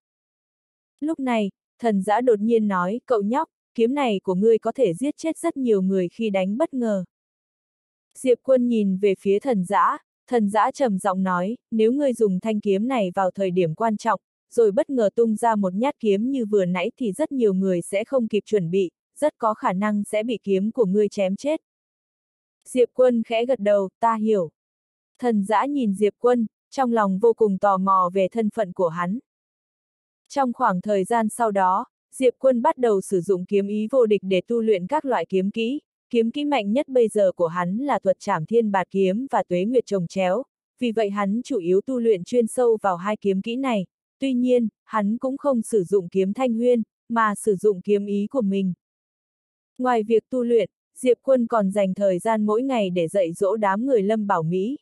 Lúc này, thần giã đột nhiên nói, cậu nhóc, kiếm này của ngươi có thể giết chết rất nhiều người khi đánh bất ngờ. Diệp quân nhìn về phía thần giã, thần giã trầm giọng nói, nếu ngươi dùng thanh kiếm này vào thời điểm quan trọng, rồi bất ngờ tung ra một nhát kiếm như vừa nãy thì rất nhiều người sẽ không kịp chuẩn bị, rất có khả năng sẽ bị kiếm của ngươi chém chết. Diệp quân khẽ gật đầu, ta hiểu. Thần giã nhìn Diệp quân, trong lòng vô cùng tò mò về thân phận của hắn. Trong khoảng thời gian sau đó, Diệp quân bắt đầu sử dụng kiếm ý vô địch để tu luyện các loại kiếm kỹ, kiếm kỹ mạnh nhất bây giờ của hắn là thuật trảm thiên bạt kiếm và tuế nguyệt trồng chéo, vì vậy hắn chủ yếu tu luyện chuyên sâu vào hai kiếm kỹ này, tuy nhiên, hắn cũng không sử dụng kiếm thanh huyên, mà sử dụng kiếm ý của mình. Ngoài việc tu luyện, Diệp Quân còn dành thời gian mỗi ngày để dạy dỗ đám người Lâm Bảo Mỹ.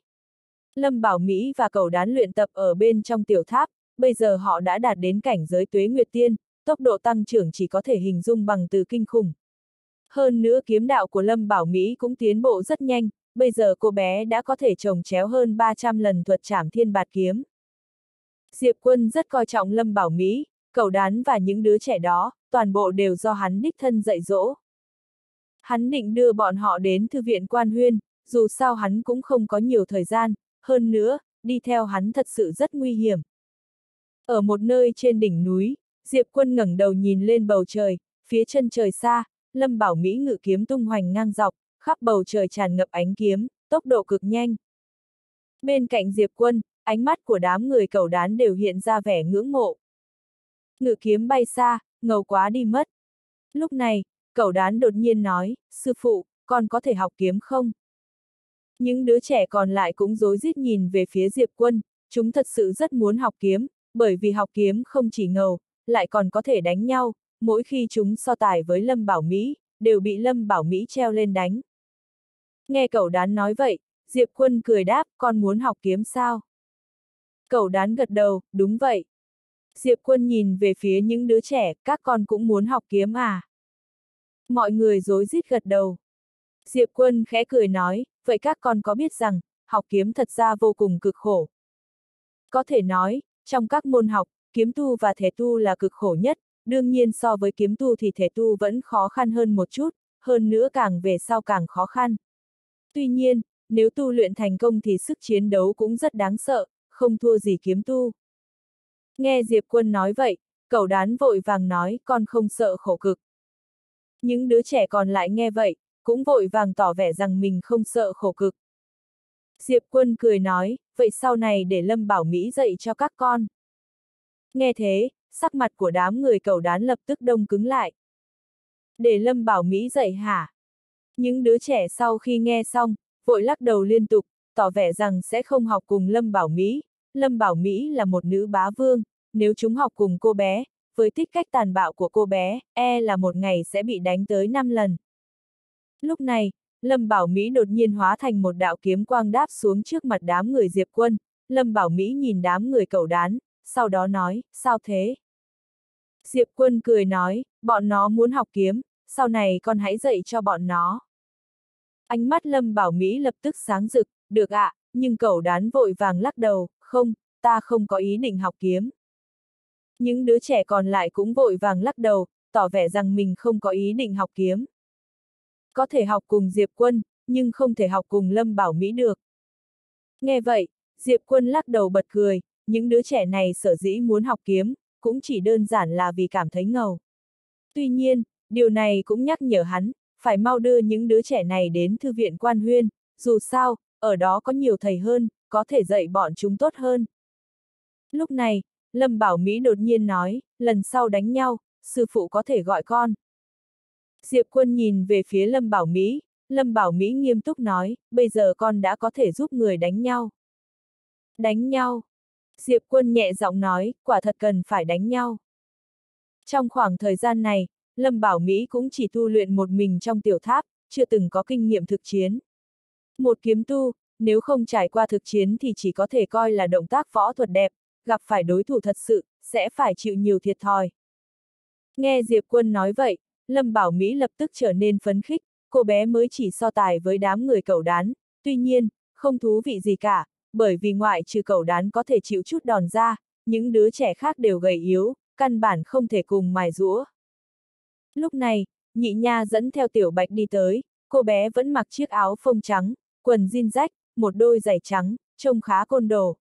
Lâm Bảo Mỹ và cầu đán luyện tập ở bên trong tiểu tháp, bây giờ họ đã đạt đến cảnh giới tuế nguyệt tiên, tốc độ tăng trưởng chỉ có thể hình dung bằng từ kinh khủng. Hơn nữa kiếm đạo của Lâm Bảo Mỹ cũng tiến bộ rất nhanh, bây giờ cô bé đã có thể trồng chéo hơn 300 lần thuật trảm thiên bạt kiếm. Diệp Quân rất coi trọng Lâm Bảo Mỹ, cầu đán và những đứa trẻ đó, toàn bộ đều do hắn đích thân dạy dỗ. Hắn định đưa bọn họ đến thư viện quan huyên, dù sao hắn cũng không có nhiều thời gian, hơn nữa, đi theo hắn thật sự rất nguy hiểm. Ở một nơi trên đỉnh núi, Diệp Quân ngẩng đầu nhìn lên bầu trời, phía chân trời xa, Lâm Bảo Mỹ ngự kiếm tung hoành ngang dọc, khắp bầu trời tràn ngập ánh kiếm, tốc độ cực nhanh. Bên cạnh Diệp Quân, ánh mắt của đám người cầu đán đều hiện ra vẻ ngưỡng mộ. Ngự kiếm bay xa, ngầu quá đi mất. Lúc này, Cầu đán đột nhiên nói, sư phụ, con có thể học kiếm không? Những đứa trẻ còn lại cũng rối rít nhìn về phía Diệp Quân, chúng thật sự rất muốn học kiếm, bởi vì học kiếm không chỉ ngầu, lại còn có thể đánh nhau, mỗi khi chúng so tài với Lâm Bảo Mỹ, đều bị Lâm Bảo Mỹ treo lên đánh. Nghe cậu đán nói vậy, Diệp Quân cười đáp, con muốn học kiếm sao? Cậu đán gật đầu, đúng vậy. Diệp Quân nhìn về phía những đứa trẻ, các con cũng muốn học kiếm à? Mọi người rối rít gật đầu. Diệp Quân khẽ cười nói, vậy các con có biết rằng, học kiếm thật ra vô cùng cực khổ. Có thể nói, trong các môn học, kiếm tu và thể tu là cực khổ nhất, đương nhiên so với kiếm tu thì thể tu vẫn khó khăn hơn một chút, hơn nữa càng về sau càng khó khăn. Tuy nhiên, nếu tu luyện thành công thì sức chiến đấu cũng rất đáng sợ, không thua gì kiếm tu. Nghe Diệp Quân nói vậy, cậu đán vội vàng nói con không sợ khổ cực. Những đứa trẻ còn lại nghe vậy, cũng vội vàng tỏ vẻ rằng mình không sợ khổ cực. Diệp Quân cười nói, vậy sau này để Lâm Bảo Mỹ dạy cho các con. Nghe thế, sắc mặt của đám người cầu đán lập tức đông cứng lại. Để Lâm Bảo Mỹ dạy hả? Những đứa trẻ sau khi nghe xong, vội lắc đầu liên tục, tỏ vẻ rằng sẽ không học cùng Lâm Bảo Mỹ. Lâm Bảo Mỹ là một nữ bá vương, nếu chúng học cùng cô bé, với tích cách tàn bạo của cô bé, e là một ngày sẽ bị đánh tới 5 lần. Lúc này, Lâm Bảo Mỹ đột nhiên hóa thành một đạo kiếm quang đáp xuống trước mặt đám người Diệp Quân. Lâm Bảo Mỹ nhìn đám người cầu đán, sau đó nói, sao thế? Diệp Quân cười nói, bọn nó muốn học kiếm, sau này con hãy dạy cho bọn nó. Ánh mắt Lâm Bảo Mỹ lập tức sáng rực, được ạ, à, nhưng cầu đán vội vàng lắc đầu, không, ta không có ý định học kiếm. Những đứa trẻ còn lại cũng vội vàng lắc đầu, tỏ vẻ rằng mình không có ý định học kiếm. Có thể học cùng Diệp Quân, nhưng không thể học cùng Lâm Bảo Mỹ được. Nghe vậy, Diệp Quân lắc đầu bật cười, những đứa trẻ này sở dĩ muốn học kiếm, cũng chỉ đơn giản là vì cảm thấy ngầu. Tuy nhiên, điều này cũng nhắc nhở hắn, phải mau đưa những đứa trẻ này đến thư viện quan huyên, dù sao, ở đó có nhiều thầy hơn, có thể dạy bọn chúng tốt hơn. Lúc này, Lâm Bảo Mỹ đột nhiên nói, lần sau đánh nhau, sư phụ có thể gọi con. Diệp Quân nhìn về phía Lâm Bảo Mỹ, Lâm Bảo Mỹ nghiêm túc nói, bây giờ con đã có thể giúp người đánh nhau. Đánh nhau. Diệp Quân nhẹ giọng nói, quả thật cần phải đánh nhau. Trong khoảng thời gian này, Lâm Bảo Mỹ cũng chỉ tu luyện một mình trong tiểu tháp, chưa từng có kinh nghiệm thực chiến. Một kiếm tu, nếu không trải qua thực chiến thì chỉ có thể coi là động tác võ thuật đẹp, gặp phải đối thủ thật sự, sẽ phải chịu nhiều thiệt thòi. Nghe Diệp Quân nói vậy, Lâm Bảo Mỹ lập tức trở nên phấn khích, cô bé mới chỉ so tài với đám người cậu đán, tuy nhiên, không thú vị gì cả, bởi vì ngoại trừ cậu đán có thể chịu chút đòn ra, những đứa trẻ khác đều gầy yếu, căn bản không thể cùng mài rũa. Lúc này, nhị nha dẫn theo tiểu bạch đi tới, cô bé vẫn mặc chiếc áo phông trắng, quần jean rách, một đôi giày trắng, trông khá côn đồ.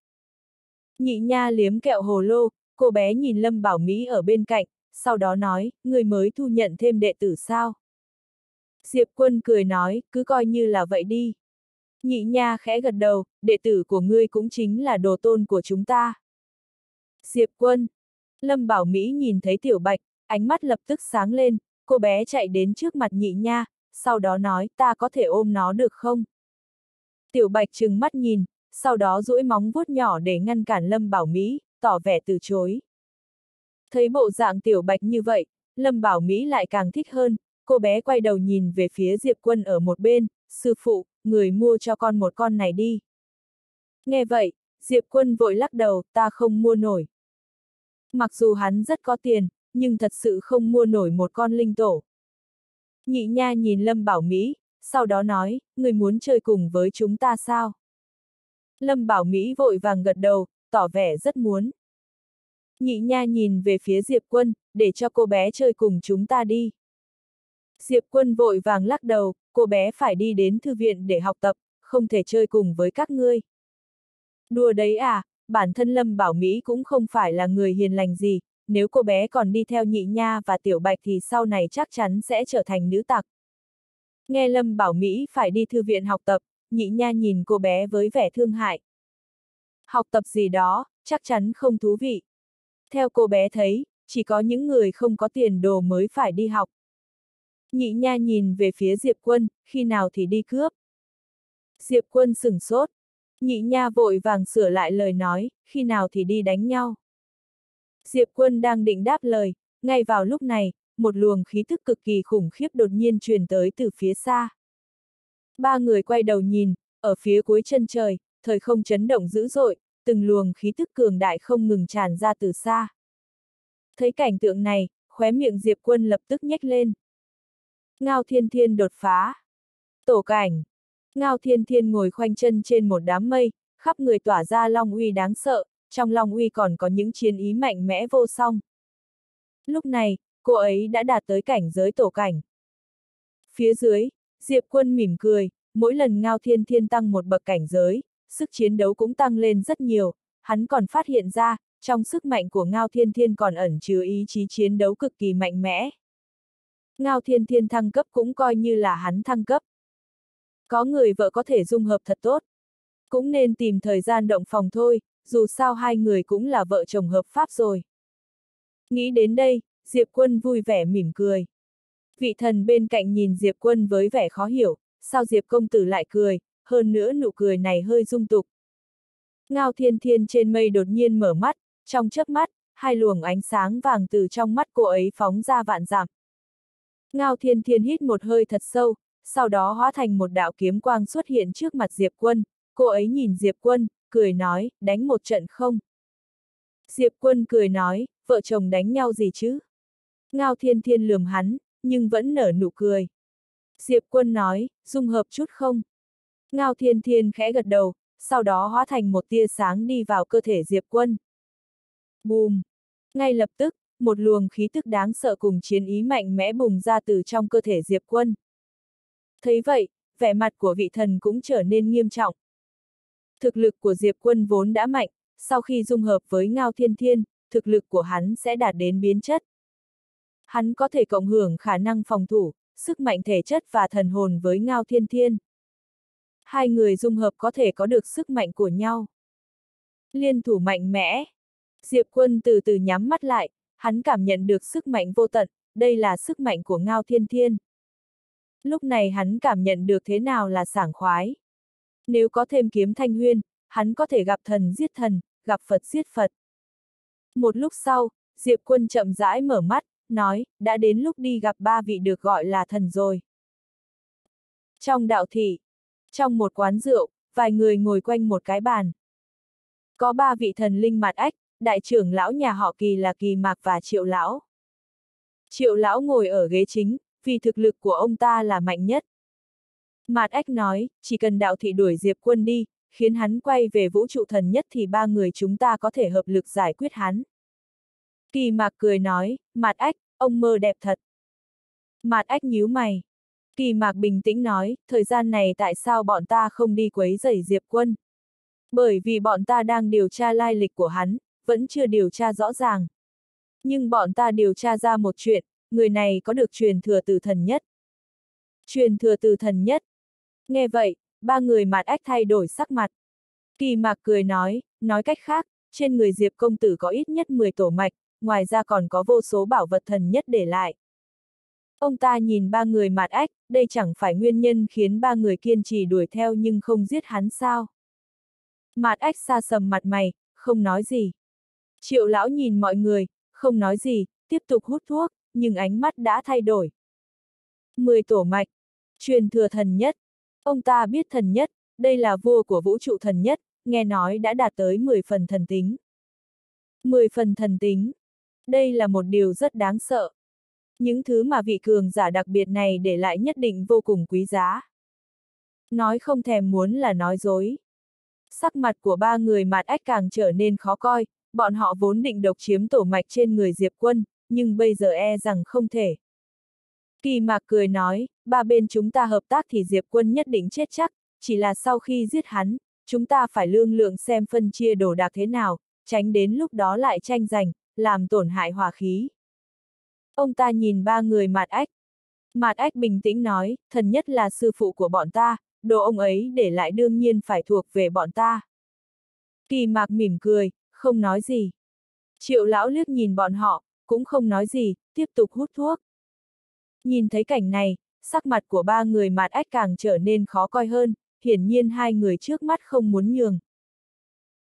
Nhị nha liếm kẹo hồ lô, cô bé nhìn Lâm Bảo Mỹ ở bên cạnh, sau đó nói, người mới thu nhận thêm đệ tử sao? Diệp quân cười nói, cứ coi như là vậy đi. Nhị nha khẽ gật đầu, đệ tử của ngươi cũng chính là đồ tôn của chúng ta. Diệp quân. Lâm Bảo Mỹ nhìn thấy tiểu bạch, ánh mắt lập tức sáng lên, cô bé chạy đến trước mặt nhị nha, sau đó nói, ta có thể ôm nó được không? Tiểu bạch trừng mắt nhìn, sau đó duỗi móng vuốt nhỏ để ngăn cản Lâm Bảo Mỹ, tỏ vẻ từ chối. Thấy bộ dạng tiểu bạch như vậy, Lâm Bảo Mỹ lại càng thích hơn, cô bé quay đầu nhìn về phía Diệp Quân ở một bên, sư phụ, người mua cho con một con này đi. Nghe vậy, Diệp Quân vội lắc đầu, ta không mua nổi. Mặc dù hắn rất có tiền, nhưng thật sự không mua nổi một con linh tổ. Nhị nha nhìn Lâm Bảo Mỹ, sau đó nói, người muốn chơi cùng với chúng ta sao? Lâm Bảo Mỹ vội vàng gật đầu, tỏ vẻ rất muốn. Nhị nha nhìn về phía Diệp Quân, để cho cô bé chơi cùng chúng ta đi. Diệp Quân vội vàng lắc đầu, cô bé phải đi đến thư viện để học tập, không thể chơi cùng với các ngươi. Đùa đấy à, bản thân Lâm Bảo Mỹ cũng không phải là người hiền lành gì, nếu cô bé còn đi theo nhị nha và tiểu bạch thì sau này chắc chắn sẽ trở thành nữ tặc. Nghe Lâm Bảo Mỹ phải đi thư viện học tập, nhị nha nhìn cô bé với vẻ thương hại. Học tập gì đó, chắc chắn không thú vị. Theo cô bé thấy, chỉ có những người không có tiền đồ mới phải đi học. Nhị nha nhìn về phía Diệp Quân, khi nào thì đi cướp. Diệp Quân sửng sốt. Nhị nha vội vàng sửa lại lời nói, khi nào thì đi đánh nhau. Diệp Quân đang định đáp lời, ngay vào lúc này, một luồng khí thức cực kỳ khủng khiếp đột nhiên truyền tới từ phía xa. Ba người quay đầu nhìn, ở phía cuối chân trời, thời không chấn động dữ dội, từng luồng khí tức cường đại không ngừng tràn ra từ xa. Thấy cảnh tượng này, khóe miệng Diệp Quân lập tức nhếch lên. Ngao Thiên Thiên đột phá. Tổ cảnh. Ngao Thiên Thiên ngồi khoanh chân trên một đám mây, khắp người tỏa ra long uy đáng sợ, trong long uy còn có những chiến ý mạnh mẽ vô song. Lúc này, cô ấy đã đạt tới cảnh giới tổ cảnh. Phía dưới, Diệp Quân mỉm cười, mỗi lần Ngao Thiên Thiên tăng một bậc cảnh giới, sức chiến đấu cũng tăng lên rất nhiều, hắn còn phát hiện ra, trong sức mạnh của Ngao Thiên Thiên còn ẩn chứa ý chí chiến đấu cực kỳ mạnh mẽ. Ngao Thiên Thiên thăng cấp cũng coi như là hắn thăng cấp. Có người vợ có thể dung hợp thật tốt. Cũng nên tìm thời gian động phòng thôi, dù sao hai người cũng là vợ chồng hợp pháp rồi. Nghĩ đến đây, Diệp Quân vui vẻ mỉm cười. Vị thần bên cạnh nhìn Diệp Quân với vẻ khó hiểu, sao Diệp công tử lại cười, hơn nữa nụ cười này hơi dung tục. Ngao thiên thiên trên mây đột nhiên mở mắt, trong chớp mắt, hai luồng ánh sáng vàng từ trong mắt cô ấy phóng ra vạn giảm. Ngao thiên thiên hít một hơi thật sâu, sau đó hóa thành một đạo kiếm quang xuất hiện trước mặt Diệp Quân, cô ấy nhìn Diệp Quân, cười nói, đánh một trận không? Diệp Quân cười nói, vợ chồng đánh nhau gì chứ? Ngao thiên thiên lườm hắn, nhưng vẫn nở nụ cười. Diệp Quân nói, dung hợp chút không? Ngao thiên thiên khẽ gật đầu, sau đó hóa thành một tia sáng đi vào cơ thể Diệp Quân. Bùm! Ngay lập tức, một luồng khí tức đáng sợ cùng chiến ý mạnh mẽ bùng ra từ trong cơ thể Diệp Quân. Thấy vậy, vẻ mặt của vị thần cũng trở nên nghiêm trọng. Thực lực của Diệp Quân vốn đã mạnh, sau khi dung hợp với Ngao Thiên Thiên, thực lực của hắn sẽ đạt đến biến chất. Hắn có thể cộng hưởng khả năng phòng thủ, sức mạnh thể chất và thần hồn với Ngao Thiên Thiên. Hai người dung hợp có thể có được sức mạnh của nhau. Liên thủ mạnh mẽ. Diệp Quân từ từ nhắm mắt lại, hắn cảm nhận được sức mạnh vô tận, đây là sức mạnh của Ngao Thiên Thiên. Lúc này hắn cảm nhận được thế nào là sảng khoái. Nếu có thêm kiếm thanh huyên, hắn có thể gặp thần giết thần, gặp Phật giết Phật. Một lúc sau, Diệp Quân chậm rãi mở mắt, nói, đã đến lúc đi gặp ba vị được gọi là thần rồi. Trong đạo thị, trong một quán rượu, vài người ngồi quanh một cái bàn. Có ba vị thần linh mặt ếch đại trưởng lão nhà họ kỳ là kỳ mạc và triệu lão. Triệu lão ngồi ở ghế chính, vì thực lực của ông ta là mạnh nhất. Mạt ếch nói, chỉ cần đạo thị đuổi Diệp quân đi, khiến hắn quay về vũ trụ thần nhất thì ba người chúng ta có thể hợp lực giải quyết hắn. Kỳ mạc cười nói, Mạt ách, ông mơ đẹp thật. Mạt ách nhíu mày. Kỳ mạc bình tĩnh nói, thời gian này tại sao bọn ta không đi quấy rầy Diệp quân? Bởi vì bọn ta đang điều tra lai lịch của hắn, vẫn chưa điều tra rõ ràng. Nhưng bọn ta điều tra ra một chuyện, người này có được truyền thừa từ thần nhất. Truyền thừa từ thần nhất. Nghe vậy, ba người Mạt ách thay đổi sắc mặt. Kỳ mạc cười nói, nói cách khác, trên người Diệp công tử có ít nhất 10 tổ mạch, ngoài ra còn có vô số bảo vật thần nhất để lại. Ông ta nhìn ba người mạt ách, đây chẳng phải nguyên nhân khiến ba người kiên trì đuổi theo nhưng không giết hắn sao. Mạt ách xa sầm mặt mày, không nói gì. Triệu lão nhìn mọi người, không nói gì, tiếp tục hút thuốc, nhưng ánh mắt đã thay đổi. Mười tổ mạch, truyền thừa thần nhất. Ông ta biết thần nhất, đây là vua của vũ trụ thần nhất, nghe nói đã đạt tới 10 phần thần tính. 10 phần thần tính. Đây là một điều rất đáng sợ. Những thứ mà vị cường giả đặc biệt này để lại nhất định vô cùng quý giá. Nói không thèm muốn là nói dối. Sắc mặt của ba người mặt ách càng trở nên khó coi, bọn họ vốn định độc chiếm tổ mạch trên người Diệp Quân, nhưng bây giờ e rằng không thể. Kỳ mạc cười nói, ba bên chúng ta hợp tác thì Diệp Quân nhất định chết chắc, chỉ là sau khi giết hắn, chúng ta phải lương lượng xem phân chia đồ đạc thế nào, tránh đến lúc đó lại tranh giành, làm tổn hại hòa khí. Ông ta nhìn ba người mạt ách. Mạt ách bình tĩnh nói, thần nhất là sư phụ của bọn ta, đồ ông ấy để lại đương nhiên phải thuộc về bọn ta. Kỳ mạc mỉm cười, không nói gì. Triệu lão liếc nhìn bọn họ, cũng không nói gì, tiếp tục hút thuốc. Nhìn thấy cảnh này, sắc mặt của ba người mạt ách càng trở nên khó coi hơn, hiển nhiên hai người trước mắt không muốn nhường.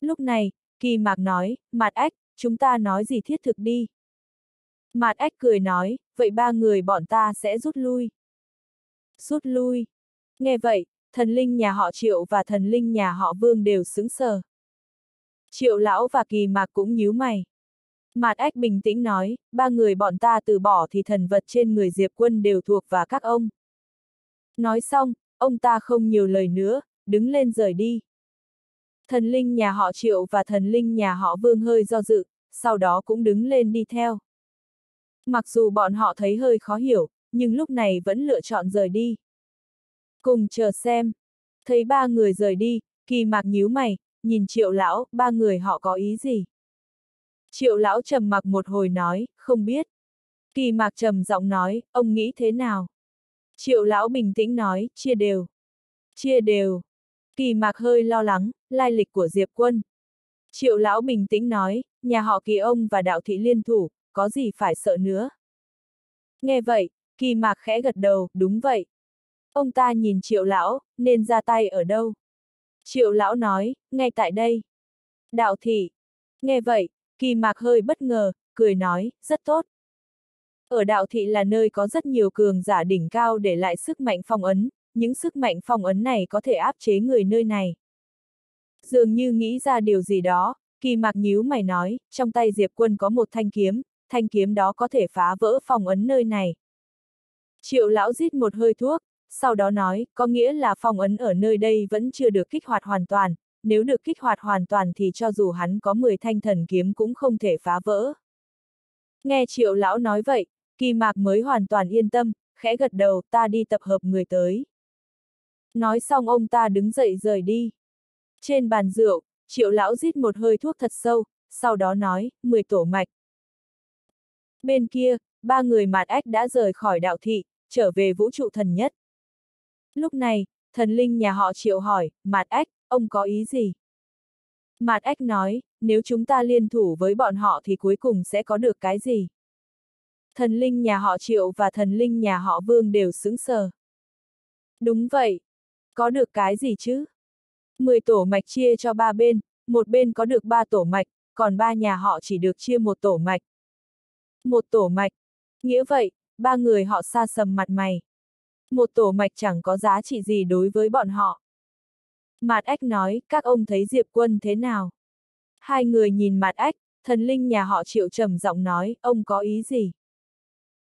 Lúc này, kỳ mạc nói, mạt ách, chúng ta nói gì thiết thực đi. Mạt ếch cười nói, vậy ba người bọn ta sẽ rút lui. Rút lui. Nghe vậy, thần linh nhà họ Triệu và thần linh nhà họ Vương đều sững sờ. Triệu lão và kỳ mạc cũng nhíu mày. Mạt ếch bình tĩnh nói, ba người bọn ta từ bỏ thì thần vật trên người Diệp quân đều thuộc và các ông. Nói xong, ông ta không nhiều lời nữa, đứng lên rời đi. Thần linh nhà họ Triệu và thần linh nhà họ Vương hơi do dự, sau đó cũng đứng lên đi theo. Mặc dù bọn họ thấy hơi khó hiểu, nhưng lúc này vẫn lựa chọn rời đi. Cùng chờ xem. Thấy ba người rời đi, kỳ mạc nhíu mày, nhìn triệu lão, ba người họ có ý gì? Triệu lão trầm mặc một hồi nói, không biết. Kỳ mạc trầm giọng nói, ông nghĩ thế nào? Triệu lão bình tĩnh nói, chia đều. Chia đều. Kỳ mạc hơi lo lắng, lai lịch của Diệp quân. Triệu lão bình tĩnh nói, nhà họ kỳ ông và đạo thị liên thủ, có gì phải sợ nữa. Nghe vậy, kỳ mạc khẽ gật đầu, đúng vậy. Ông ta nhìn triệu lão, nên ra tay ở đâu? Triệu lão nói, ngay tại đây. Đạo thị. Nghe vậy, kỳ mạc hơi bất ngờ, cười nói, rất tốt. Ở đạo thị là nơi có rất nhiều cường giả đỉnh cao để lại sức mạnh phong ấn, những sức mạnh phong ấn này có thể áp chế người nơi này. Dường như nghĩ ra điều gì đó, kỳ mạc nhíu mày nói, trong tay Diệp quân có một thanh kiếm, thanh kiếm đó có thể phá vỡ phòng ấn nơi này. Triệu lão rít một hơi thuốc, sau đó nói, có nghĩa là phong ấn ở nơi đây vẫn chưa được kích hoạt hoàn toàn, nếu được kích hoạt hoàn toàn thì cho dù hắn có 10 thanh thần kiếm cũng không thể phá vỡ. Nghe triệu lão nói vậy, kỳ mạc mới hoàn toàn yên tâm, khẽ gật đầu ta đi tập hợp người tới. Nói xong ông ta đứng dậy rời đi. Trên bàn rượu, triệu lão rít một hơi thuốc thật sâu, sau đó nói, 10 tổ mạch. Bên kia, ba người mạt ách đã rời khỏi đạo thị, trở về vũ trụ thần nhất. Lúc này, thần linh nhà họ triệu hỏi, Mạt Ách, ông có ý gì? Mạt Ách nói, nếu chúng ta liên thủ với bọn họ thì cuối cùng sẽ có được cái gì? Thần linh nhà họ triệu và thần linh nhà họ vương đều sững sờ. Đúng vậy. Có được cái gì chứ? Mười tổ mạch chia cho ba bên, một bên có được ba tổ mạch, còn ba nhà họ chỉ được chia một tổ mạch. Một tổ mạch. Nghĩa vậy, ba người họ xa sầm mặt mày một tổ mạch chẳng có giá trị gì đối với bọn họ. Mạt Ách nói, các ông thấy Diệp Quân thế nào? Hai người nhìn Mạt Ách, thần linh nhà họ Triệu trầm giọng nói, ông có ý gì?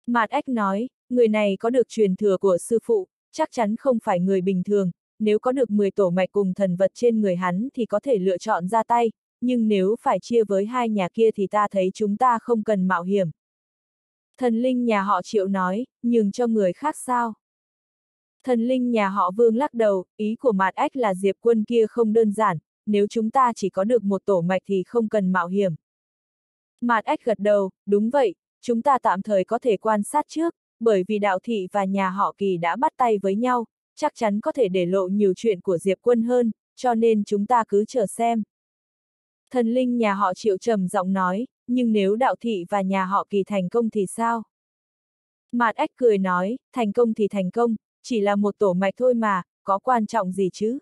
Mạt Ách nói, người này có được truyền thừa của sư phụ, chắc chắn không phải người bình thường, nếu có được 10 tổ mạch cùng thần vật trên người hắn thì có thể lựa chọn ra tay, nhưng nếu phải chia với hai nhà kia thì ta thấy chúng ta không cần mạo hiểm. Thần linh nhà họ Triệu nói, nhường cho người khác sao? Thần linh nhà họ Vương lắc đầu, ý của Mạt Ách là Diệp quân kia không đơn giản, nếu chúng ta chỉ có được một tổ mạch thì không cần mạo hiểm. Mạt Ách gật đầu, đúng vậy, chúng ta tạm thời có thể quan sát trước, bởi vì đạo thị và nhà họ Kỳ đã bắt tay với nhau, chắc chắn có thể để lộ nhiều chuyện của Diệp quân hơn, cho nên chúng ta cứ chờ xem. Thần linh nhà họ Triệu trầm giọng nói, nhưng nếu đạo thị và nhà họ Kỳ thành công thì sao? Mạt Ách cười nói, thành công thì thành công, chỉ là một tổ mạch thôi mà, có quan trọng gì chứ?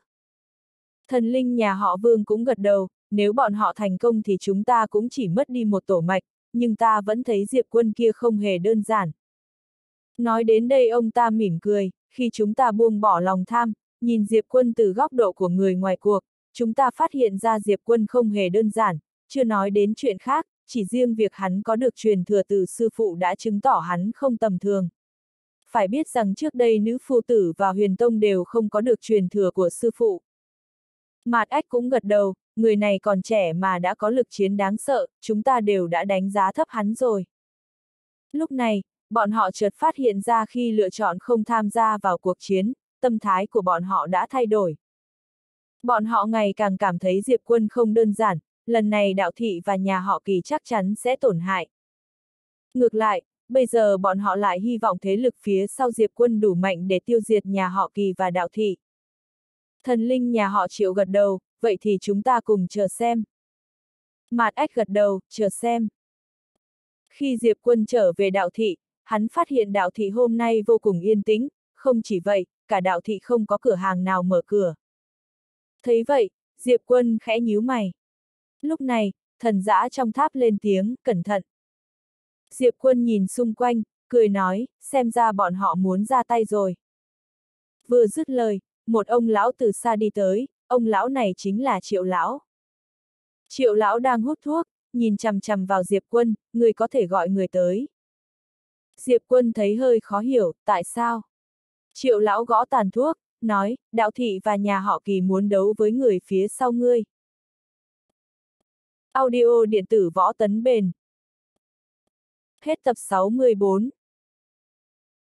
Thần linh nhà họ Vương cũng gật đầu, nếu bọn họ thành công thì chúng ta cũng chỉ mất đi một tổ mạch, nhưng ta vẫn thấy Diệp quân kia không hề đơn giản. Nói đến đây ông ta mỉm cười, khi chúng ta buông bỏ lòng tham, nhìn Diệp quân từ góc độ của người ngoài cuộc, chúng ta phát hiện ra Diệp quân không hề đơn giản, chưa nói đến chuyện khác, chỉ riêng việc hắn có được truyền thừa từ sư phụ đã chứng tỏ hắn không tầm thường phải biết rằng trước đây nữ phu tử và huyền tông đều không có được truyền thừa của sư phụ. Mạt ách cũng gật đầu, người này còn trẻ mà đã có lực chiến đáng sợ, chúng ta đều đã đánh giá thấp hắn rồi. Lúc này, bọn họ chợt phát hiện ra khi lựa chọn không tham gia vào cuộc chiến, tâm thái của bọn họ đã thay đổi. Bọn họ ngày càng cảm thấy Diệp Quân không đơn giản, lần này đạo thị và nhà họ kỳ chắc chắn sẽ tổn hại. Ngược lại, bây giờ bọn họ lại hy vọng thế lực phía sau Diệp quân đủ mạnh để tiêu diệt nhà họ kỳ và đạo thị. Thần linh nhà họ triệu gật đầu, vậy thì chúng ta cùng chờ xem. Mạt ách gật đầu, chờ xem. Khi Diệp quân trở về đạo thị, hắn phát hiện đạo thị hôm nay vô cùng yên tĩnh, không chỉ vậy, cả đạo thị không có cửa hàng nào mở cửa. Thấy vậy, Diệp quân khẽ nhíu mày. Lúc này, thần giã trong tháp lên tiếng, cẩn thận. Diệp quân nhìn xung quanh, cười nói, xem ra bọn họ muốn ra tay rồi. Vừa dứt lời, một ông lão từ xa đi tới, ông lão này chính là triệu lão. Triệu lão đang hút thuốc, nhìn chằm chằm vào Diệp quân, người có thể gọi người tới. Diệp quân thấy hơi khó hiểu, tại sao? Triệu lão gõ tàn thuốc, nói, đạo thị và nhà họ kỳ muốn đấu với người phía sau ngươi. Audio điện tử võ tấn bền Hết tập 64